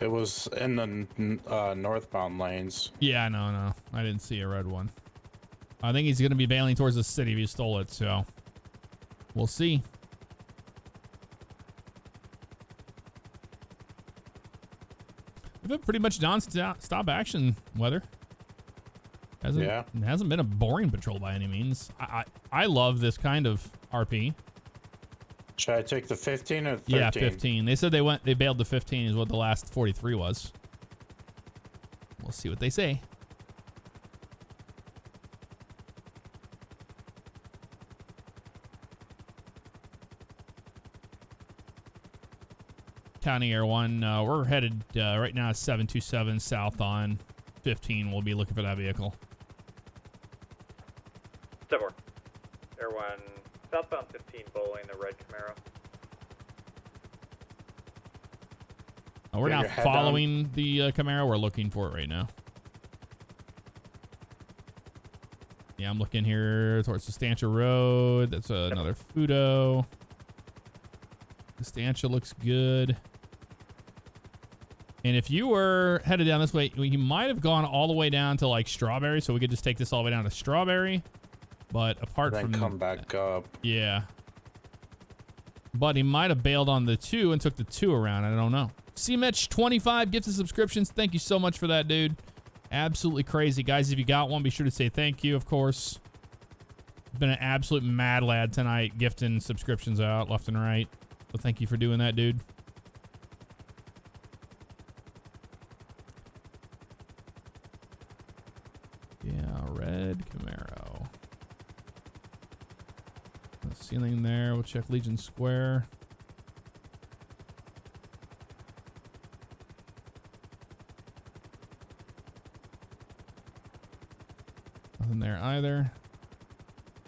It was in the uh, northbound lanes. Yeah, no, no. I didn't see a red one. I think he's going to be bailing towards the city if he stole it, so we'll see. We've been pretty much non-stop action weather. Hasn't, yeah. hasn't been a boring patrol by any means. I, I, I love this kind of RP. Should I take the 15 or 13? Yeah, 15. They said they went, they bailed the 15 is what the last 43 was. We'll see what they say. County Air 1, uh, we're headed uh, right now 727 south on 15. We'll be looking for that vehicle. Following the uh, Camaro. We're looking for it right now. Yeah, I'm looking here towards Sustancia Road. That's uh, another Fudo. Sustancia looks good. And if you were headed down this way, you might have gone all the way down to like Strawberry, so we could just take this all the way down to Strawberry. But apart then from come back up. Yeah. But he might have bailed on the two and took the two around. I don't know. CMetch25 gifts and subscriptions. Thank you so much for that, dude. Absolutely crazy. Guys, if you got one, be sure to say thank you, of course. Been an absolute mad lad tonight, gifting subscriptions out left and right. So thank you for doing that, dude. Yeah, red Camaro. Ceiling there. We'll check Legion Square. Nothing there either.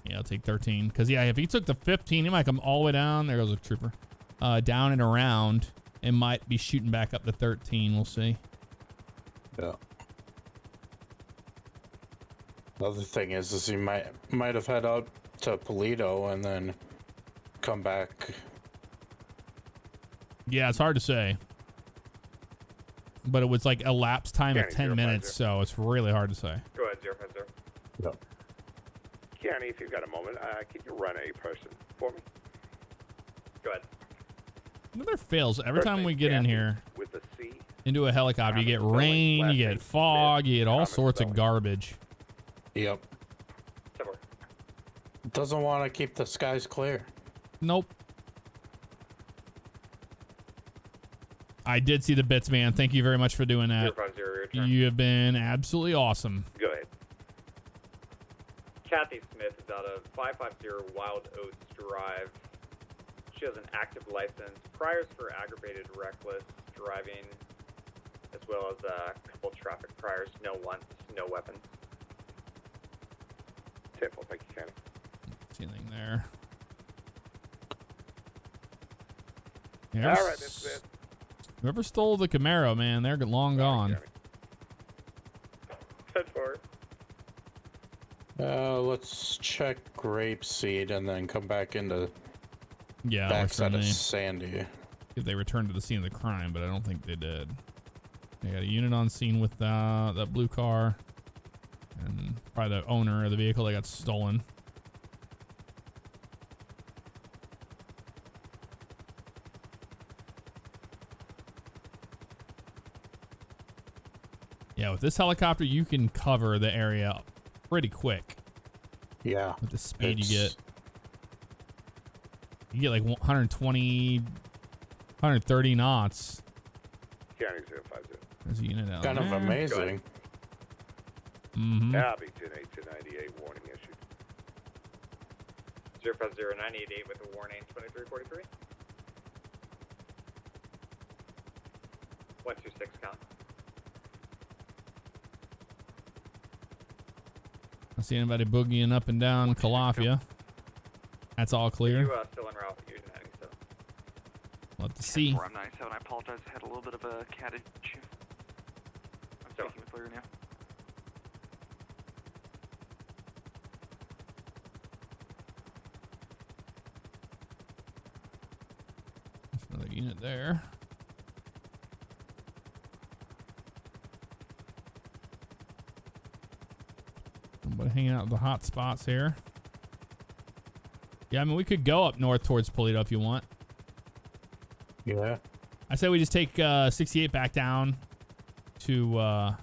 Yeah, I'll take 13. Because, yeah, if he took the 15, he might come all the way down. There goes a trooper. Uh, down and around. And might be shooting back up to 13. We'll see. Yeah. The other thing is, is he might might have head out to Paleto and then come back. Yeah, it's hard to say. But it was like a lapse time County of 10 minutes, so it's really hard to say. Go ahead, 050. Yep. County, if you've got a moment, uh, can you run a person for me? Go ahead. Another fails. Every time we get in here into a helicopter, you get rain, you get fog, you get all sorts of garbage. Yep. Doesn't want to keep the skies clear. Nope. I did see the bits, man. Thank you very much for doing that. you have been absolutely awesome. Go ahead. Kathy Smith is out of 550 Wild Oats Drive. She has an active license. Priors for aggravated reckless driving, as well as a couple traffic priors. No once, no weapons. Temple, thank you, Kenny. Ceiling there. Yeah, All right, Miss Smith. Whoever stole the Camaro, man, they're long gone. Head forward. Uh, let's check Grapeseed and then come back into yeah, backside of Sandy. If they returned to the scene of the crime, but I don't think they did. They got a unit on scene with uh, that blue car and probably the owner of the vehicle that got stolen. Yeah, with this helicopter, you can cover the area pretty quick. Yeah. With the speed you get. You get like 120, 130 knots. County 050. There's a unit out Kind there. of amazing. Mm-hmm. Abington 19898 warning issued. 050988 with a warning 2343. 126 count. I see anybody boogieing up and down Calafia. That's all clear. You uh, still en route? You're 97. We'll have to see. I'm 97. I apologize. I had a little bit of a cat issue. I'm speaking with Larry now. There's another unit there. Somebody hanging out with the hot spots here. Yeah, I mean, we could go up north towards Paleto if you want. Yeah. I say we just take uh, 68 back down to uh,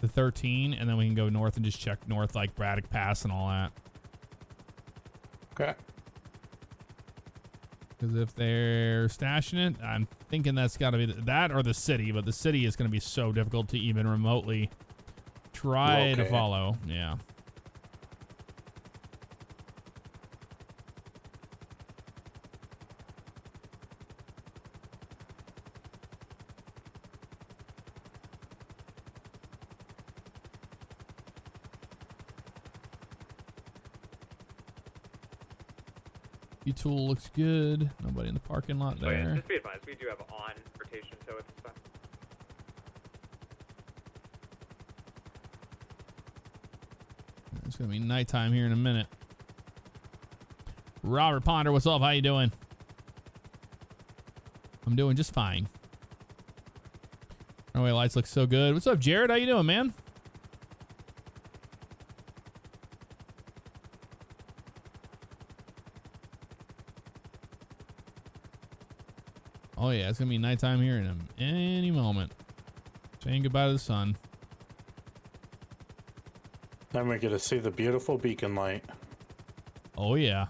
the 13, and then we can go north and just check north, like Braddock Pass and all that. Okay. Because if they're stashing it, I'm thinking that's got to be the, that or the city, but the city is going to be so difficult to even remotely try to Okay. follow. Yeah. Looks good. Nobody in the parking lot Oh, yeah, there. just be advised, we do have on rotation this time. It's gonna be nighttime here in a minute. Robert Ponder, what's up? How you doing? I'm doing just fine. Runway lights look so good. What's up, Jared? How you doing, man? Oh yeah, it's gonna be nighttime here in any moment. Saying goodbye to the sun. Then we get to see the beautiful beacon light. Oh yeah.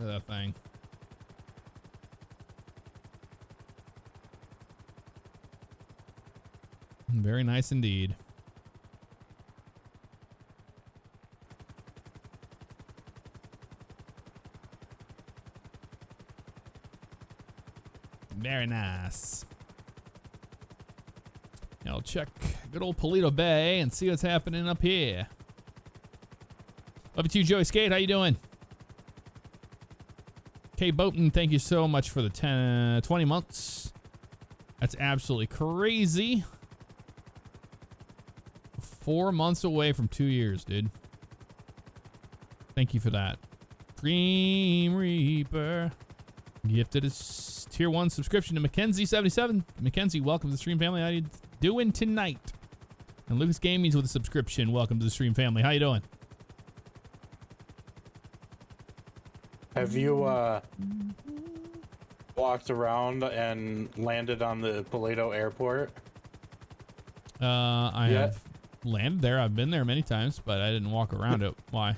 Look at that thing. Very nice indeed. Nice. I'll check good old Paleto Bay and see what's happening up here. Love to you too, Joey Skate. How you doing? Kay Boaton, thank you so much for the 10, uh, 20 months. That's absolutely crazy. Four months away from two years, dude. Thank you for that. Dream Reaper. Gifted a tier one subscription to Mackenzie77. Mackenzie, welcome to the stream family. How you doing tonight? And Lucas Gaming's with a subscription. Welcome to the stream family. How you doing? Have you uh, walked around and landed on the Paleto airport? Uh, I Yeah. have landed there. I've been there many times, but I didn't walk around it. Why?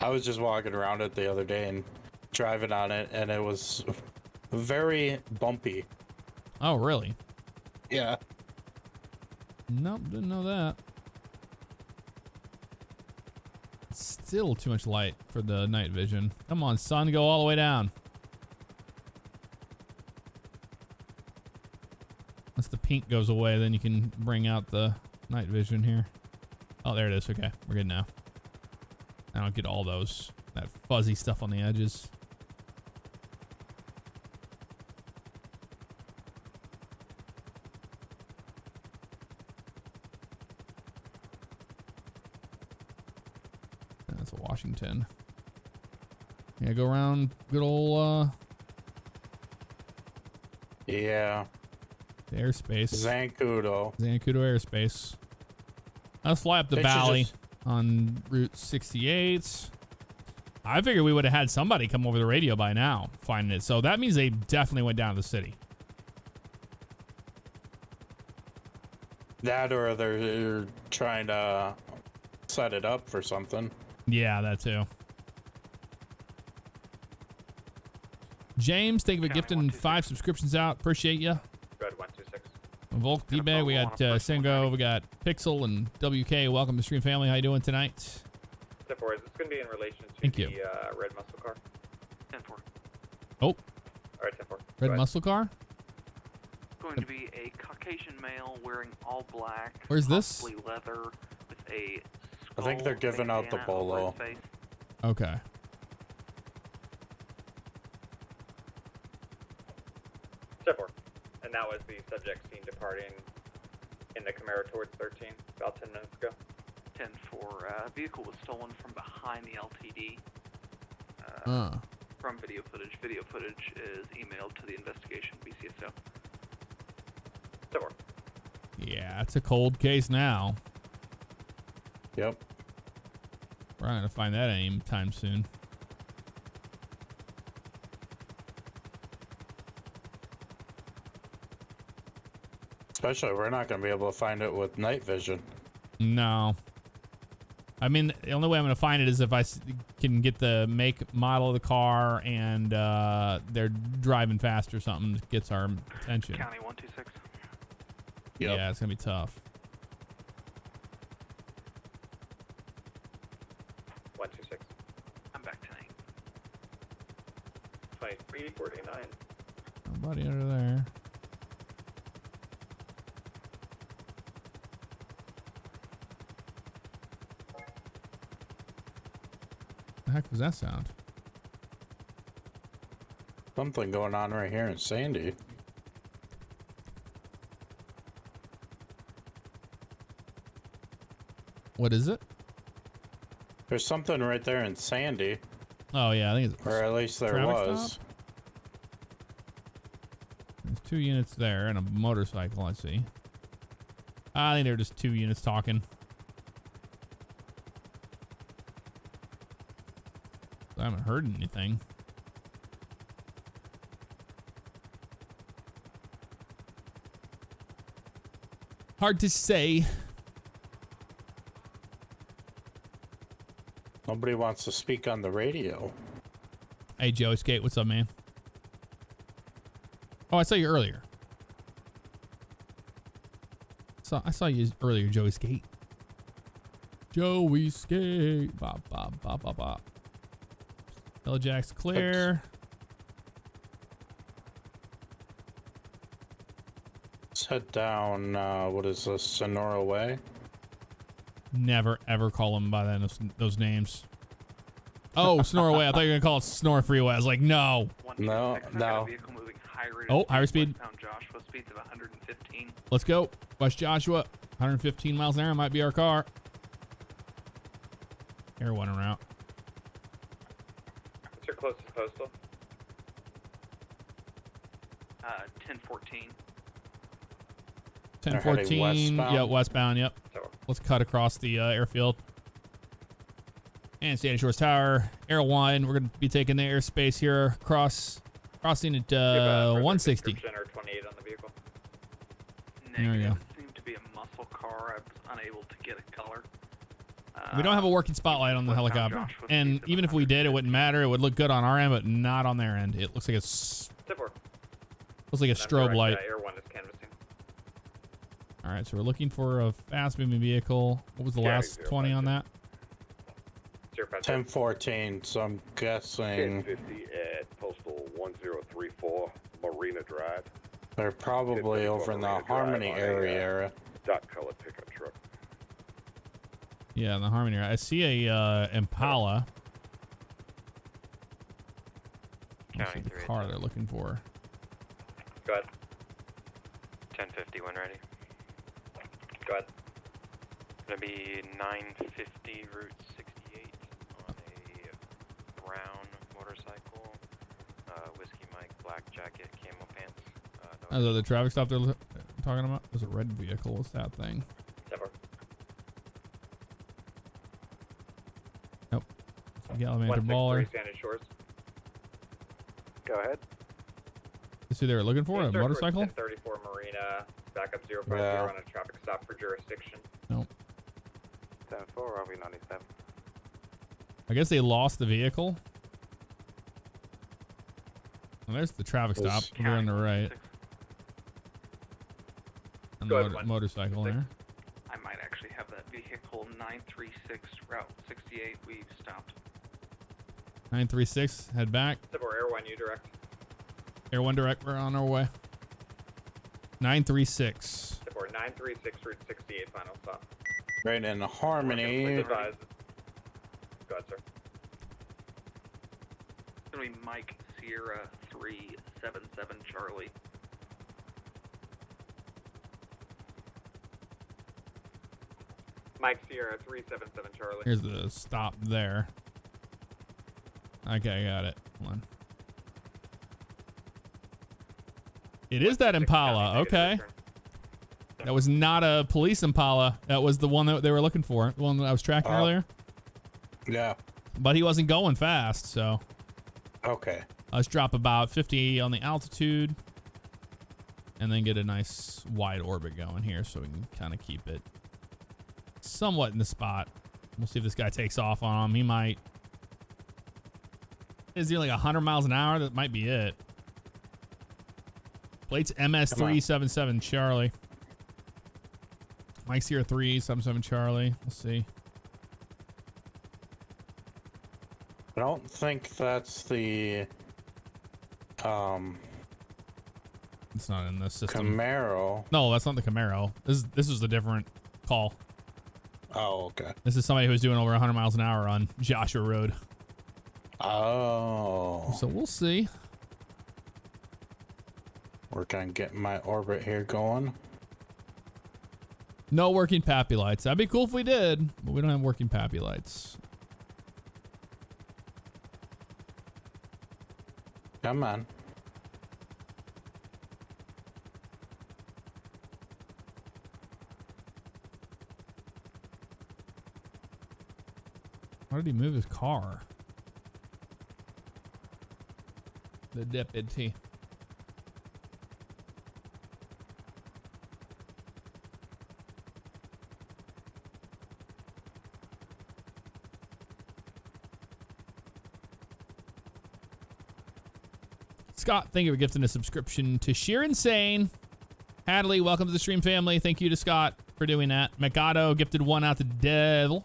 I was just walking around it the other day and driving on it, and it was very bumpy. Oh, really? Yeah. Nope, didn't know that. Still too much light for the night vision. Come on, sun, go all the way down. Once the pink goes away, then you can bring out the night vision here. Oh, there it is. Okay, we're good now. I don't get all those that fuzzy stuff on the edges. Washington. Yeah, go around good old uh Yeah. airspace. Zancudo. Zancudo airspace. Let's fly up the They valley just- on Route 68. I figured we would have had somebody come over the radio by now finding it. So that means they definitely went down to the city. That or they're trying to set it up for something. Yeah, that too. James, thank you for gifting five subscriptions out. Appreciate you. Red 126. Volk, D-Bag, we got uh, Sengo, we got Pixel, and WK. Welcome to Stream Family. How you doing tonight? Step forward. It's going to be in relation to Thank the you. Uh, red muscle car. Oh. All right, 10 Red muscle car? Going to be a Caucasian male wearing all black. Where's this? leather with a I think they're giving out the bolo. Okay. Step four. And that was the subject seen departing in the Camaro towards 13 about 10 minutes ago. 10 4. Uh, vehicle was stolen from behind the LTD. Uh, Uh. From video footage. Video footage is emailed to the investigation BCSO. Step four. Yeah, it's a cold case now. Yep. We're not gonna find that anytime soon. Especially, we're not going to be able to find it with night vision. No. I mean, the only way I'm gonna find it is if I can get the make, model of the car, and uh, they're driving fast or something that gets our attention. County 126. Yeah, it's gonna be tough. Was that sound? Something going on right here in Sandy. What is it? There's something right there in Sandy. Oh yeah, I think it's Or at least there was. stop? There's two units there and a motorcycle. I see. I think they're just two units talking. Haven't heard anything. Hard to say. Nobody wants to speak on the radio. Hey, Joey Skate, what's up, man? Oh, I saw you earlier. Saw I saw you earlier, Joey Skate. Joey Skate. Bop, bop, bop, bop, bop. Yellow Jack's clear. Let's head down, uh, what is this, Senora Way? Never ever call them by that, those, those names. Oh, Snore Way. I thought you were gonna call it Snore Freeway. I was like, no. No, no. Vehicle moving high Oh, higher speed. speed. Joshua, speeds of 115. Let's go. West Joshua. 115 miles an hour might be our car. Air one en route. What's your closest postal? Uh, 1014. They're heading 1014. westbound. Yep, westbound. Yep. Let's cut across the uh, airfield. And Sandy Shores Tower, Air One. We're gonna be taking the airspace here across, crossing at uh, 160. Description or 28 on the vehicle. There we go. Seemed to be a muscle car. I was unable to get a color. We don't have a working spotlight on the helicopter, and even if we did, it wouldn't matter. It would look good on our end, but not on their end. It looks like it's Step four. Looks like a strobe light. Uh, Air 1 is canvassing. All right, so we're looking for a fast-moving vehicle. What was the Yeah, last 20 on that? 1014, so I'm guessing 1050 at postal 1034 Marina Drive. they're probably over in the Marina Drive Harmony a, area. uh, area. Dot color pickup truck. Yeah, in the Harmony. area. I see a uh, Impala. Let's see the car they're looking for. Go ahead. 1050 when ready. Go ahead. Gonna be 950 Route 68 on a brown motorcycle, uh, whiskey Mike, black jacket, camo pants. Uh, no Is that the traffic stop they're talking about? There's a red vehicle. What's that thing? Step four. Nope. It's a Gallivanter Baller. 163 Sandy Shores. Go ahead. Is who they were looking for? A motorcycle? 34 Marina. Backup 050 Yeah. on a traffic stop for jurisdiction. Nope. 10-4, RV97. I guess they lost the vehicle. Well, there's the traffic Was- stop over on the right. And Go the ahead, motor- one. motorcycle there. I might actually have that vehicle 936 Route 68. we've stopped. 936, head back. Step four. Air 1, you direct. Air One Direct, we're on our way. 936. Or 936 Route 68, final stop. Right in Harmony. Advise. Go ahead, sir. It's gonna be Mike Sierra 377 Charlie. Mike Sierra 377 Charlie. Here's the stop there. Okay, got it. It is that Impala. Okay. That was not a police Impala. That was the one that they were looking for. The one that I was tracking Oh. earlier. Yeah. But he wasn't going fast, so. Okay. Let's drop about 50 on the altitude. And then get a nice wide orbit going here so we can kind of keep it somewhat in the spot. We'll see if this guy takes off on him. He might. Is he like 100 miles an hour? That might be it. Plates MS377 Charlie. Mike's here 377 Charlie. Let's see. I don't think that's the um It's not in the system. Camaro. No, that's not the Camaro. This is this is a different call. Oh, okay. This is somebody who's doing over 100 miles an hour on Joshua Road. Oh. So we'll see. Work on getting my orbit here going. No working PAPI lights. That'd be cool if we did, but we don't have working PAPI lights. Come on. Why did he move his car? The deputy. Scott, thank you for gifting a subscription to Sheer Insane. Hadley, welcome to the stream family. Thank you to Scott for doing that. Mikado gifted one out to Devil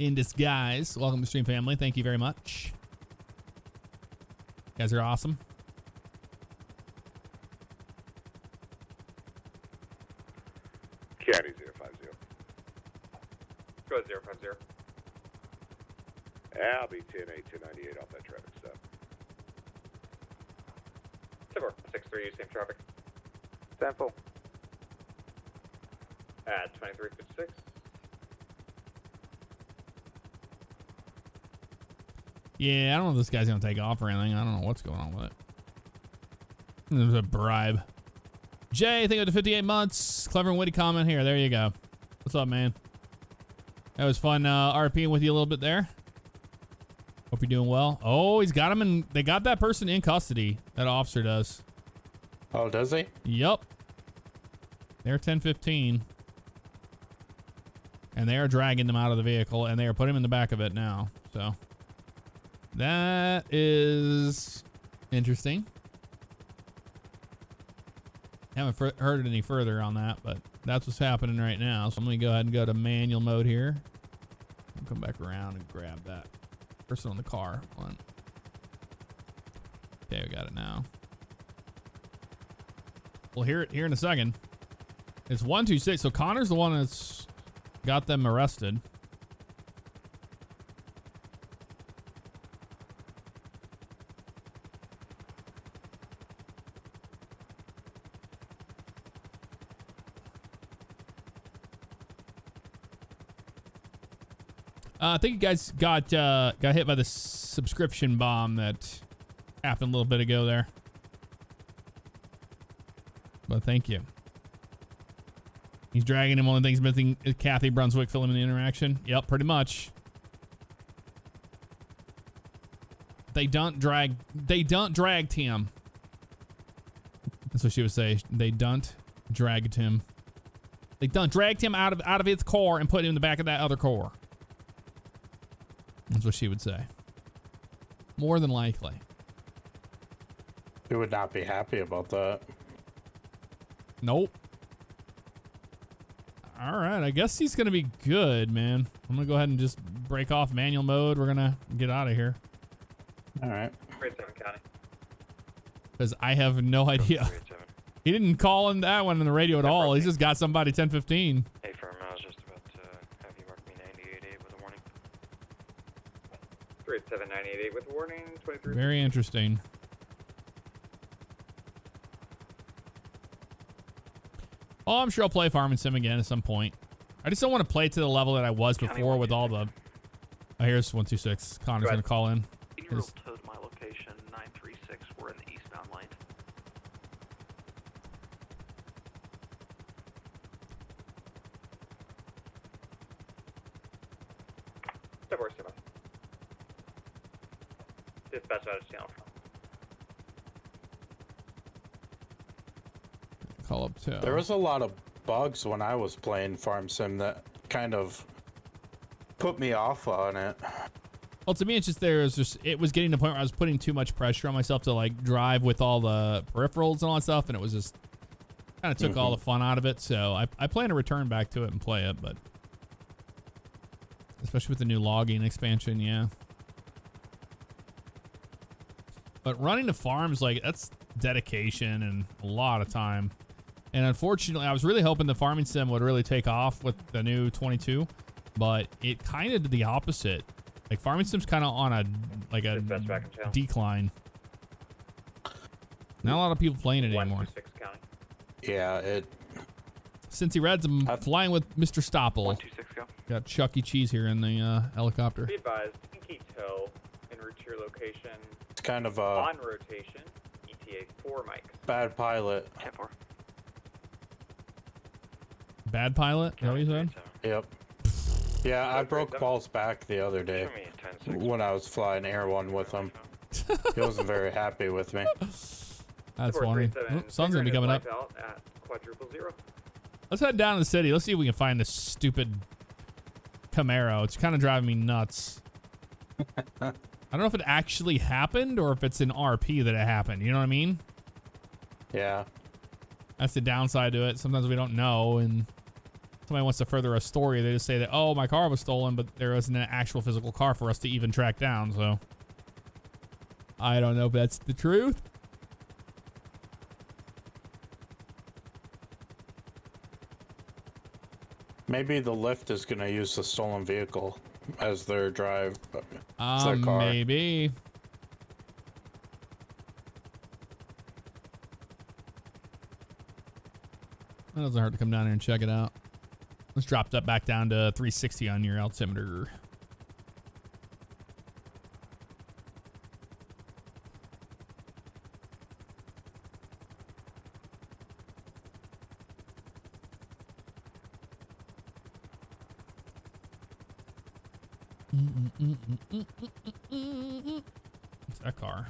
in disguise. Welcome to the stream family. Thank you very much. You guys are awesome. Yeah, I don't know if this guy's gonna take off or anything. I don't know what's going on with it. There's a bribe. Jay, thank you for 58 months. Clever and witty comment here. There you go. What's up, man? That was fun uh, RPing with you a little bit there. Hope you're doing well. Oh, he's got him in. They got that person in custody. That officer does. Oh, does he? Yep. They're 1015. And they are dragging them out of the vehicle and they are putting him in the back of it now. So that is interesting. Haven't heard any further on that, but that's what's happening right now. So I'm going to go ahead and go to manual mode here. I'll come back around and grab that person on the car. One. Okay, we got it now. We'll hear it here in a second. It's 126. So Connor's the one that's got them arrested. I think you guys got uh, got hit by the subscription bomb that happened a little bit ago there. But thank you. He's dragging him. Only thing's missing is Kathy Brunswick filming the interaction. Yep, pretty much. They don't drag. They don't dragged him. That's what she would say. They don't dragged him. They done dragged him out of out of his car and put him in the back of that other car. That's what she would say. More than likely. You would not be happy about that. Nope. All right, I guess he's gonna be good, man. I'm gonna go ahead and just break off manual mode. We're gonna get out of here. All right. Great 7 County. Because I have no idea. He didn't call in that one on the radio at all. He's just got somebody 1015. Very interesting. Oh, I'm sure I'll play Farming Sim again at some point. I just don't want to play to the level that I was before with all the... Oh, here's 126. Connor's going to call in. His... was a lot of bugs when I was playing Farm Sim that kind of put me off on it. Well, to me, it's just there was just it was getting to the point where I was putting too much pressure on myself to like drive with all the peripherals and all that stuff, and it was just kind of took mm -hmm. all the fun out of it. So I I plan to return back to it and play it, but especially with the new logging expansion, yeah. But running the farms like that's dedication and a lot of time. And unfortunately, I was really hoping the farming sim would really take off with the new 22, but it kind of did the opposite. Like farming sim's kind of on a like a decline. Not a lot of people playing it anymore. Yeah, it. Cincy Reds, I'm I've, flying with Mr. Stopple. One two six go. Got Chuck E. Cheese here in the uh, helicopter. Be advised, Pinky Toe en route to your location. It's kind of a on rotation. ETA four Mike. Bad pilot. Ten four. Bad pilot? Is that what you said? Yep. Yeah, I broke Paul's back the other day when I was flying Air One with him. he wasn't very happy with me. That's funny. Sun's gonna be coming up. Let's head down to the city. Let's see if we can find this stupid Camaro. It's kind of driving me nuts. I don't know if it actually happened or if it's an RP that it happened. You know what I mean? Yeah. That's the downside to it. Sometimes we don't know, and somebody wants to further a story, they just say that, oh, my car was stolen, but there isn't an actual physical car for us to even track down, so. I don't know if that's the truth. Maybe the lift is going to use the stolen vehicle as their drive. Um, their car. maybe. That doesn't hurt to come down here and check it out. Let's drop that back down to 360 on your altimeter. What's that car?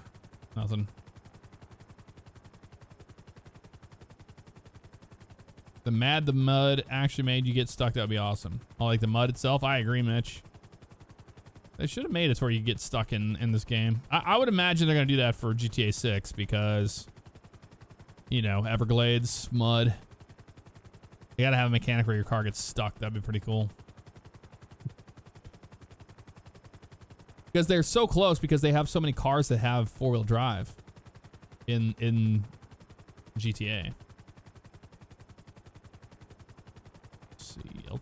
Nothing. The the mud actually made you get stuck, that would be awesome. I like the mud itself. I agree, Mitch. They should have made it where you get stuck in, in this game. I, I would imagine they're going to do that for GTA 6 because, you know, Everglades, mud. You got to have a mechanic where your car gets stuck. That'd be pretty cool. Because they're so close because they have so many cars that have four-wheel drive in in GTA.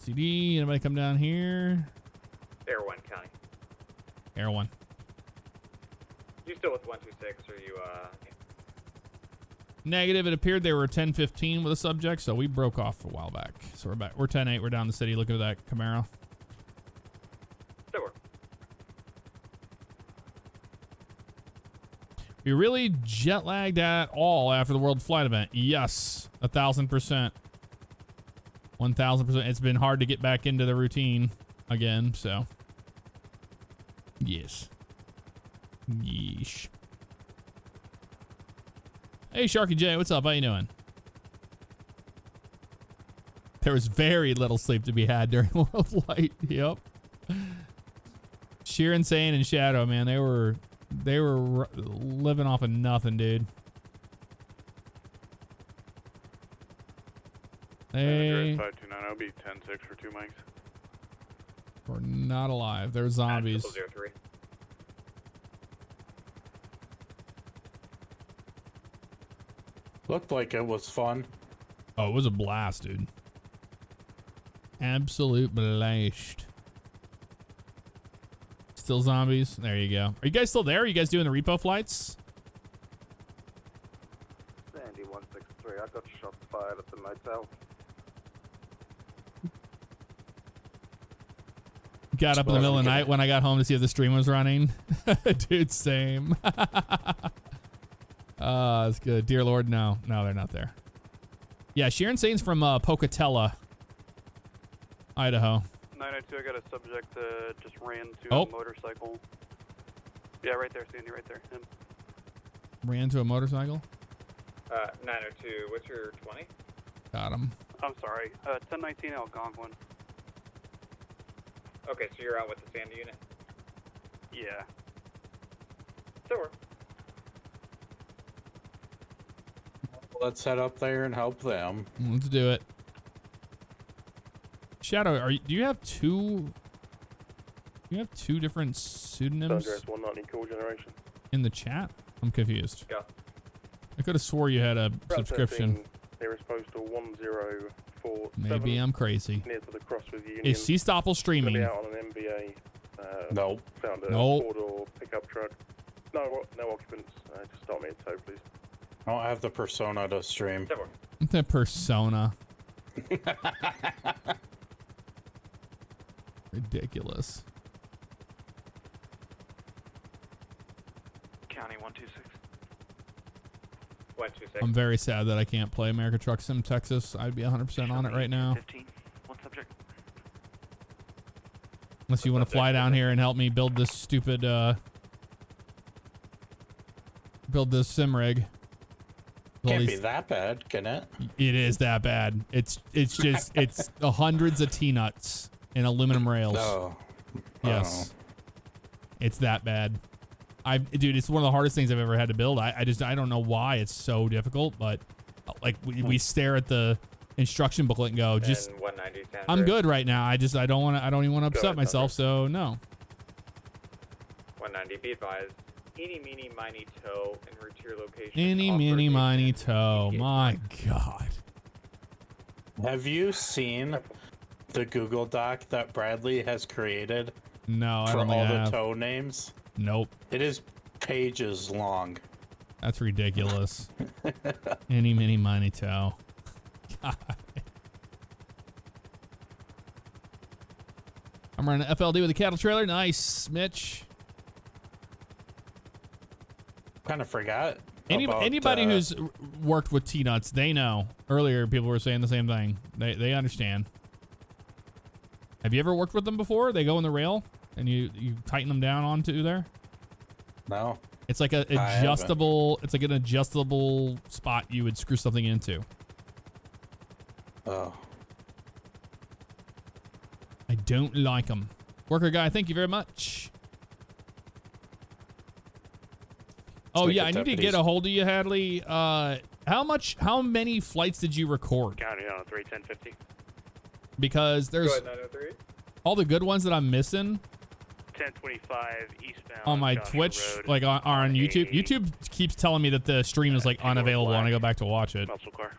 LTD. Anybody come down here? Air One County. Air One. You still with 126 or you, uh... Negative. It appeared they were 1015 with a subject, so we broke off a while back. So we're back. We're 10-8. We're down the city looking at that Camaro. Sure. We really jet lagged at all after the World Flight event. Yes, a thousand percent. 1000%. It's been hard to get back into the routine again, so. Yes. Yeesh. Hey, Sharky J, what's up? How you doing? There was very little sleep to be had during World Flight. Yep. Sheer Insane and Shadow, man, they were they were living off of nothing, dude. Hey. 529, be 10-6 for two mics. We're not alive. They're zombies. Looked like it was fun. Oh, it was a blast, dude. Absolute blast. Still zombies. There you go. Are you guys still there? Are you guys doing the repo flights? Sandy 163, I got shot fired at the motel. Got up in the middle of the night when I got home to see if the stream was running. Dude, same. uh, that's good. Dear Lord, no. No, they're not there. Yeah, Sheer Insane's from uh, Pocatello, Idaho. 902, I got a subject that just ran to Oh. a motorcycle. Yeah, right there, Sandy, right there. Him. Ran to a motorcycle. Uh, 902, what's your 20? Got him. I'm sorry. Uh, 1019 Algonquin. Okay, so you're out with the Sandy unit? Yeah. Sure. Let's head up there and help them. Let's do it. Shadow, are you, do you have two? You have two different pseudonyms Sunrise 190 call generation. in the chat. I'm confused. Yeah. I could have swore you had a Route subscription. 13, Nearest postal 1047. Maybe I'm crazy. Near to the cross with Union. Is C Stopple streaming? out on an MBA. Uh, Nope. Found a Nope. four-door pickup truck. No, no occupants. Uh, just start me in tow, please. I don't have the persona to stream. The persona. Ridiculous. County 126. 126. I'm very sad that I can't play America Truck Sim Texas. I'd be 100% on it right now. 15. One subject. Unless you want to fly down here and help me build this stupid, uh, build this sim rig. All Can't be that bad, can it? It is that bad. It's it's just it's the hundreds of T nuts and aluminum rails. No. Yes. It's that bad. I dude, it's one of the hardest things I've ever had to build. I, I just I don't know why it's so difficult, but uh, like we, we hmm. stare at the instruction booklet and go, just And 190 I'm good right now. I just I don't want to I don't even want to upset myself, so no. 190, be advised. Eeny, meeny, miny, toe, and route to your location. Any Offer mini miny toe. My God. Have you seen the Google Doc that Bradley has created No, I don't think all I the toe names? Nope. It is pages long. That's ridiculous. Any mini miny toe. God. I'm running FLD with a cattle trailer. Nice, Mitch. Kind of forgot. Any, about, anybody uh, who's worked with T nuts, they know. Earlier, people were saying the same thing. They they understand. Have you ever worked with them before? They go in the rail and you you tighten them down onto there. No. It's like a I haven't. adjustable. It's like an adjustable spot you would screw something into. Oh. I don't like them. Worker guy, thank you very much. Oh yeah, I need to get a hold of you, Hadley. Uh, how much? How many flights did you record? County on 31050. Because there's Go ahead, all the good ones that I'm missing 1025 eastbound. on my Joshua Twitch, Road, like on, on YouTube. YouTube keeps telling me that the stream is like unavailable when I go back to watch it. Muscle car.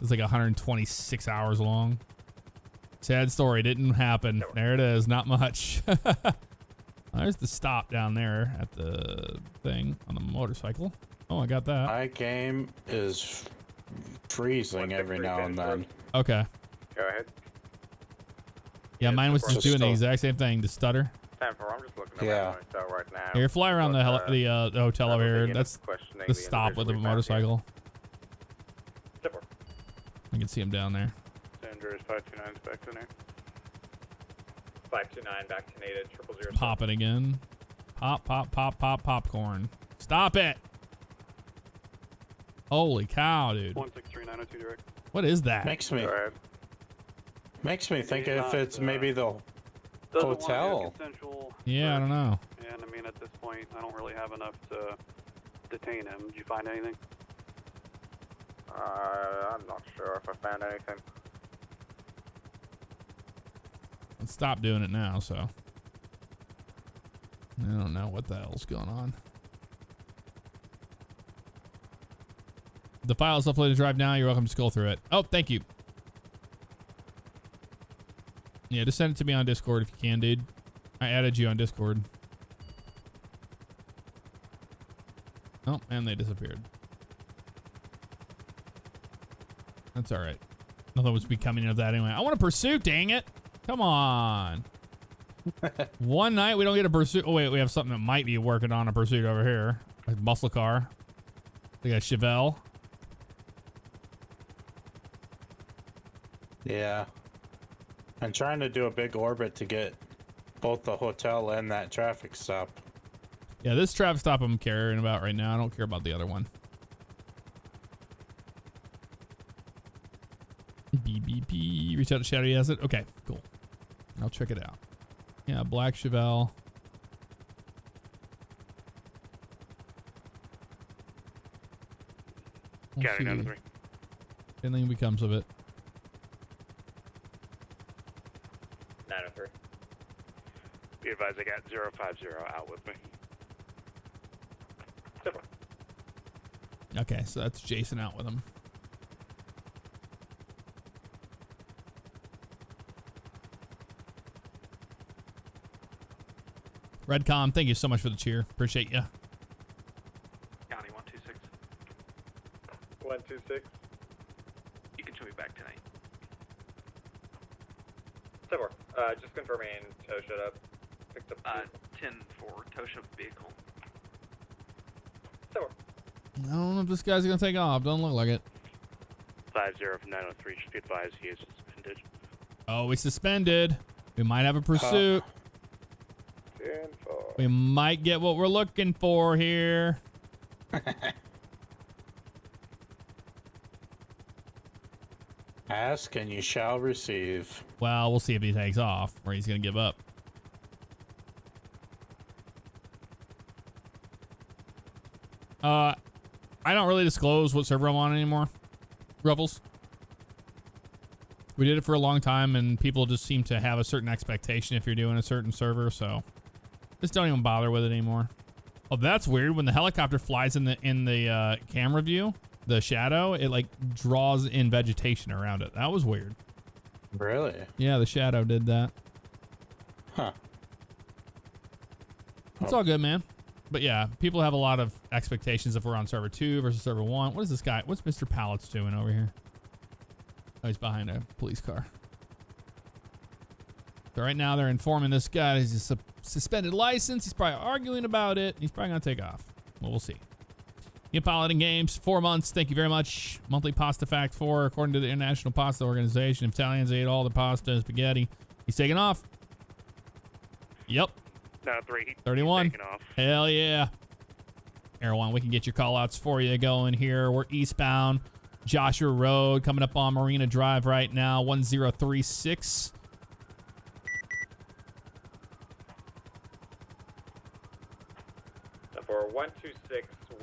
It's like 126 hours long. Sad story. Didn't happen. There it is. Not much. There's the stop down there at the thing on the motorcycle. Oh, I got that. My game is freezing every now and then. Okay. Go ahead. Yeah, mine was just Just doing the exact same thing. The stutter. Time for I'm just looking at Yeah. my hotel right now. Here, fly around the But, hel- uh, the, uh, the hotel over here. That's the the stop with the individual we found here. motorcycle. Zipper. I can see him down there. Sandra is 529 back to there. 529 back to native, triple zero. Pop it again. Pop, pop, pop, pop, popcorn. Stop it. Holy cow, dude. 163902 direct. What is that? Makes me makes me think He's if it's uh, maybe the hotel. consensual Yeah, I don't know. And I mean, at this point, I don't really have enough to detain him. Did you find anything? Uh, I'm not sure if I found anything. Let's stop doing it now, so. I don't know what the hell's going on. The file is uploaded to Drive now. You're welcome to scroll through it. Oh, thank you. Yeah, just send it to me on Discord if you can, dude. I added you on Discord. Oh, and they disappeared. That's all right. Nothing was becoming of that anyway. I want a pursuit, dang it. Come on. One night we don't get a pursuit. Oh, wait, we have something that might be working on a pursuit over here. A muscle car. We got Chevelle. Yeah. I'm trying to do a big orbit to get both the hotel and that traffic stop. Yeah, this traffic stop I'm caring about right now. I don't care about the other one. BBP. Reach out to Shadow. He has it. Okay, cool. I'll check it out. Yeah, Black Chevelle. We'll County see. 903. Anything becomes of it. 903. Be advised, I got 050 out with me. Okay, so that's Jason out with him. Redcom, thank you so much for the cheer. Appreciate you. County 126. 126. You can show me back tonight. Seven. Uh, just confirming tow shut up. Picked up. Uh, 10 for Tosha vehicle. Seven. I don't know if this guy's gonna take off. Doesn't look like it. 50 from 903 should be advised he is suspended. Oh, we suspended. We might have a pursuit. Ten four. We might get what we're looking for here. Ask and you shall receive. Well, we'll see if he takes off or he's gonna give up. Uh, I don't really disclose what server I'm on anymore. Rebels. We did it for a long time, and people just seem to have a certain expectation if you're doing a certain server, so just don't even bother with it anymore. Oh, that's weird. When the helicopter flies in the in the uh, camera view, the shadow, it like draws in vegetation around it. That was weird. Really? Yeah, the shadow did that. Huh. It's oh. all good, man. But yeah, people have a lot of expectations if we're on server two versus server one. What is this guy? What's Mr. Pallets doing over here? Oh, he's behind a police car. So right now they're informing this guy he's a suspended license. He's probably arguing about it. He's probably gonna take off. Well, we'll see. New piloting games, four months. Thank you very much. Monthly pasta fact four, according to the International Pasta Organization. Italians ate all the pasta and spaghetti. He's taking off. Yep. 903. 31. Taking off. Hell yeah. One, we can get your call outs for you going here. We're eastbound. Joshua Road coming up on Marina Drive right now. 1036.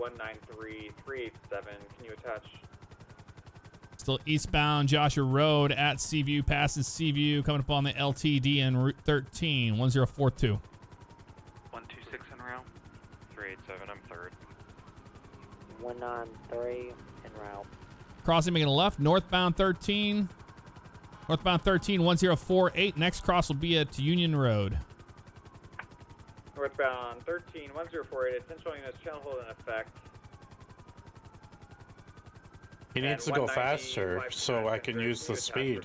126 193 387, can you attach? Still eastbound Joshua Road at Seaview, passes Seaview, coming up on the LTD and Route 13, 1042. 126 en route. 387, I'm third. 193 en route. Crossing, making a left, northbound 13. Northbound 13, 1048. Next cross will be at Union Road. Northbound 13 1048, attention units channel hold in effect. He needs to go faster so I can use the speed.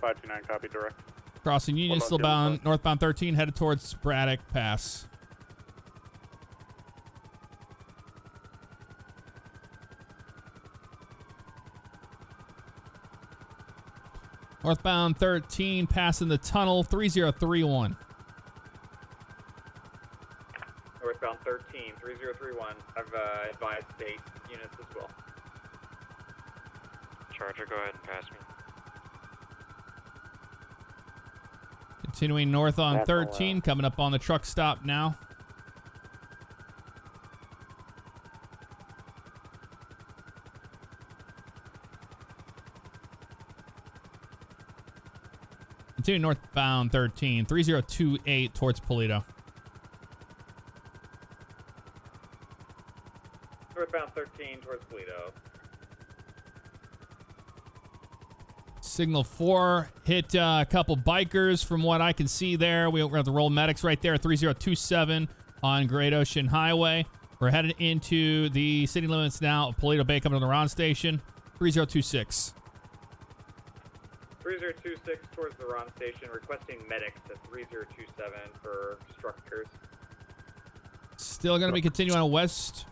529, copy direct. Crossing Union, Hold still Joe, bound northbound 13, headed towards Braddock Pass. Northbound 13, passing the tunnel, 3031. 13 3031. I've uh, advised state units as well. Charger, go ahead and pass me. Continuing north on That's all 13, coming up on the truck stop now. Continuing northbound 13, 3028 towards Paleto. Northbound 13 towards Paleto. Signal 4 hit uh, a couple bikers from what I can see there. We have the roll medics right there, 3027 on Great Ocean Highway. We're headed into the city limits now of Paleto Bay coming to the Ron Station, 3026. 3026 towards the Ron Station, requesting medics at 3027 for structures. Still going to be continuing on west.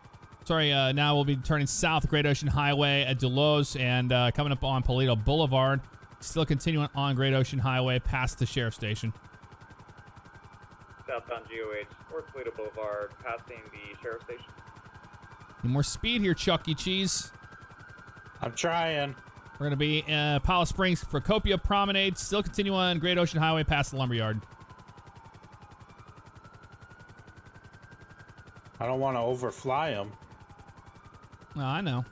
Sorry, uh, now we'll be turning south Great Ocean Highway at Delos and uh, coming up on Paleto Boulevard. Still continuing on Great Ocean Highway past the sheriff station. Southbound GOH, North Paleto Boulevard, passing the sheriff station. Need more speed here, Chuck E. Cheese. I'm trying. We're going to be uh, Powell Springs Procopio Promenade. Still continue on Great Ocean Highway past the Lumberyard. I don't want to overfly them. I know.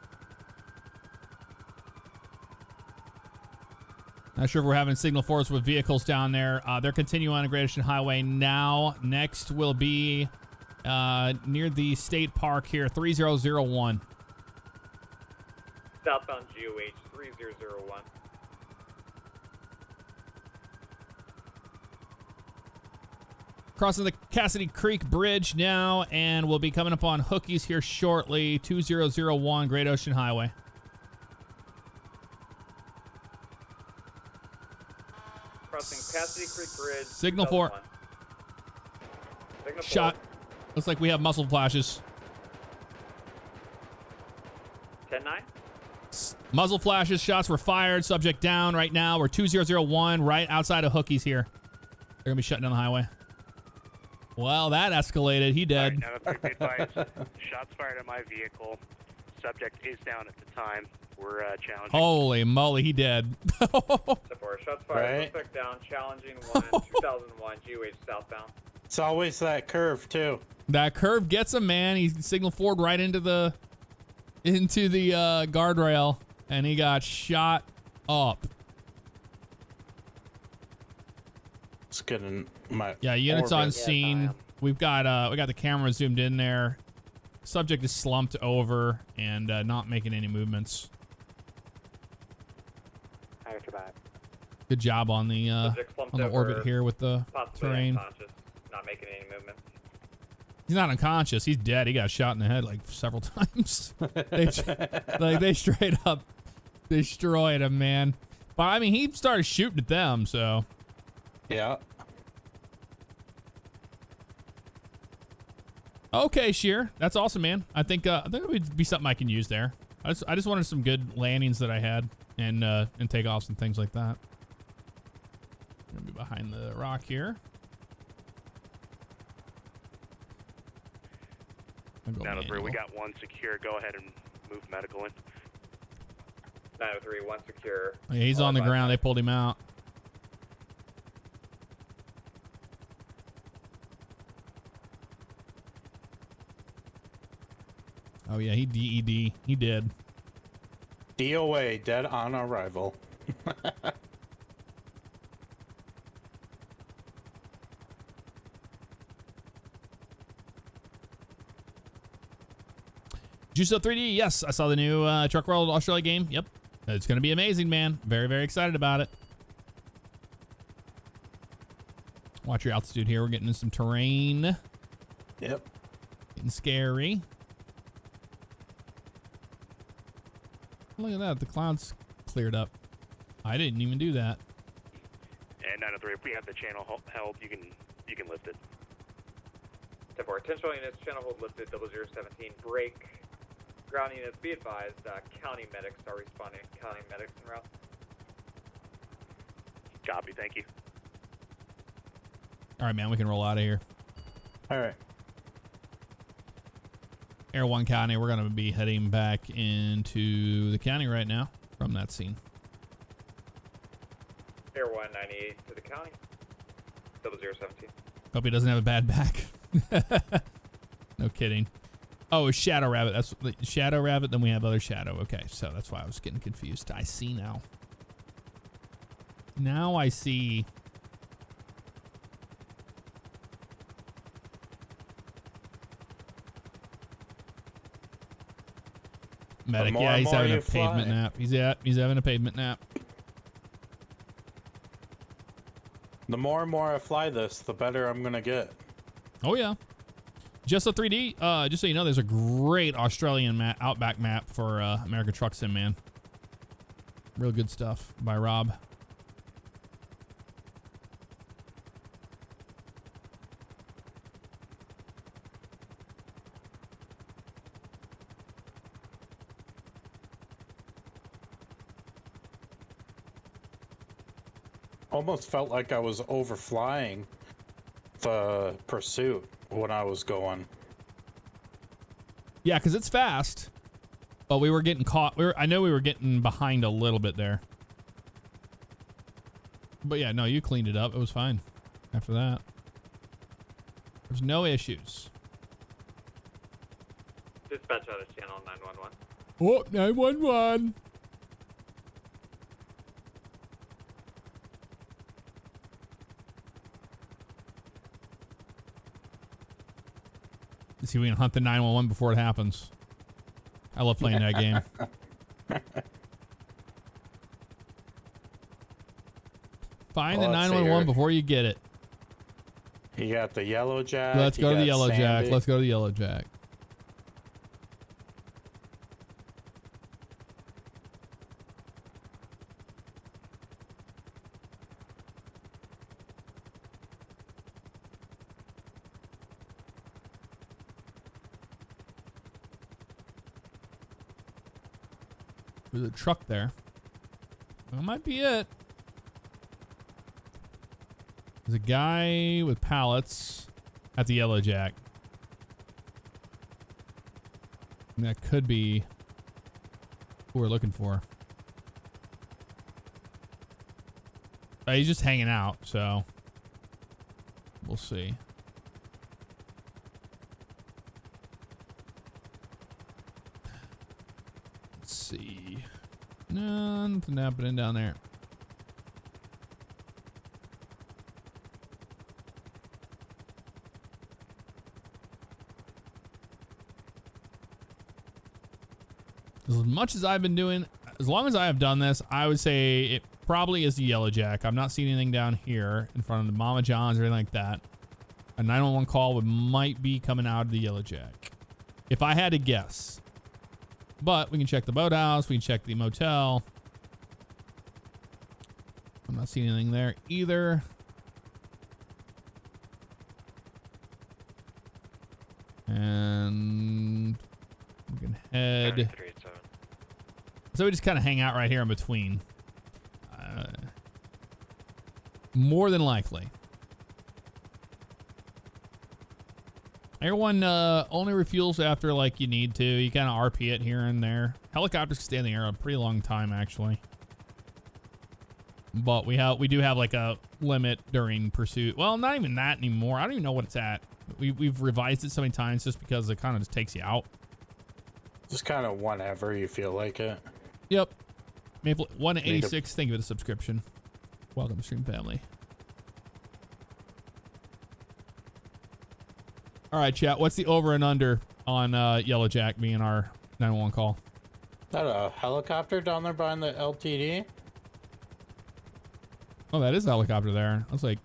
Not sure if we're having signal force with vehicles down there. Uh, they're continuing on Ocean Highway now. Next will be uh, near the state park here, 3001. Southbound GOH 3001. Crossing the Cassidy Creek Bridge now, and we'll be coming up on Hookies here shortly. 2001 Great Ocean Highway. Crossing Cassidy Creek Bridge. Signal for. Signal Shot. Four. Looks like we have muzzle flashes. 10 9. Muzzle flashes. Shots were fired. Subject down right now. We're 2001 right outside of Hookies here. They're going to be shutting down the highway. Well, that escalated. He dead. Now, be shots fired at my vehicle. Subject is down at the time. We're uh, challenging. Holy moly, he dead. Four shots fired. Right. Suspect down. Challenging one. 2001 GOH southbound. It's always that curve too. That curve gets him, man. He signaled forward right into the into the uh, guardrail, and he got shot up. It's getting my Yeah, units on orbit. scene. We've got uh we got the camera zoomed in there. Subject is slumped over and uh, not making any movements. I got your back. Good job on the uh, on the orbit here with the terrain. Not making any movement. He's not unconscious. He's dead. He got shot in the head like several times. they, like they straight up destroyed him, man. But I mean, he started shooting at them, so Yeah. okay, Sheer. That's awesome, man. I think uh, I think it would be something I can use there. I just I just wanted some good landings that I had and uh, and takeoffs and things like that. Gonna be behind the rock here. I'll go Down three. We got one secure. Go ahead and move medical in. 903 one secure. Yeah, he's on the ground. They pulled him out. Oh yeah, he DED. He did. DOA, dead on arrival. Juice Up 3D. Yes, I saw the new uh, Truck World Australia game. Yep, it's gonna be amazing, man. Very very excited about it. Watch your altitude here. We're getting into some terrain. Yep. Getting scary. Look at that. The clouds cleared up. I didn't even do that. And 903. If we have the channel ho- held, you can you can lift it. 10-4. Attention units, channel hold lifted, 0017. Break. Ground units, be advised, uh, county medics are responding. County medics en route. Copy. Thank you. All right, man. We can roll out of here. All right. Air One County. We're gonna be heading back into the county right now from that scene. Air 198 to the county. 0017. Hope he doesn't have a bad back. no kidding. Oh, it's Shadow Rabbit. That's the Shadow Rabbit. Then we have other Shadow. Okay, so that's why I was getting confused. I see now. Now I see. Medic, yeah, he's having a pavement fly. nap. He's at, he's having a pavement nap. The more and more I fly this, the better I'm gonna get. Oh yeah. Just a 3D. Uh, just so you know, there's a great Australian map, Outback map for uh, American Truck Sim, man. Real good stuff by Rob. Almost felt like I was overflying the pursuit when I was going. Yeah, because it's fast. But we were getting caught. We were, I know we were getting behind a little bit there. But yeah, no, you cleaned it up. It was fine after that. There's no issues. Dispatch out of channel 911. Oh, 911. See if we can hunt the 911 before it happens. I love playing that game. Find well, the 911 before you get it. You got the yellow jack. Let's go to the yellow Sandy. jack. Let's go to the yellow jack. Truck there. That might be it. There's a guy with pallets at the Yellow Jack. And that could be who we're looking for. Uh, he's just hanging out, so we'll see. Let's see. No, nothing happening down there. As much as I've been doing, as long as I have done this, I would say it probably is the Yellow Jack. I'm not seeing anything down here in front of the Mama John's or anything like that. A 911 call would might be coming out of the Yellow Jack. If I had to guess. But we can check the boathouse. We can check the motel. Not seeing anything there either. And we can head. So we just kind of hang out right here in between. Uh, more than likely. Everyone uh, only refuels after like you need to. You kind of RP it here and there. Helicopters stay in the air a pretty long time actually. But we have we do have like a limit during pursuit. Well, not even that anymore. I don't even know what it's at. We we've revised it so many times just because it kind of just takes you out. Just kind of whenever you feel like it. Yep. Maple 186. Thank you for the subscription. Welcome, stream family. All right, chat. What's the over and under on uh, Yellow Jack being our 911 call? Is that a helicopter down there behind the LTD? Oh, that is a helicopter there. That's like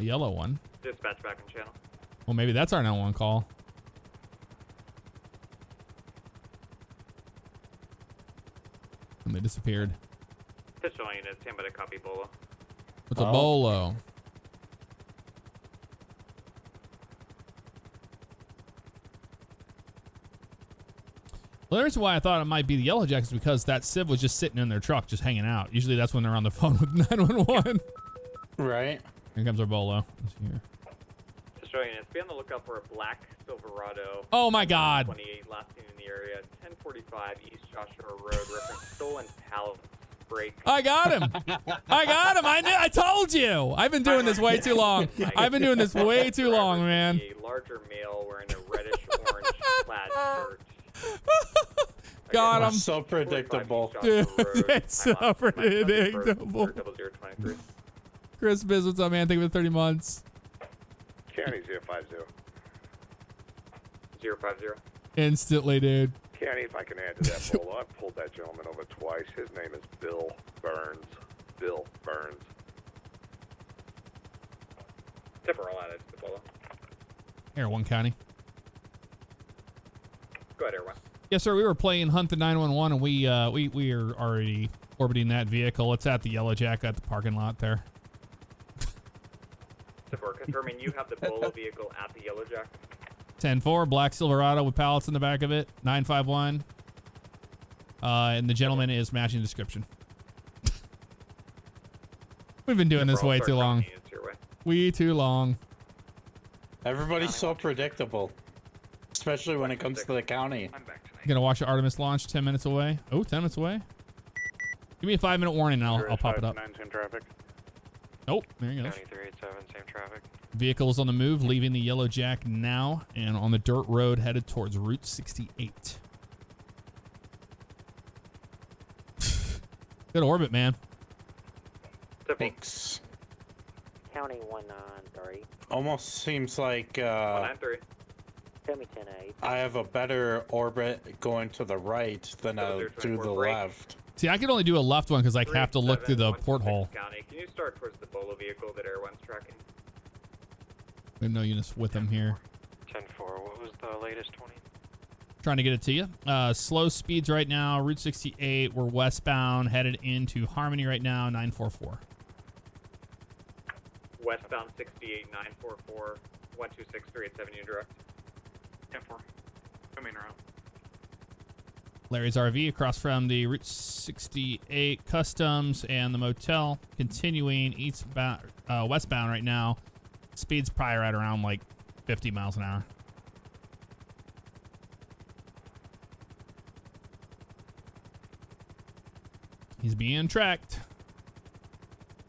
a yellow one. Dispatch back in channel. Well, maybe that's our 911 call. And they disappeared. Pistol unit, stand by to copy Bolo. What's oh. a Bolo? Well, the reason why I thought it might be the Yellow Jackets because that Civ was just sitting in their truck, just hanging out. Usually that's when they're on the phone with 911. Right. Here comes our Bolo. Here. Destroy units, be on the lookout for a black Silverado. Oh my God. 28, last seen in the area, 1045 East Joshua Road, reference stolen pallet break. I got him. I got him. I knew. I told you. I've been doing this way too long. I've been doing this way too long, man. A larger male wearing a reddish orange plaid shirt. Got him. So predictable. Dude, it's so predictable. Chris Biz, what's up, man? Thank you for 30 months. County 050. 050. Instantly, dude. County if I can add to that Bolo, I've pulled that gentleman over twice. His name is Bill Burns. Bill Burns. Different added to the Bolo. Air One County. Go ahead, Air One. Yes, sir. We were playing Hunt the 911, and we uh, we we are already orbiting that vehicle. It's at the Yellow Jack at the parking lot there. We're confirming you have the Bolo vehicle at the Yellow Jack. 10-4, black Silverado with pallets in the back of it. 951. Uh, and the gentleman is matching description. We've been doing this way too long. Way too long. Everybody's so predictable, especially when it comes to the county. Gonna watch the Artemis launch 10 minutes away. Oh, 10 minutes away. Give me a five minute warning and I'll, I'll pop it up. traffic. Nope, there he goes. 387, same traffic. Vehicles on the move, leaving the Yellow Jack now and on the dirt road headed towards Route 68. Good orbit, man. Thanks. County 193. Almost seems like uh, 193. I have a better orbit going to the right than I do the left. See, I can only do a left one because I have to look through the porthole. County, can you start towards the Bolo vehicle that Air One's tracking? We have no units with them here. 10-4, what was the latest 20? Trying to get it to you. Uh, slow speeds right now. Route 68. We're westbound, headed into Harmony right now. 944. Westbound 68 944 126 387 unit direct. 10-4. Coming around. Larry's RV across from the Route 68 Customs and the motel. Continuing eastbound, uh, westbound right now. Speed's probably right around like 50 miles an hour. He's being tracked.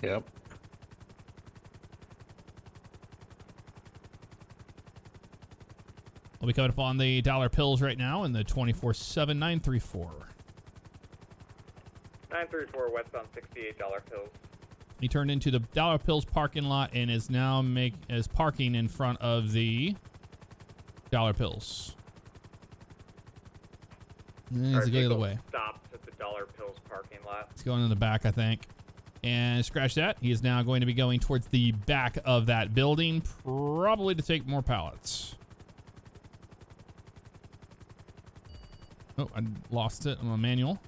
Yep. We'll be coming up on the dollar pills right now in the 24 7 934. 934 westbound 68 dollar pills. He turned into the dollar pills parking lot and is now make is parking in front of the dollar pills. And he's going the way. Stopped at the dollar pills parking lot. He's going in the back, I think. And scratch that. He is now going to be going towards the back of that building, probably to take more pallets. Oh, I lost it on a manual.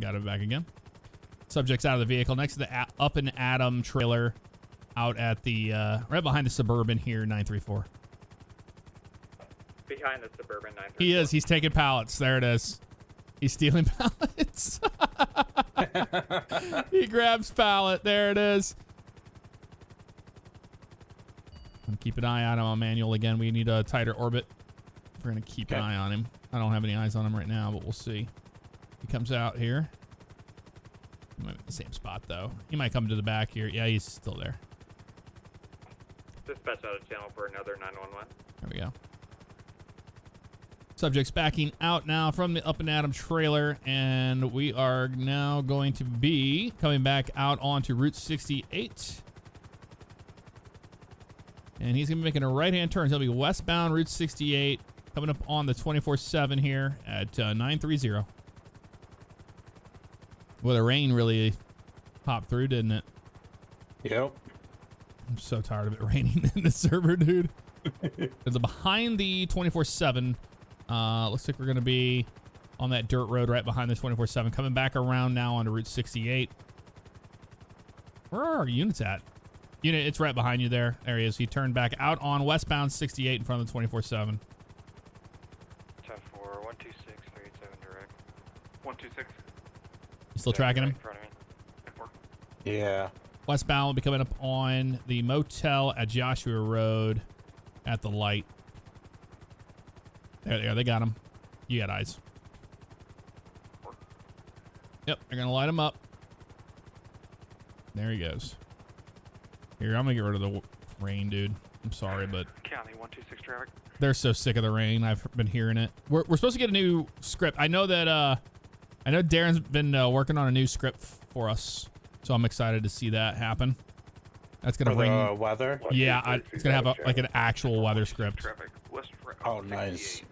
Got it back again. Subject's out of the vehicle next to the Up-n-Atom trailer out at the, uh, right behind the Suburban here, 934. Behind the Suburban 934. He is. He's taking pallets. There it is. He's stealing pallets. he grabs pallet. There it is. I'm keep an eye on him on manual again. We need a tighter orbit. We're gonna keep an eye on him. I don't have any eyes on him right now, but we'll see. He comes out here. He might be the same spot though. He might come to the back here. Yeah, he's still there. Dispatch out of channel for another 911. There we go. Subject's backing out now from the Up-n-Atom trailer, and we are now going to be coming back out onto Route 68. And he's going to be making a right-hand turn. He'll be westbound Route 68, coming up on the 24-7 here at uh, 930. Well, the rain really popped through, didn't it? Yep. I'm so tired of it raining in the server, dude. It's behind the 24-7. Uh, looks like we're going to be on that dirt road right behind the 24-7. Coming back around now onto Route 68. Where are our units at? Unit, it's right behind you there. There he is. He turned back out on westbound 68 in front of the 24-7. 10-4, 126, 387 direct. 126. You still tracking him? In front of me. Yeah. Westbound will be coming up on the motel at Joshua Road at the light. There they are. They got him. You got eyes. Yep, they're going to light him up. There he goes. Here, I'm going to get rid of the rain, dude. I'm sorry, but County 126 traffic. they're so sick of the rain. I've been hearing it. We're, we're supposed to get a new script. I know that, uh, I know Darren's been uh, working on a new script for us, so I'm excited to see that happen. That's gonna For bring the weather? Yeah, I, it's gonna have a, like an actual weather script. Oh, nice.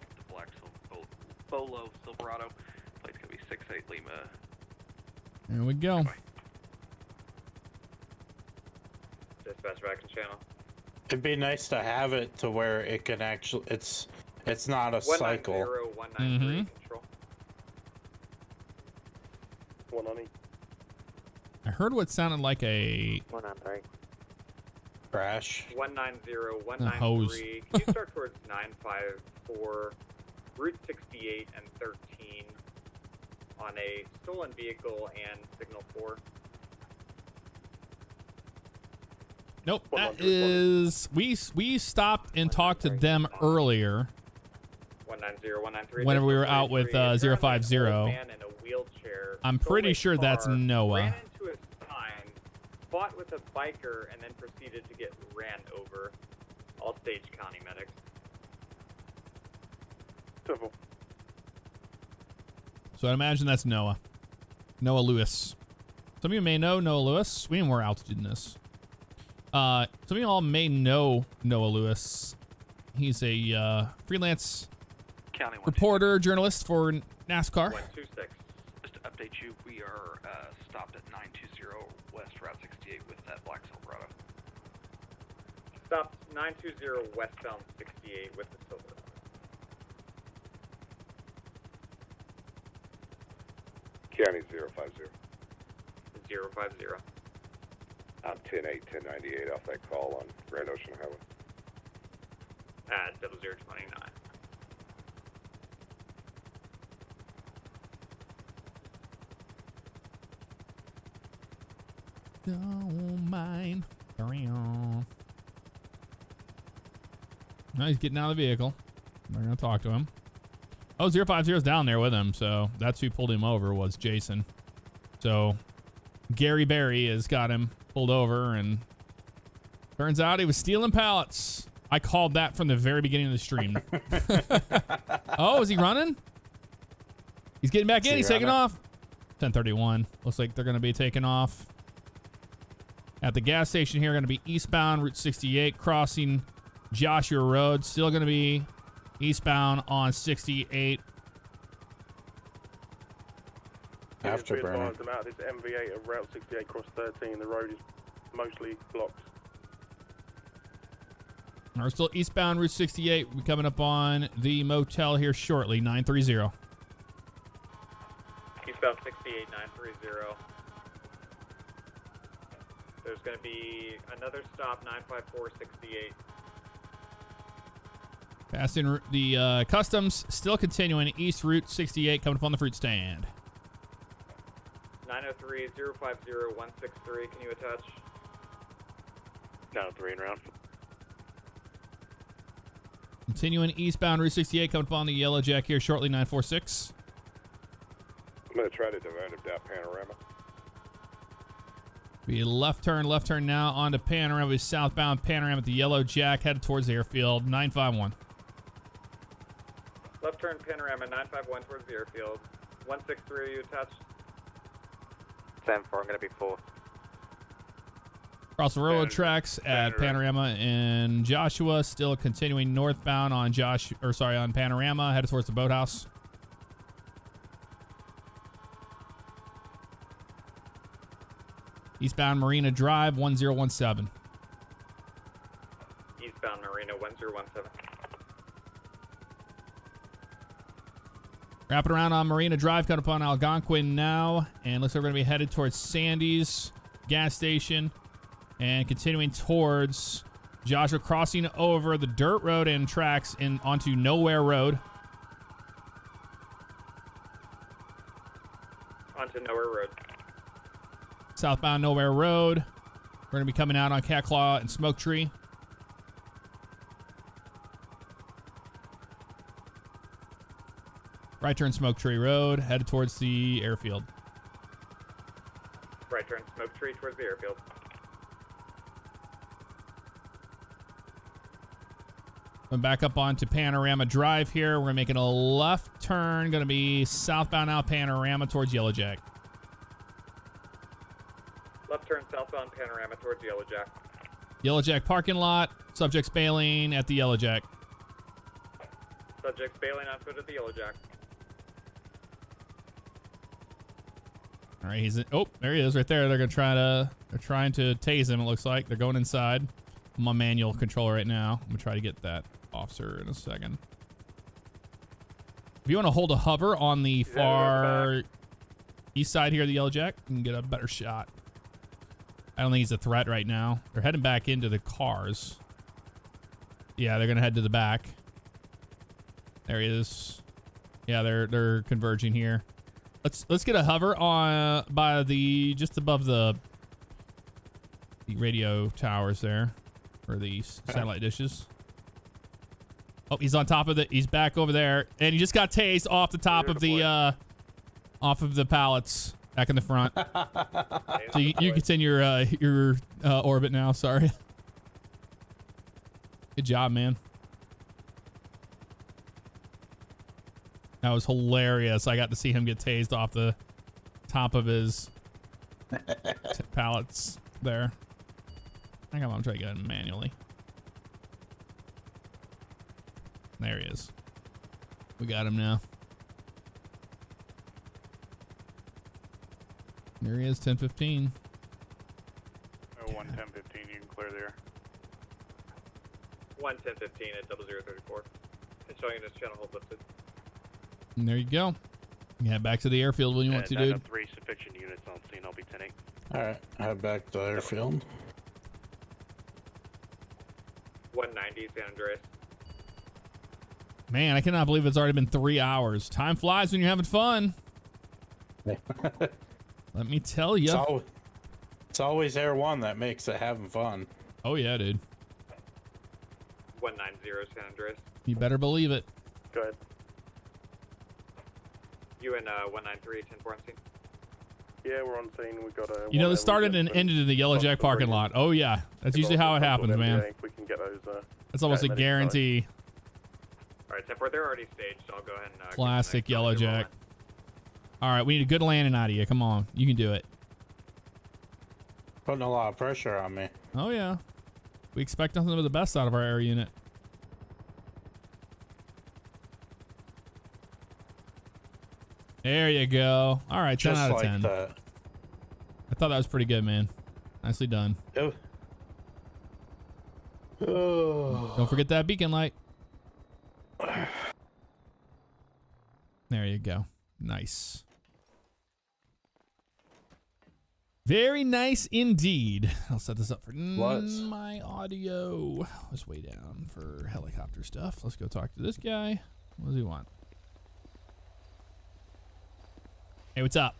Bolo Silverado. Plate's gonna be six eight Lima. There we go. Dispatch back in channel. It'd be nice to have it to where it can actually. It's it's not a cycle. 190, 193, Control. 190. I heard what sounded like a 193. Crash. 190, A hose. 193. Can you start towards 954, Route 68 and 13 on a stolen vehicle and signal 4? Nope. That is we we stopped and talked to them earlier 190, 193. whenever we were out with 193. uh, Apparently an 050. I'm pretty a sure that's Noah. Ran into a sign, fought with a biker, and then proceeded to get ran over. All stage county medics. Double. So I imagine that's Noah. Noah Lewis. Some of you may know Noah Lewis. We need more altitude in this. Uh, some of you all may know Noah Lewis. He's a uh, freelance County reporter, journalist for NASCAR. 126. Just to update you, we are uh, stopped at 920 West Route 68 with that black Silverado. Stop 920 westbound 68 with the silver. County 050. 050. I'm 108, 1098 off that call on Grand Ocean Highway. At 0029. Don't mind. Now he's getting out of the vehicle. We're gonna talk to him. Oh, 050 is down there with him, so that's who pulled him over was Jason. So Gary Barry has got him pulled over, and turns out he was stealing pallets. I called that from the very beginning of the stream. oh, is he running? He's getting back in. He He's taking off. 1031. Looks like they're going to be taking off. At the gas station here, going to be eastbound Route 68, crossing Joshua Road. Still going to be eastbound on 68. After Be burning. advised, I'm out of this MV8 of Route 68 cross 13. The road is mostly blocked. We're still eastbound Route 68. We're coming up on the motel here shortly, 930. Eastbound 68 930. There's going to be another stop 95468. Passing the uh, customs, still continuing east Route 68, coming up on the fruit stand. 903 050 163. Can you attach? 903 and round. Continuing eastbound Route 68, coming up on the yellow jack here shortly, 946. I'm going to try to divert him down Panorama. Be left turn, left turn now onto Panorama, with southbound Panorama at the yellow jack, headed towards the airfield, 951. Left turn panorama 951 towards the airfield. 163, are you attached? 10 4, I'm going to be fourth. Across the railroad tracks at Panorama and Joshua, still continuing northbound on Josh, or sorry, on Panorama, headed towards the boathouse. Eastbound Marina Drive, 1017. Eastbound Marina 1017. Wrapping around on Marina Drive, coming up on Algonquin now, and looks like we're going to be headed towards Sandy's gas station and continuing towards Joshua, crossing over the dirt road and tracks in onto Nowhere Road. Onto Nowhere Road. Southbound Nowhere Road. We're going to be coming out on Cat Claw and Smoke Tree. Right turn Smoke Tree Road, headed towards the airfield. Right turn Smoke Tree towards the airfield. Going back up onto Panorama Drive here. We're making a left turn. Going to be southbound now Panorama towards Yellow southbound panorama towards Yellow Jack. Yellow Jack parking lot. Subject's bailing at the Yellow Jack. Subject's bailing on foot at the Yellow Jack. All right, he's in, oh, there he is, right there. They're gonna try to they're trying to tase him. It looks like they're going inside. I'm on manual control right now. I'm gonna try to get that officer in a second. If you want to hold a hover on the far east side here, the yellow jack, you can get a better shot. I don't think he's a threat right now. They're heading back into the cars. Yeah, they're gonna head to the back. There he is. Yeah, they're they're converging here. Let's let's get a hover on by the just above the the radio towers there, or the satellite dishes. Oh, he's on top of the. He's back over there, and he just got tased off the top of the uh, off of the pallets back in the front. so you, you can send your uh, your uh, orbit now. Sorry. Good job, man. That was hilarious. I got to see him get tased off the top of his pallets there. I got. I'm trying to get him manually. There he is. We got him now. There he is, 1015. Oh, 1 10 15, you can clear there. 1 10 15 at 0034. It's showing this channel hold lifted. And there you go. You head back to the airfield when you want to, dude. three sufficient units on scene. I'll be 10 8. Alright, head back to the airfield. 190 San Andreas. Man, I cannot believe it's already been three hours. Time flies when you're having fun. Let me tell you. It's, al it's always Air One that makes it having fun. Oh, yeah, dude. 190 San Andreas. You better believe it. Go ahead. You and uh, 193 10 4 on scene. Yeah, we're on scene. We got a. You know, this started and ended in the Yellow Jack parking lot. Oh, yeah. That's usually how it happens, man. I think we can get those. Uh, That's almost a guarantee. All right, 10 4, they're already staged. So I'll go ahead and. Uh, Classic Yellow Jack. All right, we need a good landing out of you. Come on. You can do it. Putting a lot of pressure on me. Oh, yeah. We expect nothing but the best out of our air unit. There you go. All right, 10 Just out of like 10. that. I thought that was pretty good, man. Nicely done. Oh. Don't forget that beacon light. There you go. Nice. Very nice indeed. I'll set this up for Was. my audio. Let's way down for helicopter stuff. Let's go talk to this guy. What does he want? Hey, what's up?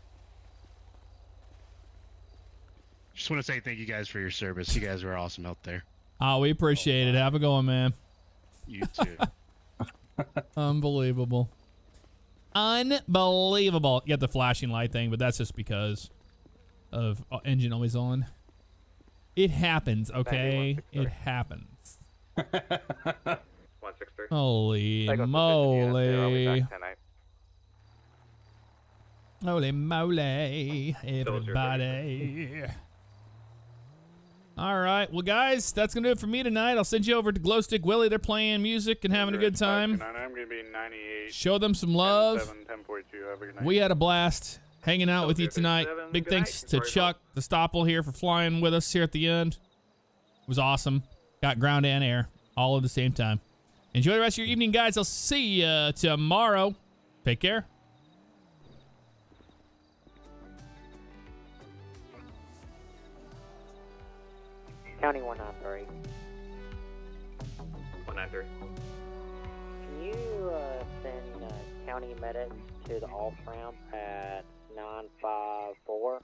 Just want to say thank you guys for your service. You guys were awesome out there. Oh, we appreciate it. Have a good one, man. You too. Unbelievable. Unbelievable. You got the flashing light thing, but that's just because of uh, engine always on. It happens, okay? It happens. 163. Holy Take off the 50 units there, I'll be moly. back 10 8. Holy moly, everybody. All right. Well, guys, that's going to do it for me tonight. I'll send you over to Glowstick Willie. They're playing music and having a good time. I'm going to be 98. Show them some love. 7, 1042. Have a good night. We had a blast hanging out with you tonight. Big thanks to Chuck, the Stopple here for flying with us here at the end. It was awesome. Got ground and air all at the same time. Enjoy the rest of your evening, guys. I'll see you tomorrow. Take care. County 193. 193. Can you uh, send uh, county medics to the off ramp at 954